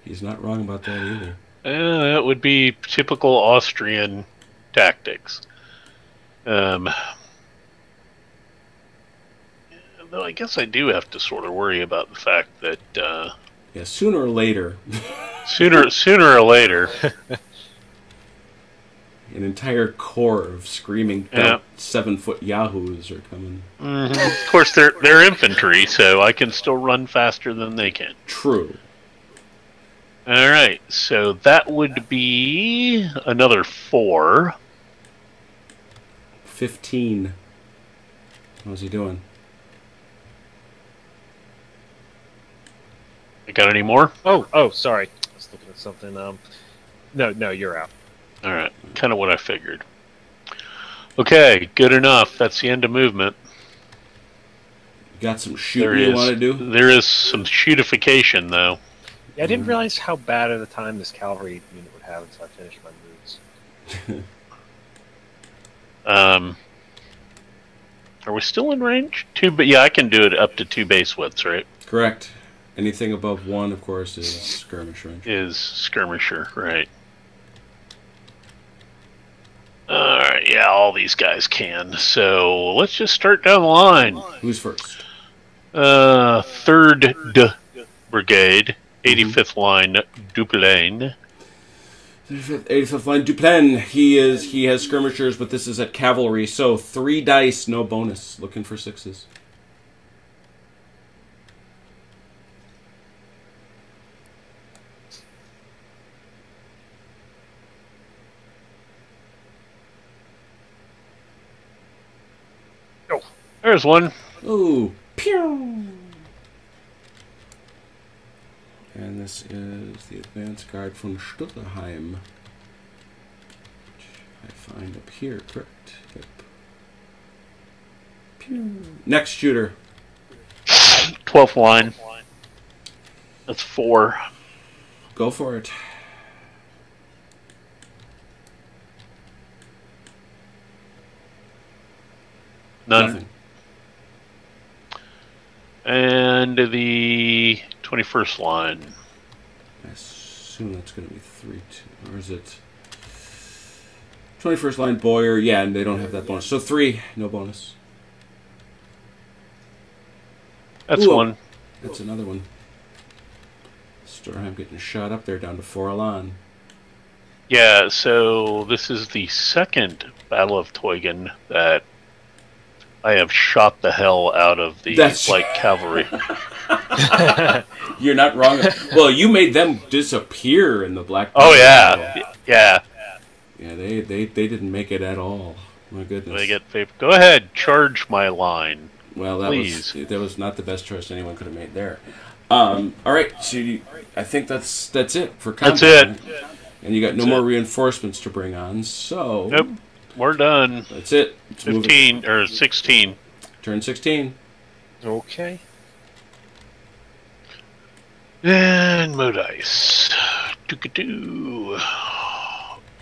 He's not wrong about that either. Uh, that would be typical Austrian tactics. Um, though I guess I do have to sort of worry about the fact that uh, Yeah, sooner or later, sooner sooner or later, <laughs> an entire corps of screaming Yeah. seven foot yahoos are coming. Mhm. of course they're they're infantry, so I can still run faster than they can. True. All right, so that would be another four. 15. How's he doing? You got any more? Oh, oh, sorry. I was looking at something. Um, no, no, you're out. All right, kind of what I figured. Okay, good enough. That's the end of movement. Got some There shooting you want to do? there is some shootification though. Yeah, I didn't realize how bad of a time this cavalry unit would have until I finished my moves. <laughs> Um, are we still in range? Two, but yeah, I can do it up to two base widths, right? Correct. Anything above one, of course, is skirmish range. Is skirmisher, right? All right, yeah, all these guys can. So let's just start down the line. Who's first? Uh, third D brigade, 85th line, Duplain. 85th line, Duplan. He is he has skirmishers, but this is at cavalry, so three dice, no bonus. Looking for sixes. There's one. Ooh, pew! And this is the advance guard from Stutterheim. Which I find up here, correct? Yep. Pew. Next shooter. 12th line. That's four. Go for it. None. Nothing. And the 21st line. I assume that's going to be 3 2. Or is it. 21st line Boyer. Yeah, and they don't have that bonus. So 3, no bonus. That's Ooh. one. That's another one. Stutterheim getting shot up there down to 4 Elan. Yeah, so this is the second Battle of Teugn that I have shot the hell out of the That's- light cavalry. <laughs> You're not wrong. well, you made them disappear in the Black. oh Battle. yeah, yeah. Yeah, they, they, they didn't make it at all. My goodness. They get paper. Go ahead, charge my line. well, that please. was that was not the best choice anyone could have made there. Um, all right, so you, I think that's that's it for combat. That's it. And you got no That's more it. reinforcements to bring on, so Nope, we're done. that's it. Let's move it. Fifteen or sixteen. Turn sixteen. Okay. And mo dice. Doo-ka-doo.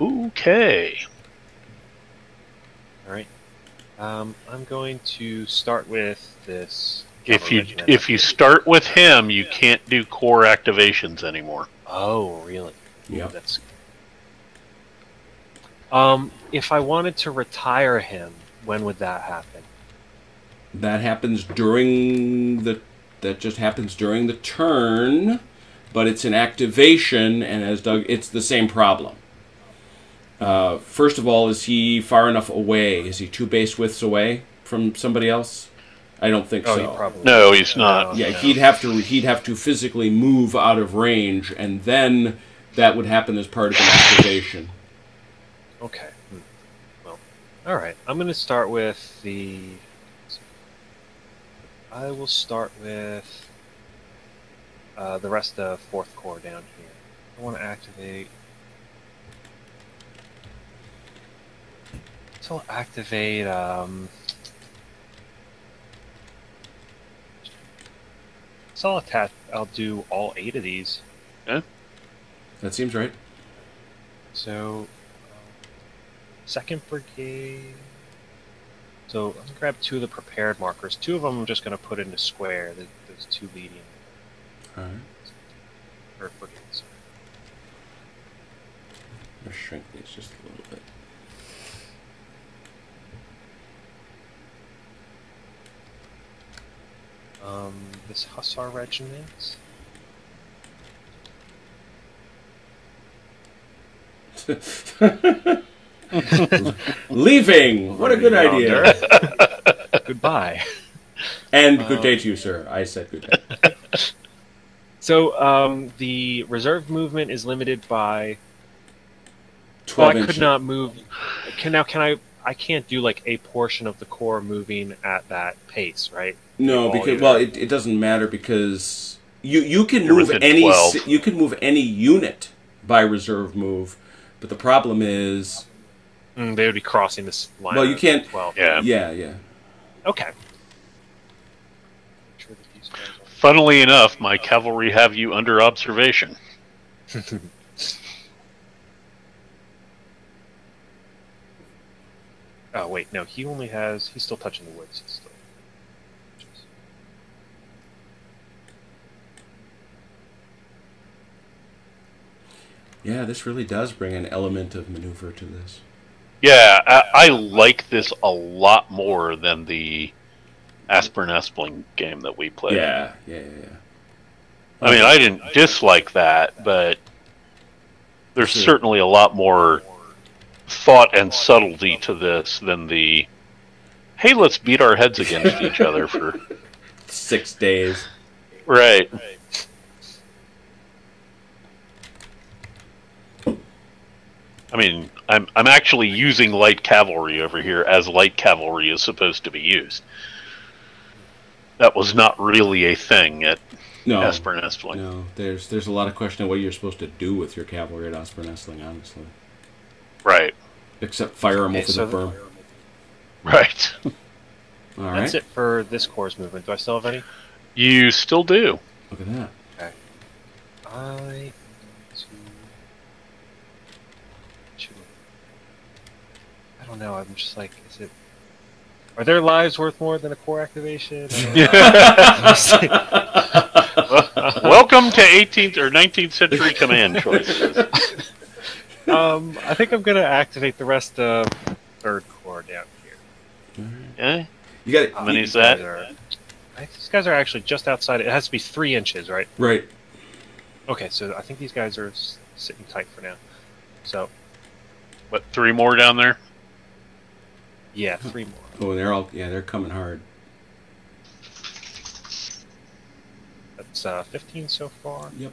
Okay. All right. Um, I'm going to start with this. If you if you start with him, you can't do corps activations anymore. Oh, really? Yeah, That's. Um, if I wanted to retire him, when would that happen? That happens during the. That just happens during the turn, but it's an activation, and as Doug, it's the same problem. Uh, first of all, is he far enough away? Is he two base widths away from somebody else? I don't think Oh, so. you probably. No, he's not. Yeah, no. he'd have to he'd have to physically move out of range, and then that would happen as part of an activation. Okay. Hmm. Well, all right. I'm going to start with the. I will start with uh, the rest of fourth corps down here. I want to activate. So I'll activate. Um, so I'll attach. I'll do all eight of these. Yeah, That seems right. So, second brigade. So let's grab two of the prepared markers. Two of them I'm just gonna put into square. th- Those two leading All right. or brigades. Let's shrink these just a little bit. Um, this hussar regiment. <laughs> <laughs> Leaving. What a good idea. <laughs> Goodbye. And good day to you, sir. I said good day. <laughs> So um, the reserve movement is limited by. Twelve. Well, I could inches. not move. Can now? Can I? I can't do like a portion of the corps moving at that pace, right? No, all because either. well, it, it doesn't matter because you you can You're move any 12. you can move any unit by reserve move, but the problem is Mm, they would be crossing this line. Well, you can't- 12. Yeah. yeah yeah Okay. Sure that these guys are- Funnily enough, my cavalry have you under observation. <laughs> Oh wait, no, he only has. He's still touching the woods. He's still. yeah. This really does bring an element of maneuver to this. Yeah, I, I like this a lot more than the Aspern-Essling game that we played. Yeah yeah yeah. yeah. I mean, I didn't dislike that, but there's Sure. certainly a lot more thought and subtlety to this than the hey, let's beat our heads against each <laughs> other for six days. right. I mean, I'm I'm actually using light cavalry over here as light cavalry is supposed to be used. That was not really a thing at No, Aspern-Essling. no. There's there's a lot of question of what you're supposed to do with your cavalry at Aspern-Essling, honestly. Right. Except fire them Okay, over so the berm. <laughs> Right. All That's it for this corps's movement. Do I still have any? You still do. Look at that. I need to. to- I don't know. I'm just like, is it? Are their lives worth more than a corps activation? <laughs> <laughs> Welcome to 18th or 19th century command choices. <laughs> um, I think I'm gonna activate the rest of third corps down here. Yeah. You got it. How it. many These is that? guys are- I think these guys are actually just outside. It has to be three inches, right? Right. Okay, so I think these guys are sitting tight for now. So What, three more down there? Yeah, three more. Oh, they're all yeah, they're coming hard. That's uh, 15 so far. Yep.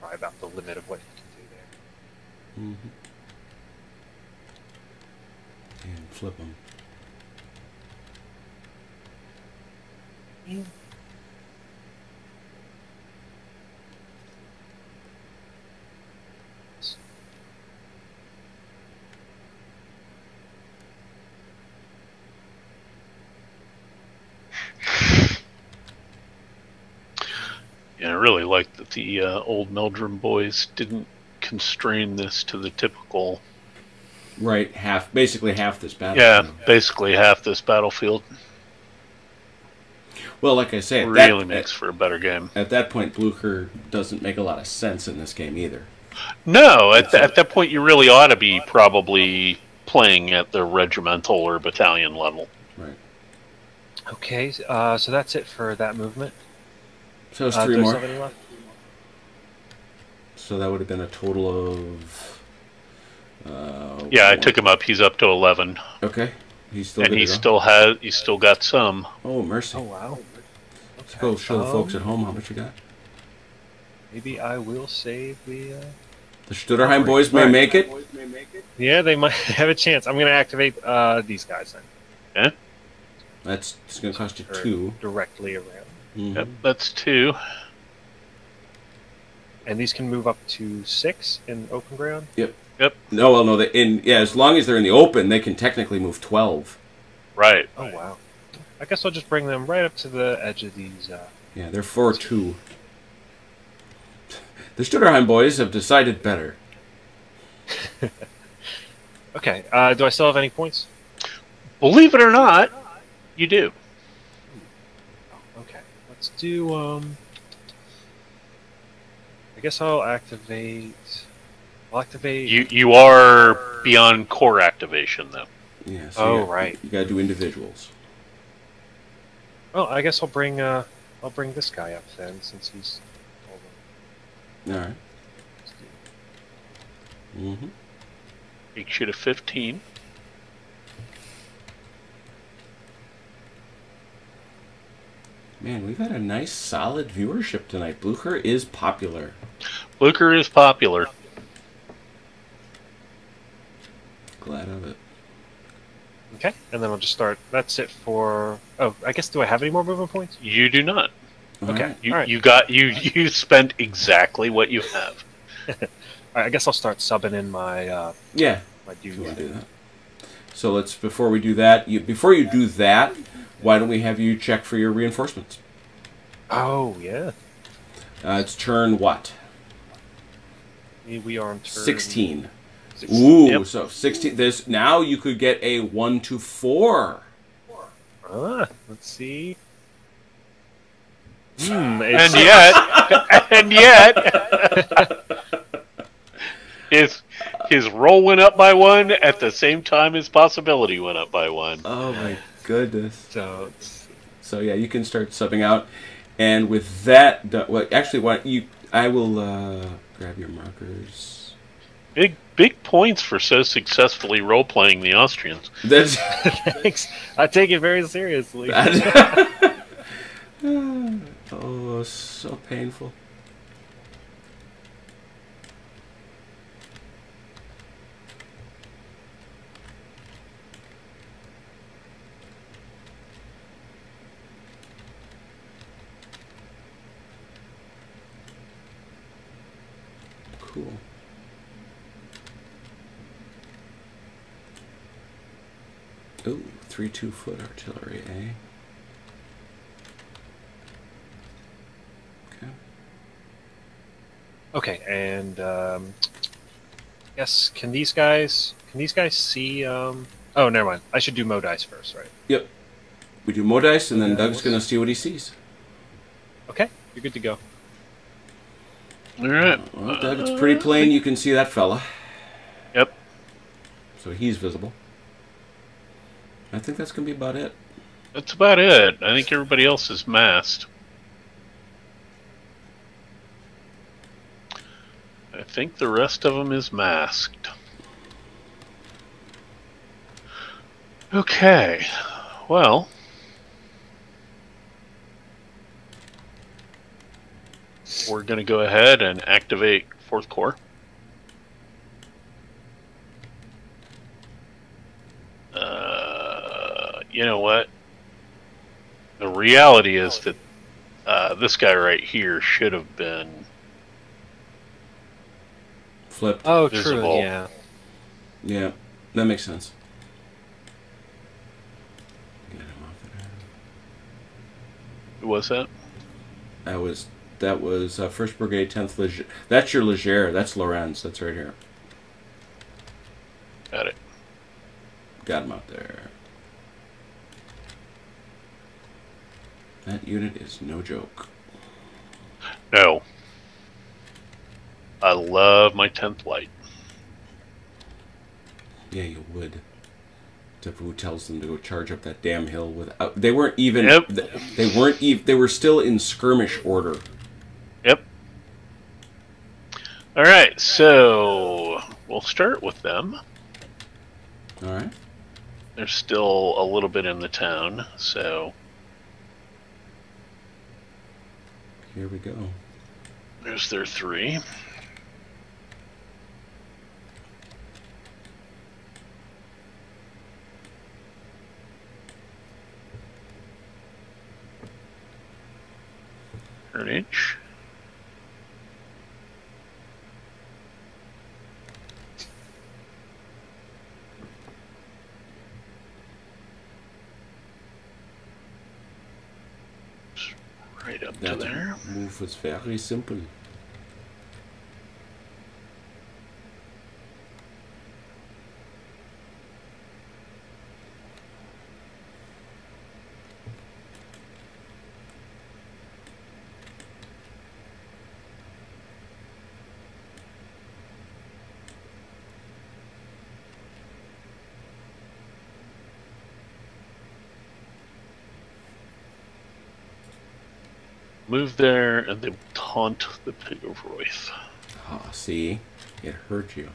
Probably about the limit of what you can do there. Mm-hmm. And flip them. Yeah, I really like that the uh, old Meldrum boys didn't constrain this to the typical. Right, half basically half this battle. Yeah, basically half this battlefield. Well, like I say, at Really that, makes for a better game. at that point, Blucher doesn't make a lot of sense in this game either. No, at, th- at that point, you really ought to be probably playing at the regimental or battalion level. Right. Okay, uh, so that's it for that movement. So it's Uh, three do I more. still have any left? So that would have been a total of. Uh, Yeah, I took him up. He's up to eleven, Okay, he's still and he still has. He's still got some. Oh mercy! Oh wow. Let's go show the folks at Um, home how much you got. Maybe I will save the. Uh... The Stutterheim boys may make it. Yeah, they might <laughs> have a chance. I'm going to activate uh, these guys then. That's it's going to cost you two. directly around, Mhm. Yep, that's two. and these can move up to six in open ground. Yep. Yep. No, well, no. They, in yeah, as long as they're in the open, they can technically move twelve. Right. Oh wow. I guess I'll just bring them right up to the edge of these. Uh... Yeah, they're four two. The Stutterheim boys have decided better. <laughs> Okay. Uh, do I still have any points? Believe it or not, you do. Okay. Let's do. Um. I guess I'll activate. I'll activate. You you are beyond corps activation though. Yeah. So Oh, you got- right. You got to do individuals. Oh, I guess I'll bring. Uh, I'll bring this guy up then, since he's. All right. Let's do- Mm-hmm. Takes you to fifteen. Man, we've had a nice, solid viewership tonight. Blucher is popular. Blucher is popular. Glad of it. Okay, and then I'll just start. That's it for. Oh, I guess. Do I have any more movement points? You do not. All Okay. right. You All right. you got you you spent exactly what you have. <laughs> All right, I guess I'll start subbing in my uh, Yeah. my If you want to do that. So let's before we do that, you before you do that, why don't we have you check for your reinforcements? Oh yeah, Uh, it's turn what? we, we are on turn Sixteen. 16. Ooh, Yep. so sixteen. This now you could get a one to four. Ah, let's see. Hmm, And yet <laughs> and yet his his roll went up by one at the same time his possibility went up by one. Oh my goodness. so So yeah, you can start subbing out, and with that, well, actually, what you I will uh, grab your markers. Big big points for so successfully role playing the Austrians. <laughs> That's thanks. I take it very seriously. <laughs> <laughs> oh, so painful. Ooh, three two foot artillery, eh? Okay. Okay, and um, yes, can these guys can these guys see? Um, oh, never mind. I should do Mo dice first, right? Yep. We do more dice, and then Yeah, Doug's what's- gonna see what he sees. Okay, you're good to go. All right. Well, Doug, it's pretty plain. You can see that fella, Yep. so he's visible. I think that's gonna be about it. That's about it. I think everybody else is masked. I think the rest of them is masked. Okay. Well. We're going to go ahead and activate fourth corps. Uh, you know what? The reality is that uh, this guy right here should have been. Flipped. Oh, Visible. true. Yeah. Yeah, that makes sense. Get him off there. Who was that? That was that was uh, First Brigade, Tenth Leger. That's your Leger. That's Lorenz. That's right here. Got it. Got him out there. That unit is no joke. No. I love my 10th light. Yeah, you would. Davout tells them to go charge up that damn hill without. They weren't even. Yep. They weren't even. They were still in skirmish order. Yep. All right, so we'll start with them. All right. They're still a little bit in the town, so Here we go. there's their three. Heritage. Right up to That there. move was very simple. Move there, and they taunt the pig of Royth. Ah, see, it hurt you.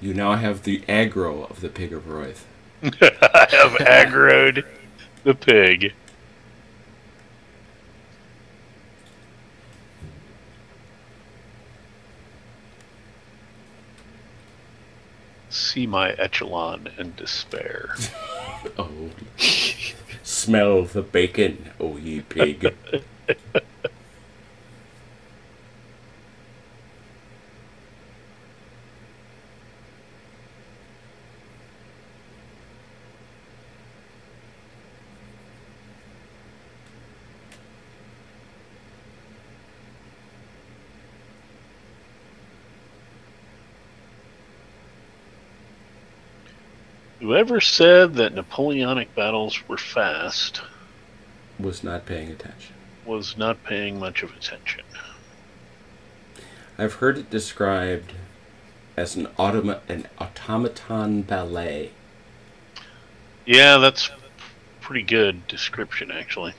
You now have the aggro of the pig of Royth. <laughs> I have aggroed the pig. See my echelon and despair. <laughs> Oh, <laughs> smell the bacon, oh ye pig. <laughs> Whoever said that Napoleonic battles were fast Was not paying attention. was not paying much of attention. I've heard it described as an automa- an automaton ballet. Yeah, that's pretty good description, actually.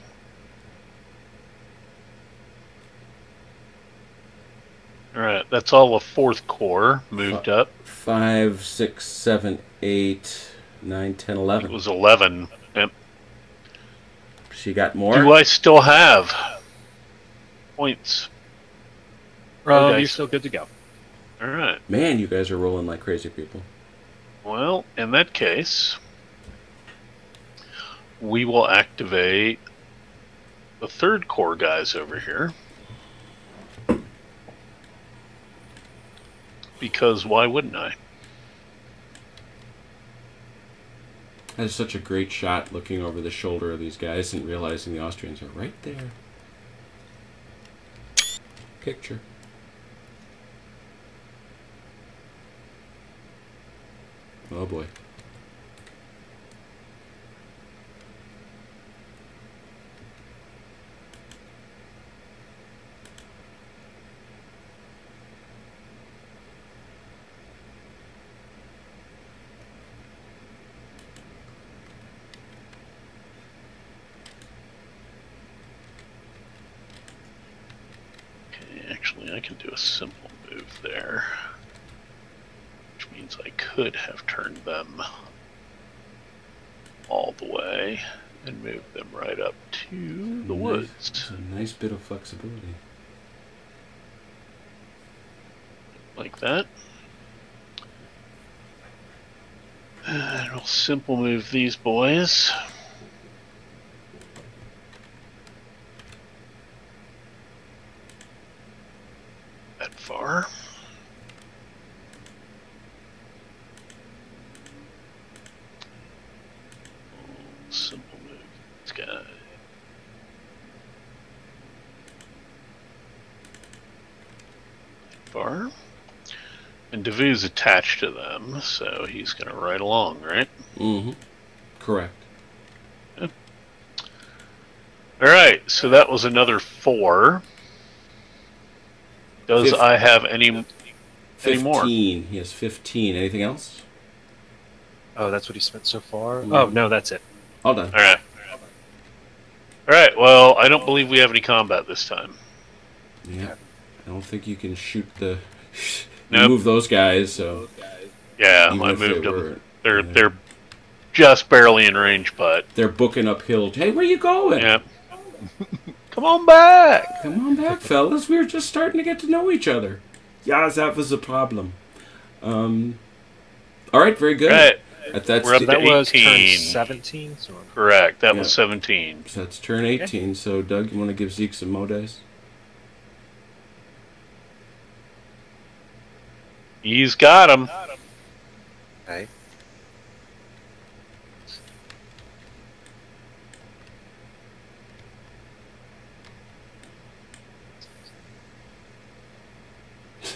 All right, that's all the fourth corps moved up. Five, six, seven, eight, nine, ten, It eleven. It was 11. Yep. She got more. Do I still have points? Okay. you're still good to go. All right. Man, you guys are rolling like crazy people. Well, in that case, we will activate the third corps guys over here. Because why wouldn't I? That is such a great shot looking over the shoulder of these guys and realizing the Austrians are right there. Picture. Oh boy. Okay, actually, I can do a simple move there. Which means I could have turned them all the way and moved them right up to the Nice. woods. A nice bit of flexibility. like that. And we'll simple move these boys. That far. Simple move this guy. Far. And Davout's attached to them, so he's going to ride along, right? Mm-hmm. Correct. All right, so that was another four. Does Fif- I have any? anymore. Fifteen. He has fifteen. Anything else? Oh, that's what he spent so far. Mm. Oh no, that's it. All done. All right. All right. Well, I don't believe we have any combat this time. Yeah. I don't think you can shoot the. <laughs> Nope. Move those guys, so Yeah, even I if they moved them. were- They're yeah. they're just barely in range, but they're booking uphill. Hey, where you going? yeah. <laughs> Come on back. Come on back, fellas. We were just starting to get to know each other. Yeah, that was a problem. Um. All right, very good. Right. That- that's We're up the- That was turn seventeen. So Correct. That Yeah. was 17. so that's turn 18. So, Doug, you want to give Zeke some mo dice? He's got him. okay.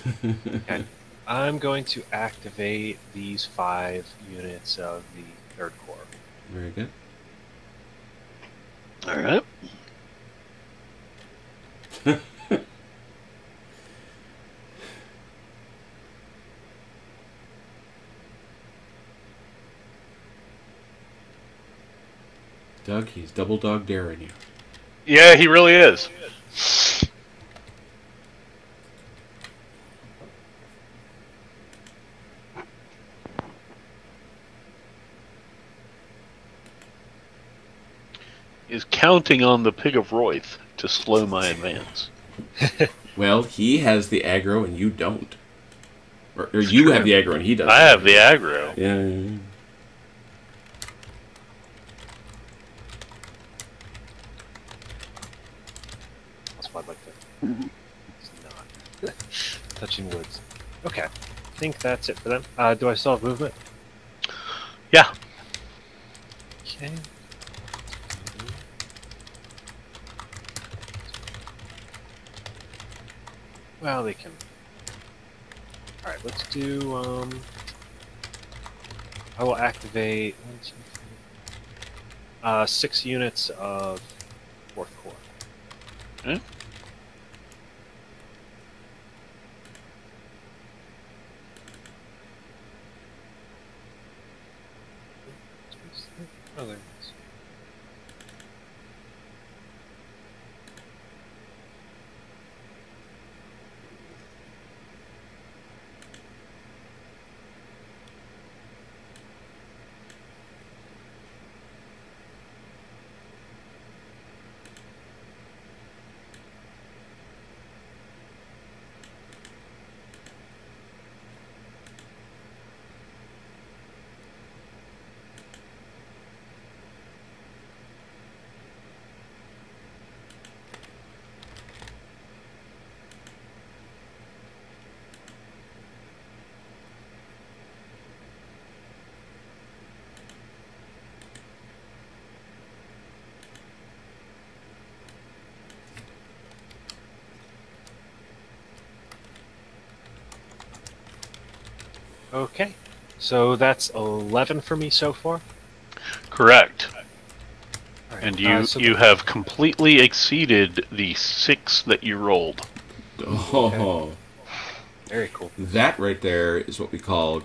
<laughs> okay. I'm going to activate these five units of the third corps. Very good. All right. <laughs> Doug, he's double dog daring you. Yeah, he really is. Is counting on the pig of Royth to slow my advance. <laughs> Well, he has the aggro and you don't. Or, or you have the aggro and he doesn't. I have the aggro. Yeah, yeah, yeah. That's why I'd like to. It's <laughs> not touching woods. Okay. I think that's it for them. Uh, do I still have movement? Yeah. Okay. Well, they can. All right, let's do. Um, I will activate one, two, three, uh, six units of fourth corps. Okay. Oh, there it is. Okay, so that's eleven for me so far. Correct. All right, And you uh, so you the- have completely exceeded the six that you rolled. Oh, very cool. that right there is what we call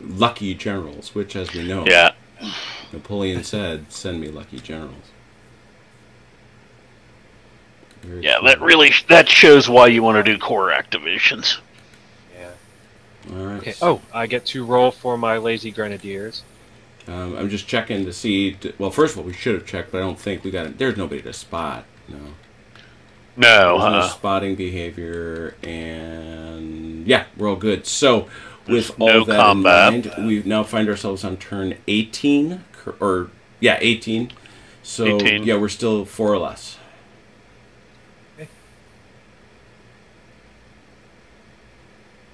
lucky generals, which, as we know, Yeah. Napoleon said, "Send me lucky generals." Very Yeah, cool. that really that shows why you want to do corps activations. Yeah. All right. Okay. Oh, I get to roll for my lazy grenadiers. Um, I'm just checking to see. t well, first of all, we should have checked, but I don't think we got it. There's nobody to spot. No. No, There's no spotting behavior, and yeah, we're all good. So, with There's all no that combat. in mind, we now find ourselves on turn 18, or yeah, 18. So 18. yeah, we're still four or less.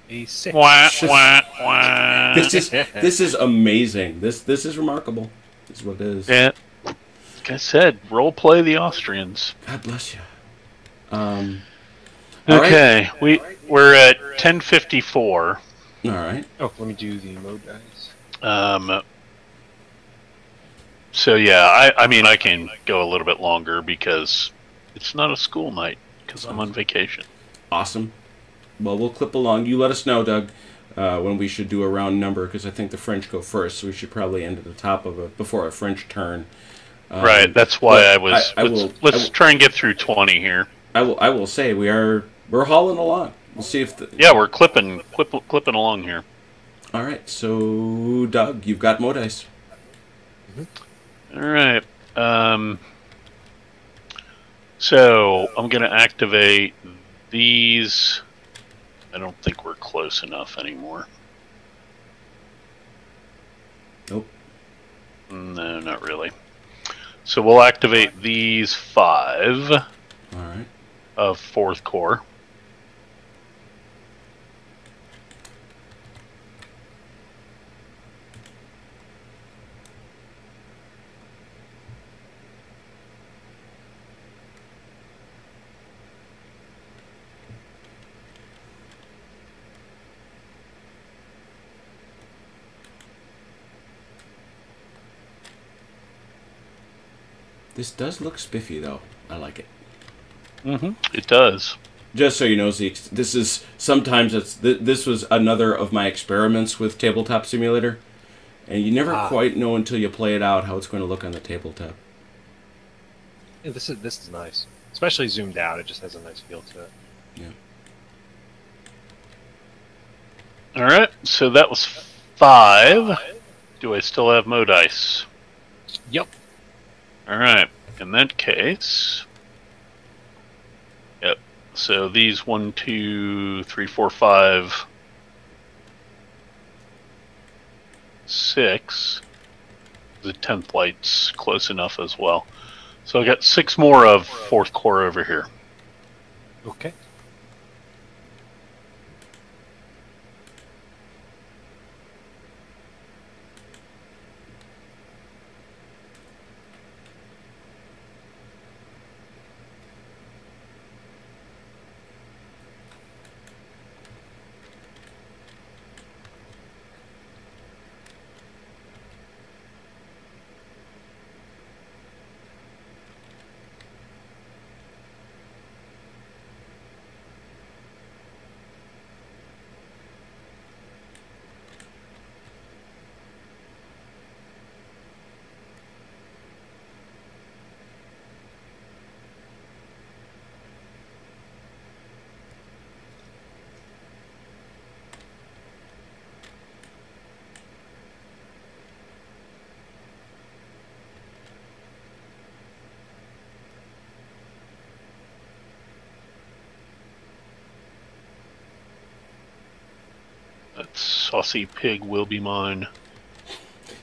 A six. wah, wah, wah. This is this is amazing. This this is remarkable. This is what it is. Yeah. Like I said, role play the Austrians. God bless you. Um. all right. Okay, we we're at 1054. All right. Oh, let me do the mo dice. Um, so yeah, I, I mean I can go a little bit longer because it's not a school night because I'm on vacation. Awesome. Well, we'll clip along. You let us know, Doug, uh, when we should do a round number because I think the French go first, so we should probably end at the top of it before a French turn. Um, right. That's why I was. I, I let's will, let's I will, try and get through twenty here. I will. I will say we are we're hauling along. We'll see if the, Yeah, we're clipping clip, clipping along here. All right. So, Doug, you've got mo dice. All right. Um, so I'm going to activate these. I don't think we're close enough anymore. Nope. No, not really. So we'll activate these five All right. of fourth corps. This does look spiffy, though. I like it. Mm-hmm. It does. Just so you know, Zeke, this is sometimes it's th- this was another of my experiments with Tabletop Simulator, and you never Ah. quite know until you play it out how it's going to look on the tabletop. Yeah, this is this is nice, especially zoomed out. It just has a nice feel to it. Yeah. All right. So that was five. Do I still have mo dice? Yep. All right. In that case, yep. So these one, two, three, four, five, six. The tenth light's close enough as well. So I got six more of fourth corps over here. Okay. That pig will be mine.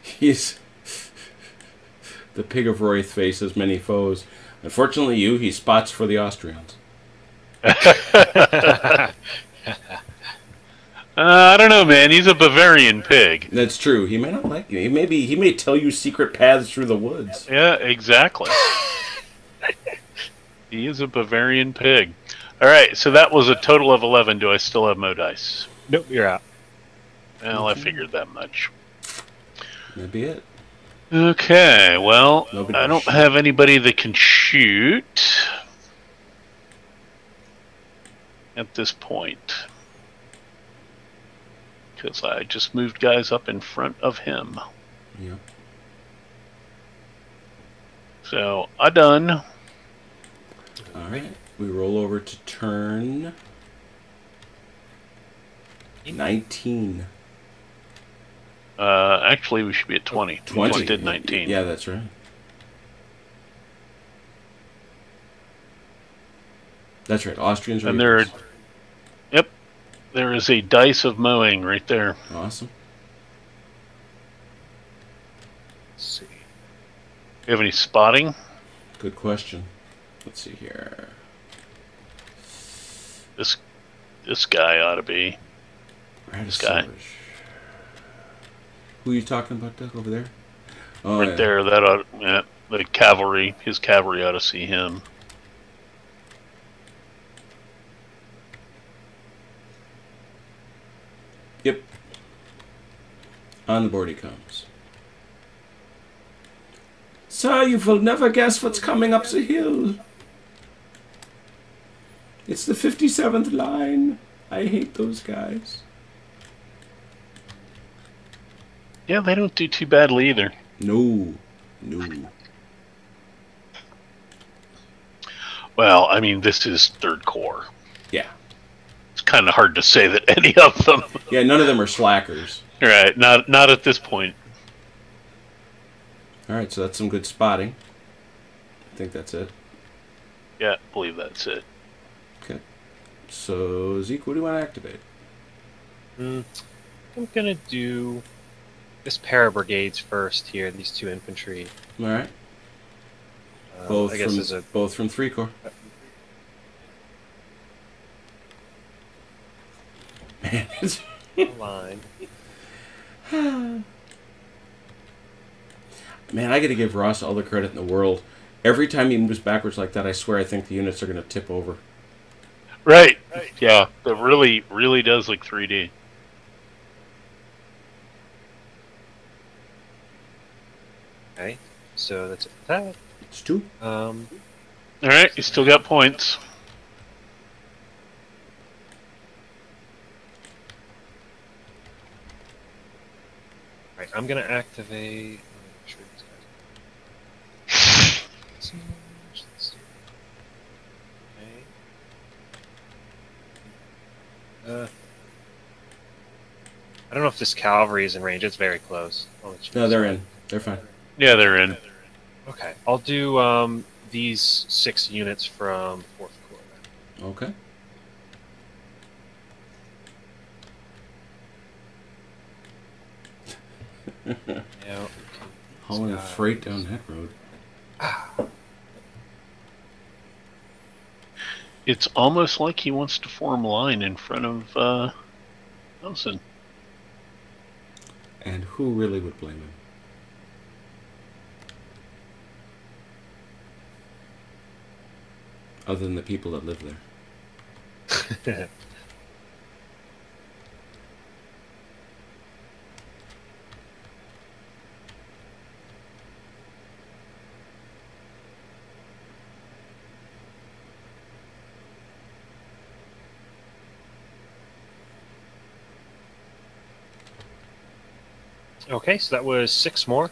He's the pig of Royth faces many foes. Unfortunately, you he spots for the Austrians. <laughs> Uh, I don't know, man. He's a Bavarian pig. That's true. He may not like you. He may be. He may tell you secret paths through the woods. Yeah, exactly. <laughs> he is a Bavarian pig. All right, so that was a total of 11. Do I still have mo dice? Nope, you're out. Well, I figured that much. Maybe it. Okay, well, Nobody I don't shoot. have anybody that can shoot at this point. Because I just moved guys up in front of him. Yeah. So, I done. All right. We roll over to turn nineteen. Uh, actually, we should be at 20. We 20. just did 19. Yeah, that's right. That's right. Austrians. And there, Reapers. yep, there is a dice of mowing right there. Awesome. Let's see. You have any spotting? Good question. Let's see here. This, this guy ought to be. Right This guy. Who are you talking about, Doug, over there? Oh, right yeah. there. That ought, yeah, the cavalry. His cavalry ought to see him. Yep. On the board he comes. Sir, you will never guess what's coming up the hill. It's the 57th line. I hate those guys. Yeah, they don't do too badly either. No, no. Well, I mean, this is third corps. Yeah, It's kind of hard to say that <laughs> any of them. yeah. None of them are slackers. right, not not at this point. All right, so that's some good spotting. I think that's it. Yeah, I believe that's it. Okay. So Zeke, what do you want to activate? Mm, I'm gonna do this pair of brigades first here. These two infantry. All right. Uh, Both I guess from a both from three corps. Man, it's- line. man, I got to give Ross all the credit in the world. Every time he moves backwards like that, I swear I think the units are going to tip over. Right. Yeah, it really really does look 3D. Okay, so that's it for that. It's two. Um, All right, you still got points. right, I'm gonna activate. I'm sure these guys- Let's see. Okay. Uh, I don't know if this cavalry is in range. It's very close. I'll let you No, they're in. They're fine. Yeah, they're in. Okay, I'll do um, these six units from fourth corps. then. Okay. Yeah. <laughs> okay. Hauling freight down that road. It's almost like he wants to form line in front of uh, Nelson. And who really would blame him? Other than the people that live there. <laughs> okay, so that was six more.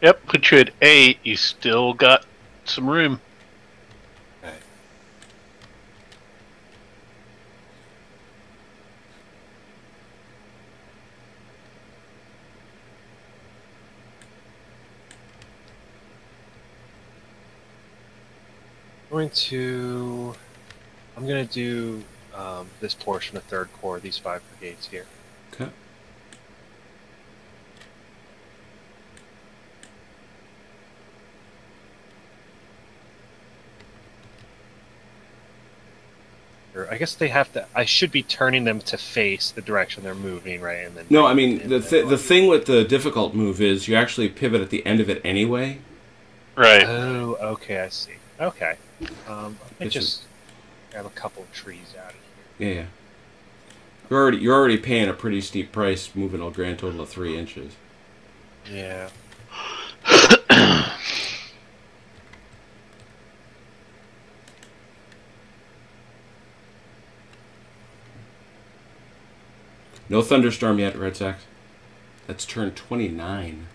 Yep, put you at eight. You still got some room. Going to, I'm going to do um, this portion of third corps, these five brigades here. Okay. Or I guess they have to. I should be turning them to face the direction they're moving, right? And then No, I mean the th- the thing with the difficult move is you actually pivot at the end of it anyway. Right. Oh, okay, I see. Okay. Um, I just grab a couple of trees out of here. Yeah, yeah. You're already you're already paying a pretty steep price moving a grand total of three inches. Yeah. No thunderstorm yet, Red Sox. That's turn twenty nine.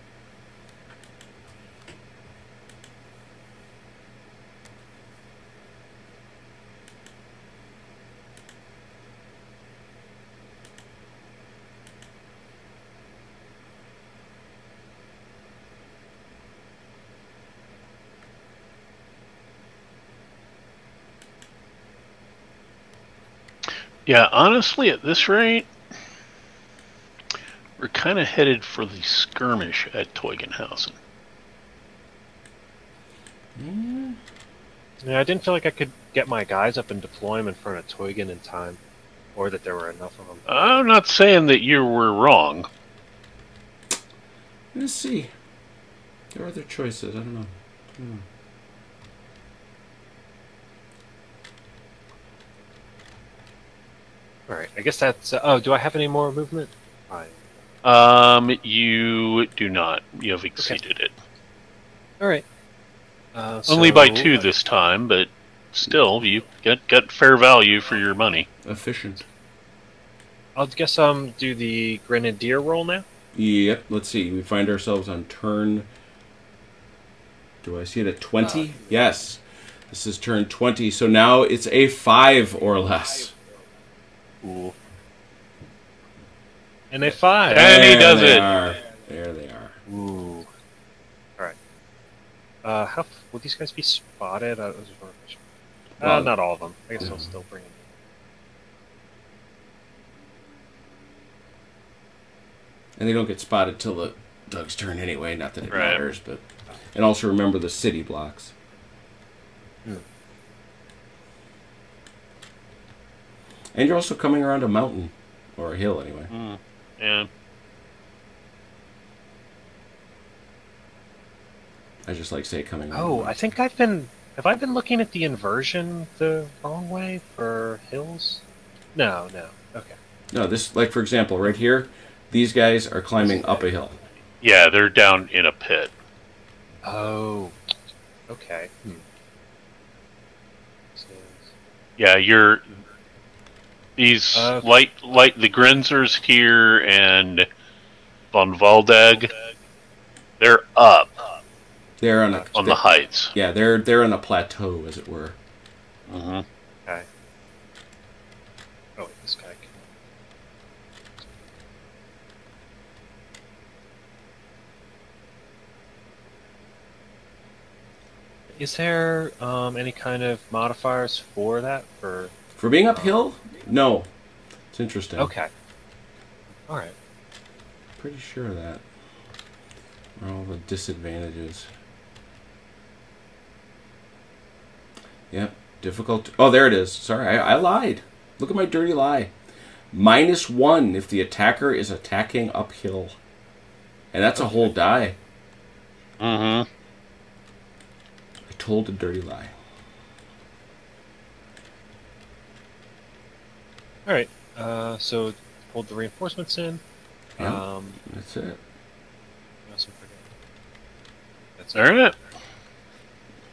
Yeah, honestly, at this rate, we're kind of headed for the skirmish at Teugn-Hausen. Yeah, I didn't feel like I could get my guys up and deploy them in front of Teugn in time, or that there were enough of them. I'm not saying that you were wrong. Let's see. There are other choices. I don't know. I don't know. All right, I guess that's. Uh, oh, do I have any more movement? Fine. Um, you do not. You have exceeded it. All right. Uh, Only by so- two this time, but still, you get get fair value for your money. Efficient. I'll guess um do the grenadier roll now. Yep. Let's see. We find ourselves on turn. Do I see it at twenty? yes. This is turn twenty. So now it's a five or less. Ooh. And they five. And he does they it. Are. There they are. Ooh. All right. Uh, how f- will these guys be spotted? Uh, those are- uh, not all of them. I guess yeah. I'll still bring them. And they don't get spotted till the Doug's turn anyway. Not that it Right. matters, but and also remember the city blocks. And you're also coming around a mountain or a hill anyway. Mm. Yeah. I just like say coming. around Oh. I think I've been. Have I been looking at the inversion the wrong way for hills? No, no. Okay. no. This like for example, right here, these guys are climbing up a hill. Yeah, they're down in a pit. Oh. Okay. Hmm. Yeah, you're these Uh, light light the Grenzers here and von Waldag. They're up They're on a on the heights. yeah. They're they're on a plateau, as it were. hmm Okay. Oh, wait, this guy. Can... Is there um, any kind of modifiers for that? For For being uphill, no. It's interesting. okay. All right. Pretty sure of that. All the disadvantages. Yep, difficult. Oh, there it is. Sorry, I, I lied. Look at my dirty lie. Minus one if the attacker is attacking uphill. And that's a whole die. Uh huh. I told a dirty lie. All right. Uh, so hold the reinforcements in. Yeah, Um, that's it. I also forget. That's All right.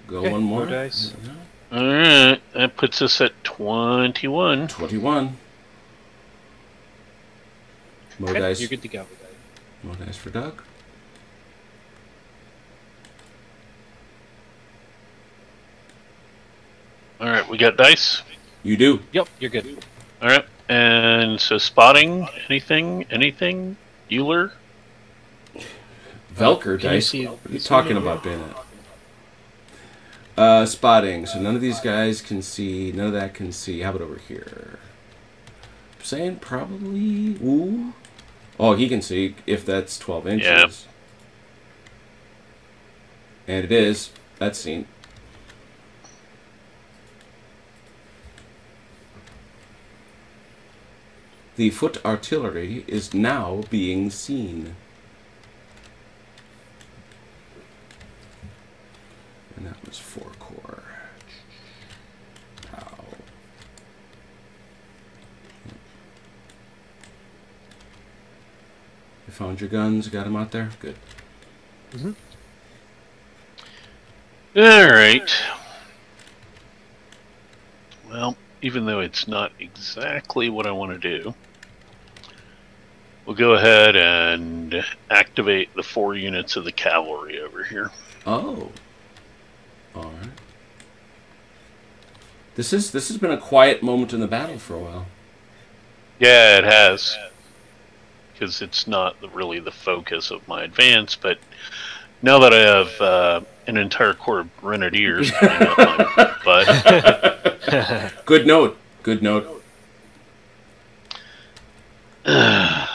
Go Okay, one more. more dice. All right. That puts us at twenty-one. 21. More Okay, dice. You're good to go. More dice for Doug. All right, we got dice. You do. Yep, you're good. All right, and so spotting anything, anything, Euler. Velker Can you dice. see- what are you talking about, Bennett? Uh, spotting. So none of these guys can see. None of that can see. How about over here? I'm saying probably. Ooh. Oh, he can see if that's 12 inches. Yeah. And it is. That's seen. The foot artillery is now being seen. And that was four corps. Ow. You found your guns, got them out there? Good. Mm-hmm. All right. Well, even though it's not exactly what I want to do, we'll go ahead and activate the four units of the cavalry over here. Oh. Alright. This is this has been a quiet moment in the battle for a while. Yeah, it has. Because it's not really the focus of my advance, but now that I have uh, an entire corps of grenadiers coming up my butt, Good note. Good note. <sighs> <sighs>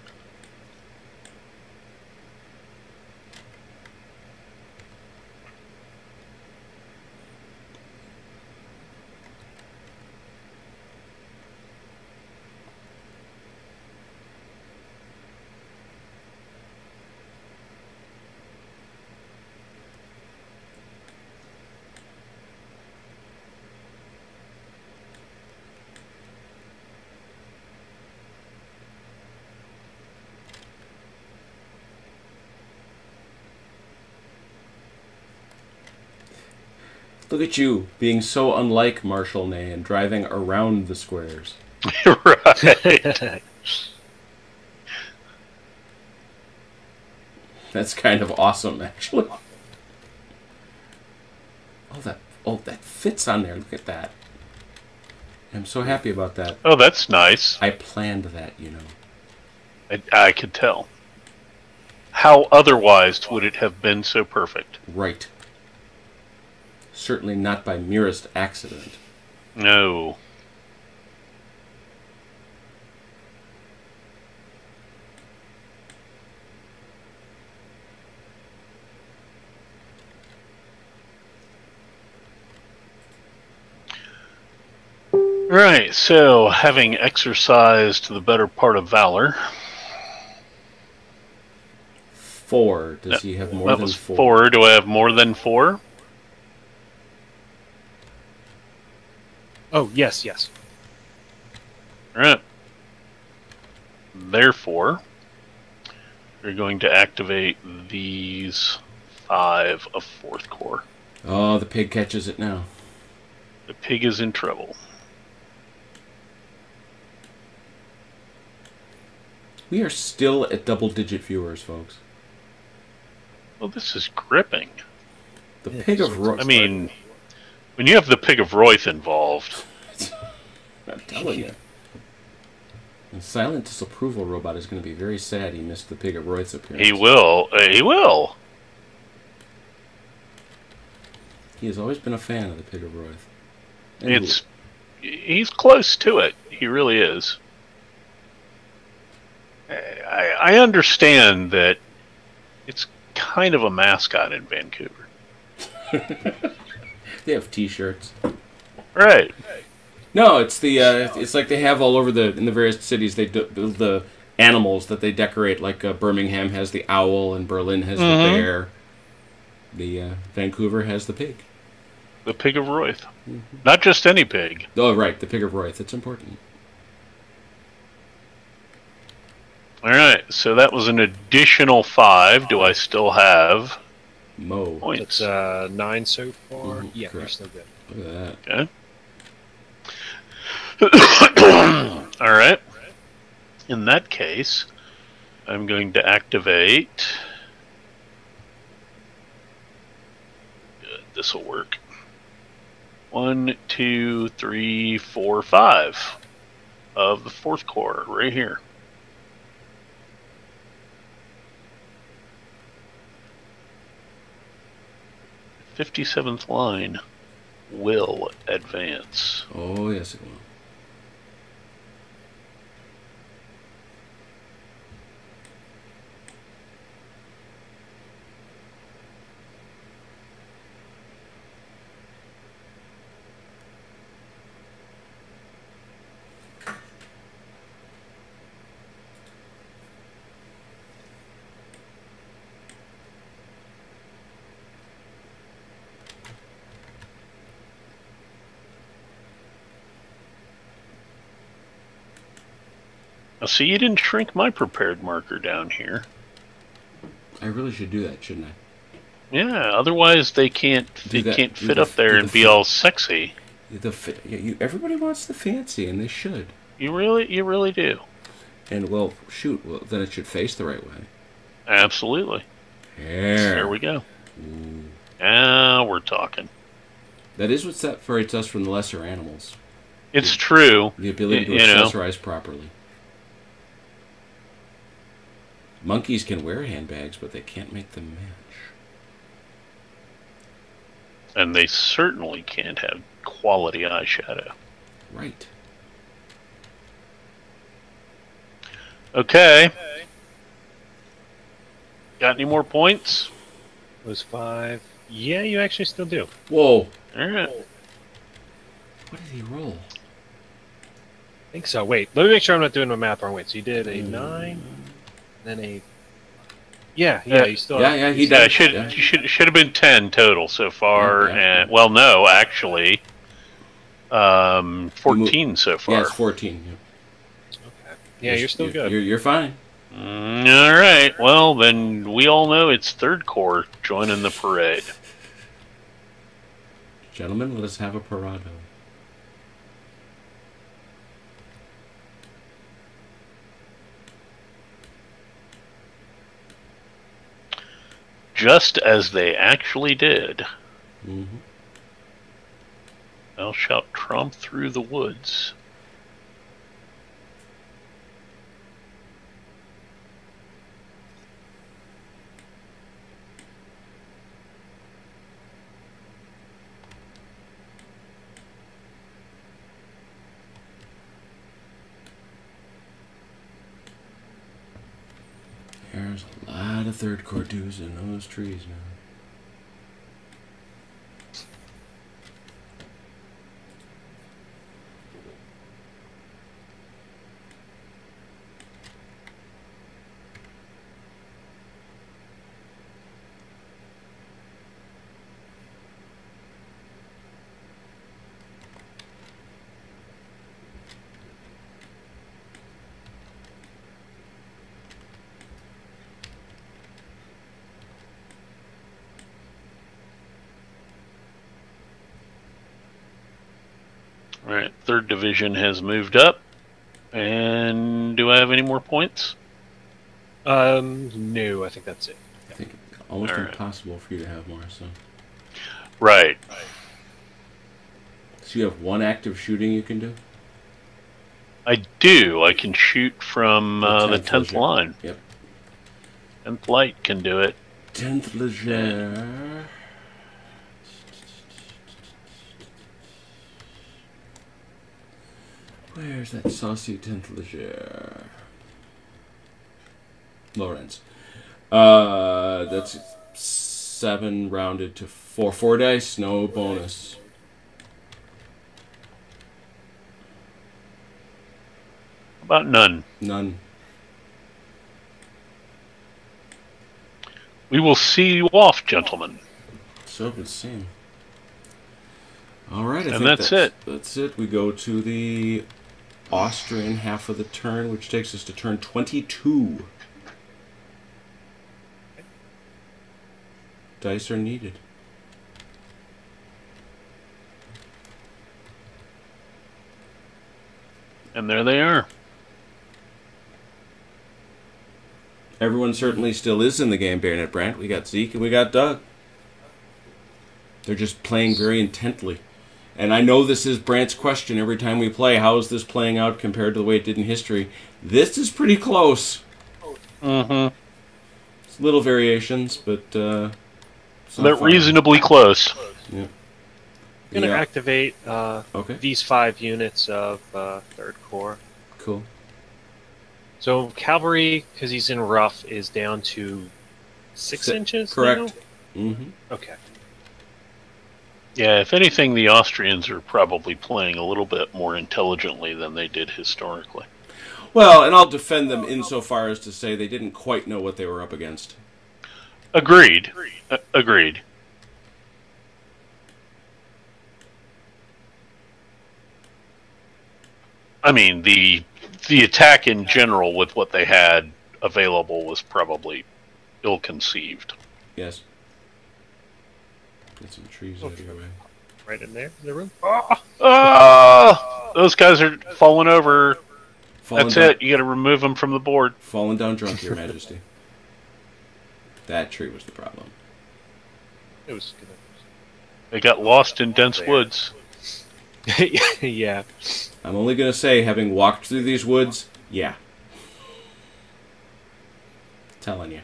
Look at you being so unlike Marshal Ney and driving around the squares. right. <laughs> That's kind of awesome, actually. Oh, that oh that fits on there. Look at that. I'm so happy about that. Oh, that's nice. I planned that, you know. I, I could tell. How otherwise would it have been so perfect? Right. Certainly not by merest accident. No. Right, so having exercised the better part of valor, Four. Does he have more that than was four? four. Do I have more than four? Oh yes, yes. Alright. Therefore, you're going to activate these five of fourth corps. Oh, the pig catches it now. The pig is in trouble. We are still at double digit viewers, folks. Well, this is gripping. The Yeah, pig of so- I mean, when you have the pig of Royth involved, I'm telling you. The silent disapproval robot is going to be very sad he missed the pig of Roy's appearance. he will. Uh, he will. He has always been a fan of the pig of Royth. And It's he's close to it. He really is. I, I understand that it's kind of a mascot in Vancouver. <laughs> they have T-shirts. Right. No, it's the uh, it's like they have all over the in the various cities. They do, the animals that they decorate. Like uh, Birmingham has the owl, and Berlin has Mhm. the bear. The uh, Vancouver has the pig. The pig of Royth. Not just any pig. Oh, right, the pig of Royth. It's important. All right. So that was an additional five. Do I still have Mo. points? It's uh nine so far. Mhm, yeah, you're still good. Look at that. Okay. <coughs> All right. In that case, I'm going to activate. This will work. One, two, three, four, five of the fourth corps right here. Fifty-seventh line will advance. Oh yes, it will. Now, see, you didn't shrink my prepared marker down here. I really should do that, shouldn't I? Yeah, otherwise they can't Do they that- can't fit the- up there and the be all sexy. The yeah, you, everybody wants the fancy, and they should. You really you really do. And well, shoot, well then it should face the right way. Absolutely. There. There we go. Ooh. Now we're talking. That is what separates us from the lesser animals: It's true. the ability to you know. accessorize properly. Monkeys can wear handbags, but they can't make them match. And they certainly can't have quality eyeshadow. Right. Okay. Got any more points? It Was five. Yeah, you actually still do. Whoa! Alright. What did he roll? I think so. Wait, let me make sure I'm not doing my math wrong. Wait, so you did a nine, then a. Yeah, yeah, Yeah. you still. Yeah, yeah, he Yeah, did. it should Yeah. should should have been ten total so far, Yeah, yeah. and well, no, actually, um, fourteen so far. Yeah, it's fourteen. Yeah, Okay. Yeah, you're still good. You're, you're fine. Mm, all right. Well, then we all know it's third corps joining the parade. Gentlemen, let us have a parado. Just as they actually did. hmm Thou shalt tromp through the woods. There's a lot of third corps in those trees now. All right, third division has moved up. And do I have any more points? Um, no, I think that's it. I think almost Alright. impossible for you to have more. So, Right. so you have one active shooting you can do. I do. I can shoot from The uh, the 10th 10th line. Yep. 10th light can do it. Tenth Leger. Where's that saucy tenth Leger? Lawrence. Uh, that's seven rounded to four. Four dice, no bonus. About none. None. We will see you off, gentlemen. So it would seem. All right, I And think that's that's it. That's it. We go to the Austrian half of the turn, which takes us to turn twenty-two. Dice are needed. And there they are. Everyone certainly still is in the game, Baronet Brandt. We got Zeke and we got Doug. They're just playing very intently. And I know this is Brandt's question every time we play. How is this playing out compared to the way it did in history? This is pretty close. Mm-hmm. It's little variations, but uh, They're far. reasonably close. Yeah. I'm gonna Yeah. activate uh, Okay. these five units of uh, third corps. Cool. So cavalry, because he's in rough, is down to six Si- inches. correct. now? Mm-hmm. Okay. Yeah, if anything, the Austrians are probably playing a little bit more intelligently than they did historically. Well, and I'll defend them insofar as to say they didn't quite know what they were up against. Agreed. Agreed. I mean, the the attack in general with what they had available was probably ill conceived. Yes. Get some trees out of your way. Right in there in the room. Ah, those guys are falling over. Falling That's down, it. You got to remove them from the board. Falling down drunk, Your <laughs> Majesty. That tree was the problem. It was gonna. They got lost in dense There. woods. <laughs> yeah. I'm only gonna say, having walked through these woods, yeah. Telling you.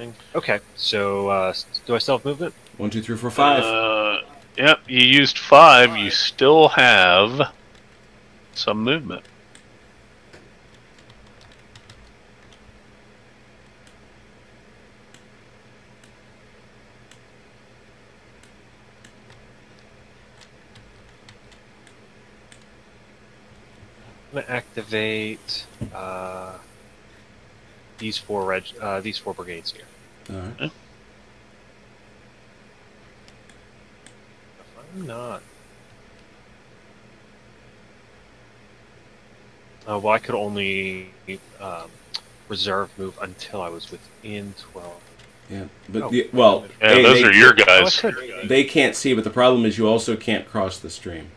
Thing. Okay. So uh, do I still have movement? One, two, three, four, five. Uh, yep, you used five. You still have some movement. I'm gonna activate uh, these four reg- uh, these four brigades here. All right. If I'm not. Uh, well, I could only um, reserve move until I was within 12. Yeah, but Oh. the, well, Yeah, they, those they- are your Oh, guys. They can't see, but the problem is you also can't cross the stream,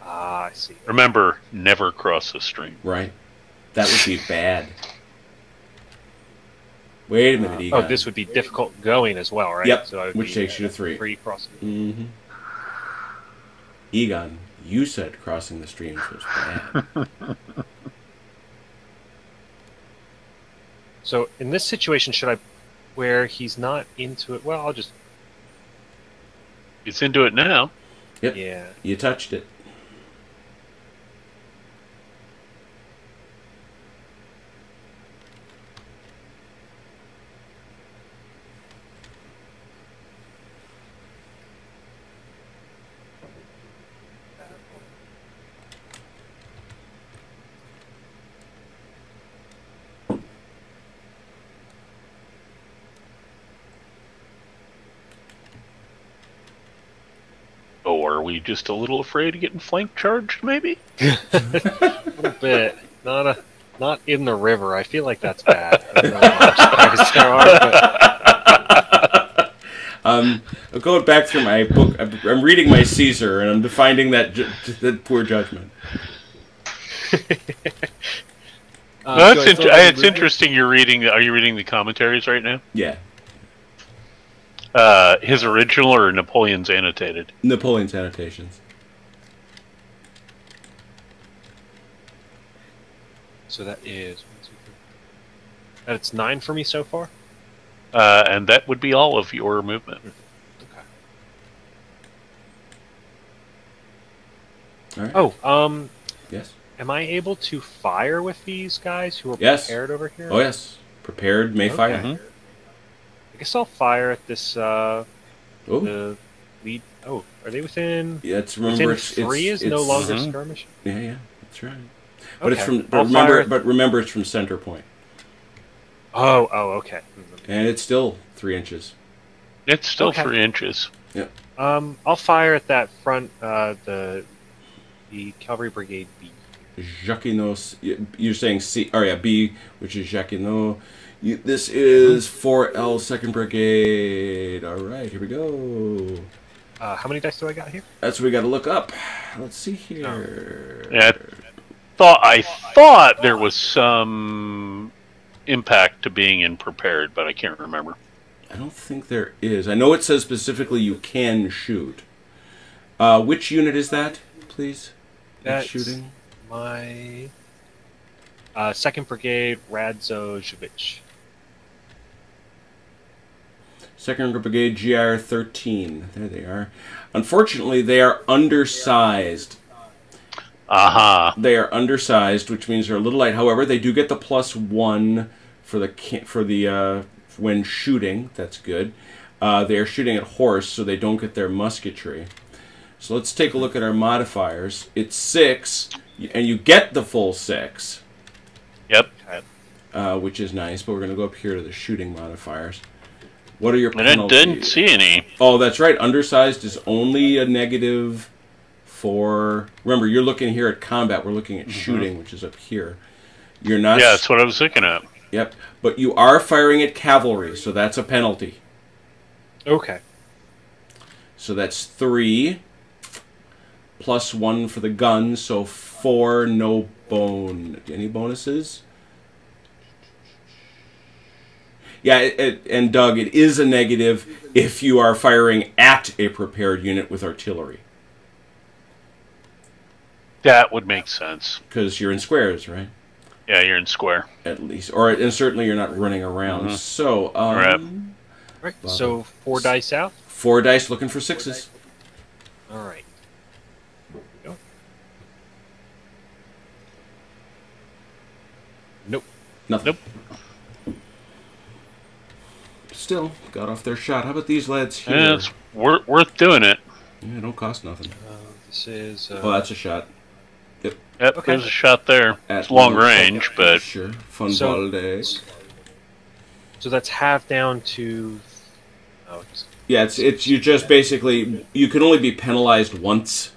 Ah, I see. Remember, never cross the stream. right? That would be bad. Wait a minute, Oh, this would be difficult going as well, right? Yep, I would which be takes you to three. Free crossing. hmm Egon, you said crossing the streams was bad. <laughs> So in this situation, should I, where he's not into it? Well, I'll just It's into it now. Yep. yeah. you touched it. Or are we just a little afraid of getting flank charged, maybe? <laughs> A little bit. Not a, not in the river. I feel like that's bad. I don't know how much guys there are, <laughs> Um, I'm going back through my book. I'm, I'm reading my Caesar, and I'm finding that ju- that poor judgment. <laughs> uh, no, do it's, I int- it's interesting you're reading. Are you reading the commentaries right now? Yeah, Uh, his original or Napoleon's annotated? Napoleon's annotations. So that is. one, two, three. That's nine for me so far. Uh, and that would be all of your movement. Okay. All right. Oh, um, Yes. am I able to fire with these guys who are Yes. prepared over here? Oh yes. Prepared, may Okay. fire. Mhm. I guess I'll fire at this. Uh, Oh, the lead. Oh, are they within? yeah. It's Within remember it's, three it's, is no it's- longer Mhm. skirmish. Yeah, yeah. That's right. But it's from. But I'll remember. fire- But remember, it's from center point, Oh, oh, okay. and it's still three inches. It's still Okay. three inches. Yeah. Um, I'll fire at that front. Uh, the the cavalry brigade B. Jacquinot. You're saying C. Oh yeah, B, which is Jacquinot. You, this is 4L Second Brigade. All right, here we go. Uh, how many dice do I got here? That's what we got to look up. Let's see here. Yeah. Thought I thought there was some impact to being in prepared, but I can't remember. I don't think there is. I know it says specifically you can shoot. Uh, which unit is that, please? That's- shooting. My uh, second brigade, Radzojevich. Second Brigade GR 13. There they are. Unfortunately, they are undersized. Aha. They are undersized, which means they're a little light. However, they do get the plus one for the for the uh, when shooting. That's good. Uh, they are shooting at horse, so they don't get their musketry. So let's take a look at our modifiers. It's six, and you get the full six, Yep. uh, which is nice. But we're going to go up here to the shooting modifiers. What are your And I didn't see any. Oh, that's right. Undersized is only a negative for. Remember, you're looking here at combat. We're looking at mm-hmm. shooting, which is up here. You're not. Yeah, that's what I was looking at. Yep. But you are firing at cavalry, so that's a penalty. Okay. So that's three plus one for the gun, so four. No bone. Any bonuses? Yeah, it, it, and Doug, it is a negative if you are firing at a prepared unit with artillery. That would make sense. because you're in squares, right? Yeah, you're in square. At least, or and certainly you're not running around. Mhm. So, um, Right. Right. Well, So four dice out. four dice looking for sixes. All right. Go. Nope. Nothing. Nope. Still got off their shot. How about these lads here? Yeah, it's wor- worth doing it. Yeah, don't cost nothing. Uh, this is. Uh, Oh, that's a shot. Yep, Yep. Okay. there's a shot there. At It's long one- range, but Sure. Fun So- day. so that's half down to. Oh, it's- Yeah, it's it's you just basically you can only be penalized once,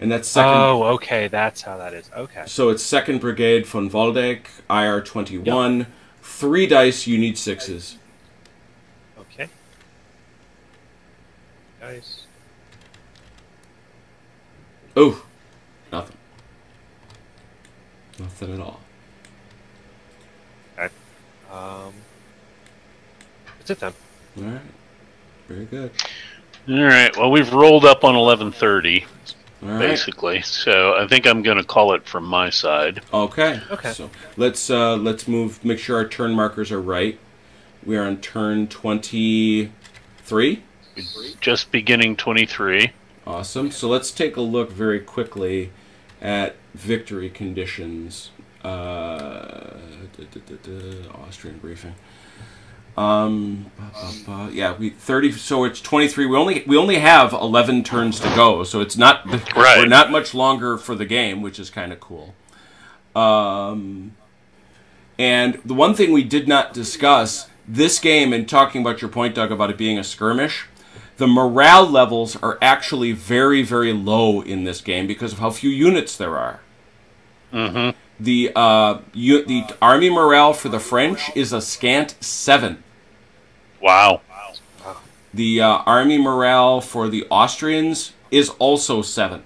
and that's second. oh, okay. That's how that is. Okay. So it's Second Brigade von Waldeck, IR twenty one, three dice, you need sixes. Nice. Oh, nothing. Nothing at all. Okay. Um, that's it then. All right. Very good. All right. Well, we've rolled up on 11:30 All right. basically, so I think I'm going to call it from my side. Okay. Okay. So let's uh, let's move. Make sure our turn markers are right. We are on turn twenty-three. Just beginning 23. Awesome. So let's take a look very quickly at victory conditions. Uh, duh, duh, duh, Austrian briefing. Um, ba, ba, ba. yeah, we thirty. So it's twenty three. We only we only have eleven turns to go. So it's not Right. we're not much longer for the game, which is kind of cool. Um, and the one thing we did not discuss this game, and talking about your point, Doug, about it being a skirmish, the morale levels are actually very, very low in this game because of how few units there are. Mm-hmm. The uh, u- the army morale for the French is a scant seven. Wow. The uh, army morale for the Austrians is also seven.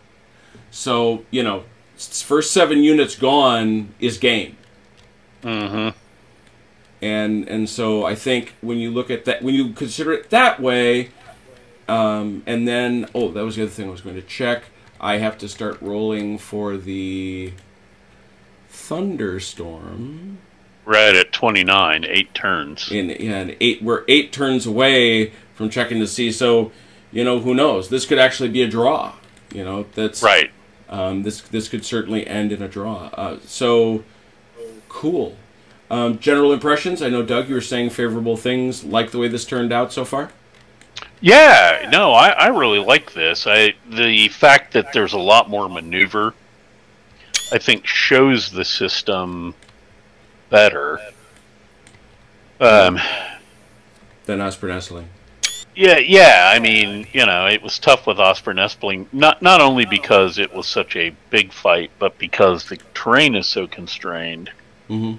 So you know, first seven units gone is game. Mm-hmm. and and so I think when you look at that, when you consider it that way, um, and then oh, that was the other thing I was going to check. I have to start rolling for the thunderstorm Right at 29, eight turns. in in eight. We're eight turns away from checking to see. So you know who knows? This could actually be a draw. You know that's Right. Um, this this could certainly end in a draw. Uh, so cool. Um, general impressions. I know Doug, you were saying favorable things. Like the way this turned out so far. Yeah, no, I, I really like this. I the fact that there's a lot more maneuver, I think, shows the system better. Um, Than Aspern-Essling. yeah, yeah. I mean, you know, it was tough with Aspern-Essling, not not only because it was such a big fight, but because the terrain is so constrained. Mm-hmm.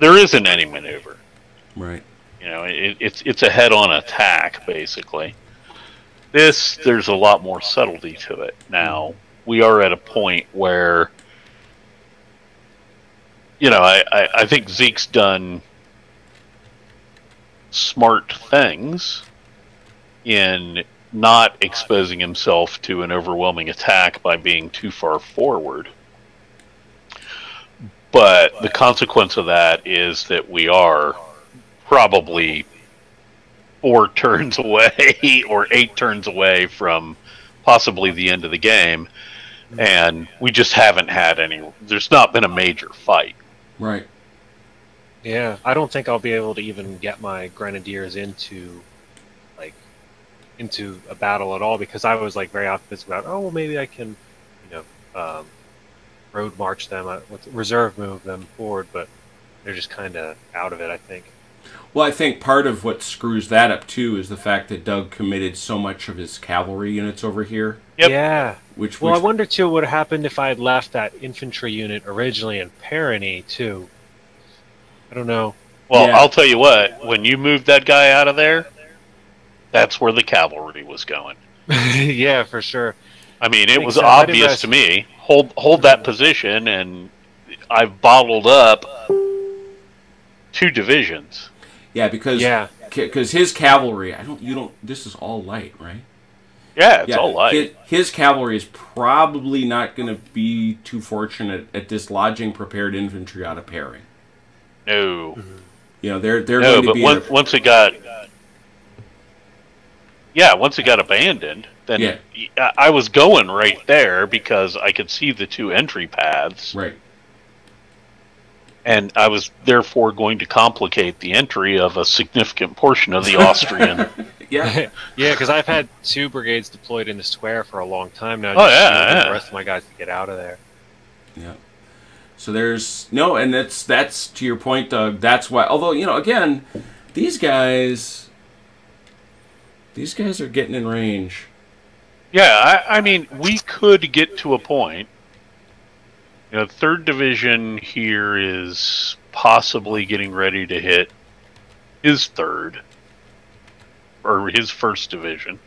There isn't any maneuver. Right. You know, it, it's it's a head-on attack basically. This there's a lot more subtlety to it. Now we are at a point where, you know, I, I, I think Zeke's done smart things in not exposing himself to an overwhelming attack by being too far forward. But the consequence of that is that we are probably four <laughs> turns away or eight turns away from possibly the end of the game. And we just haven't had any, there's not been a major fight. Right. Yeah, I don't think I'll be able to even get my grenadiers into like into a battle at all because I was like very optimistic about oh well maybe I can you know um, road march them uh, with reserve move them forward but they're just kind of out of it I think. Well, I think part of what screws that up too is the fact that Doug committed so much of his cavalry units over here, Yep. Yeah. which, Well, which I wonder too what would have happened if I had left that infantry unit originally in Perigny too. I don't know. Well, Yeah. I'll tell you what, when you moved that guy out of there, that's where the cavalry was going. <laughs> yeah, for sure. I mean, it Makes was sense. Obvious to me. Hold hold that position, and I've bottled up two divisions. Yeah, because Yeah. because his cavalry, I don't, you don't. This is all light, right? Yeah, it's yeah, all light. His, his cavalry is probably not going to be too fortunate at dislodging prepared infantry out of pairing. no, You know, they're they're no, going to but be. once once it got, yeah, once it got abandoned, then Yeah. I was going right there because I could see the two entry paths, right. And I was therefore going to complicate the entry of a significant portion of the Austrian. <laughs> Yeah. <laughs> yeah, because I've had two brigades deployed in the square for a long time now. Oh, just yeah, yeah. The rest of my guys to get out of there. Yeah. So there's no, and that's that's to your point, Doug. That's why. Although you know, again, these guys, these guys are getting in range. Yeah, I, I mean, we could get to a point. You know, third division here is possibly getting ready to hit his third or his first division.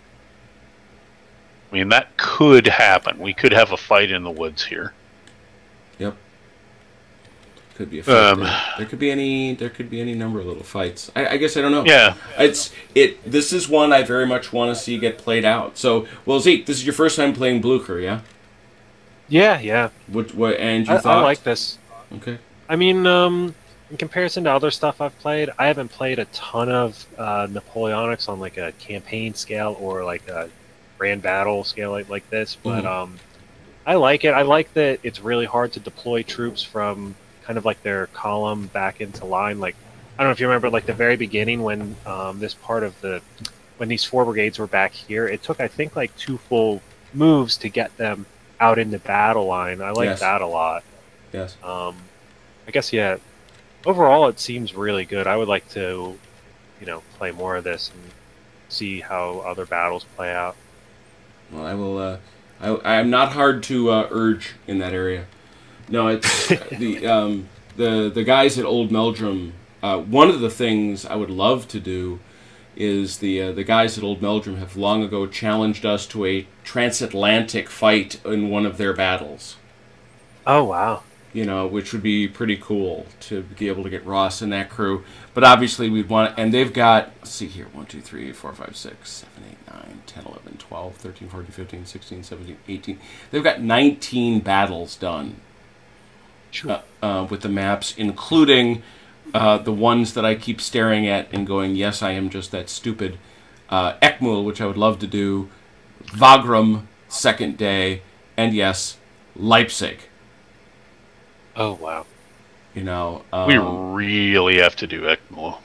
I mean, that could happen. We could have a fight in the woods here. Yep. Could be a fight. Um, there. there could be any. There could be any number of little fights. I, I guess I don't know. Yeah. It's it. This is one I very much want to see get played out. So, well, Zeke, this is your first time playing Blucher, yeah? Yeah, yeah. What? What? And you I, thought? I like this. Okay. I mean, um, in comparison to other stuff I've played, I haven't played a ton of uh, Napoleonics on like a campaign scale or like a grand battle scale like, like this, but Mhm. um, I like it. I like that it's really hard to deploy troops from kind of like their column back into line. Like, I don't know if you remember, like the very beginning when um, this part of the when these four brigades were back here, it took I think like two full moves to get them out in the battle line. I like Yes. that a lot. Yes. Um, I guess yeah. Overall, it seems really good. I would like to, you know, play more of this and see how other battles play out. Well, I will. Uh, I, I am not hard to uh, urge in that area. No, it's <laughs> the um, the the guys at Old Meldrum. Uh, one of the things I would love to do is the uh, the guys at Old Meldrum have long ago challenged us to a transatlantic fight in one of their battles. Oh wow! You know, which would be pretty cool to be able to get Ross and that crew. But obviously, we'd want, and they've got, let's see here, 1, 2, 3, 4, 5, 6, 7, 8, 9, 10, 11, 12, 13, 14, 15, 16, 17, 18. They've got 19 battles done uh, uh, with the maps, including uh, the ones that I keep staring at and going, yes, I am just that stupid. Uh, Eckmühl, which I would love to do, Wagram, second day, and yes, Leipzig. Oh wow! You know, um, we really have to do Eckmühl.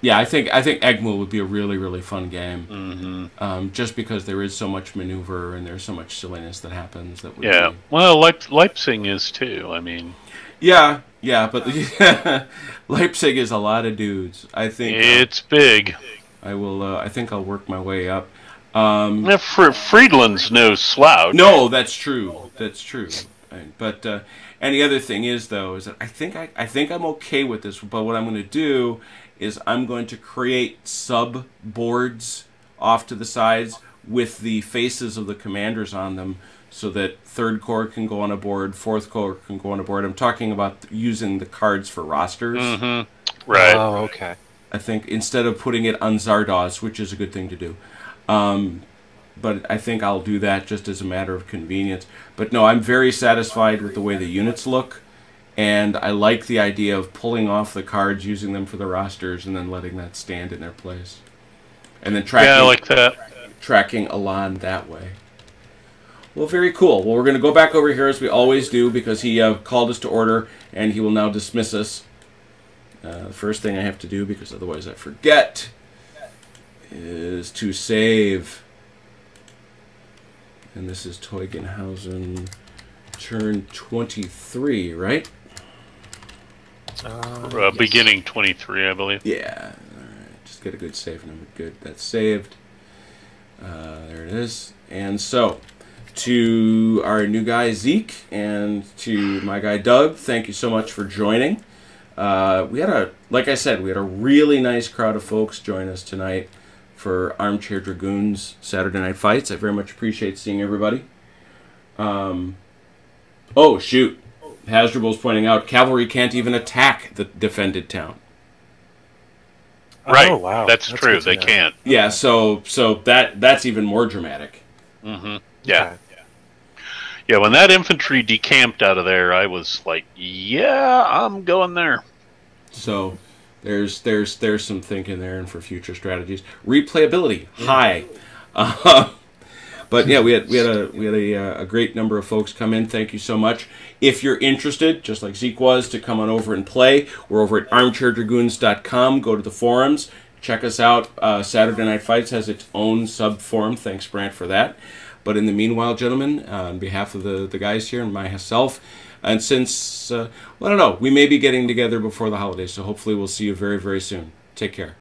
yeah, I think I think Eckmühl would be a really really fun game, hmm um, just because there is so much maneuver and there's so much silliness that happens. That Yeah. be- Well, Leip- Leipzig is too. I mean, yeah, yeah, but <laughs> Leipzig is a lot of dudes. I think uh, it's big. I will. Uh, I think I'll work my way up. Um, Yeah, Fr- Friedland's no slouch. no, that's true. That's true. But uh, and the other thing is though is that I think I, I think I'm okay with this. But what I'm going to do is I'm going to create sub boards off to the sides with the faces of the commanders on them, so that third corps can go on a board, fourth corps can go on a board. I'm talking about using the cards for rosters. hmm Right. Oh okay. I think instead of putting it on Zardoz, which is a good thing to do. Um, but I think I'll do that just as a matter of convenience. But no, I'm very satisfied with the way the units look, and I like the idea of pulling off the cards, using them for the rosters, and then letting that stand in their place, and then tracking yeah, I like that. tracking Elan that way. Well, very cool. Well, we're going to go back over here as we always do because he uh, called us to order and he will now dismiss us. Uh, the first thing I have to do, because otherwise I forget, is to save. And this is Teugn-Hausen, turn 23, right? Uh, Uh, yes. Beginning 23, I believe. Yeah. All right. Just get a good save number. Good. That's saved. Uh, there it is. And so, to our new guy Zeke and to my guy Doug, thank you so much for joining. Uh, we had a, like I said, we had a really nice crowd of folks join us tonight for Armchair Dragoons Saturday Night Fights. I very much appreciate seeing everybody. Um, oh shoot, Hasdrubal's pointing out cavalry can't even attack the defended town. Right. Oh wow. That's, true. They know. can't. Yeah, so so that that's even more dramatic. Mm-hmm. Yeah. Okay. Yeah, when that infantry decamped out of there, I was like, yeah, I'm going there. So there's there's there's some thinking there, and for future strategies, replayability high. <laughs> Uh, but yeah, we had we had a we had a, uh, a great number of folks come in. Thank you so much. If you're interested, just like Zeke was, to come on over and play, we're over at armchairdragoons.com. Go to the forums, check us out. Uh, Saturday Night Fights has its own sub forum. Thanks, Brant, for that. But in the meanwhile, gentlemen, uh, on behalf of the, the guys here and myself, and since, uh, well, I don't know, we may be getting together before the holidays, so hopefully we'll see you very, very soon. Take care.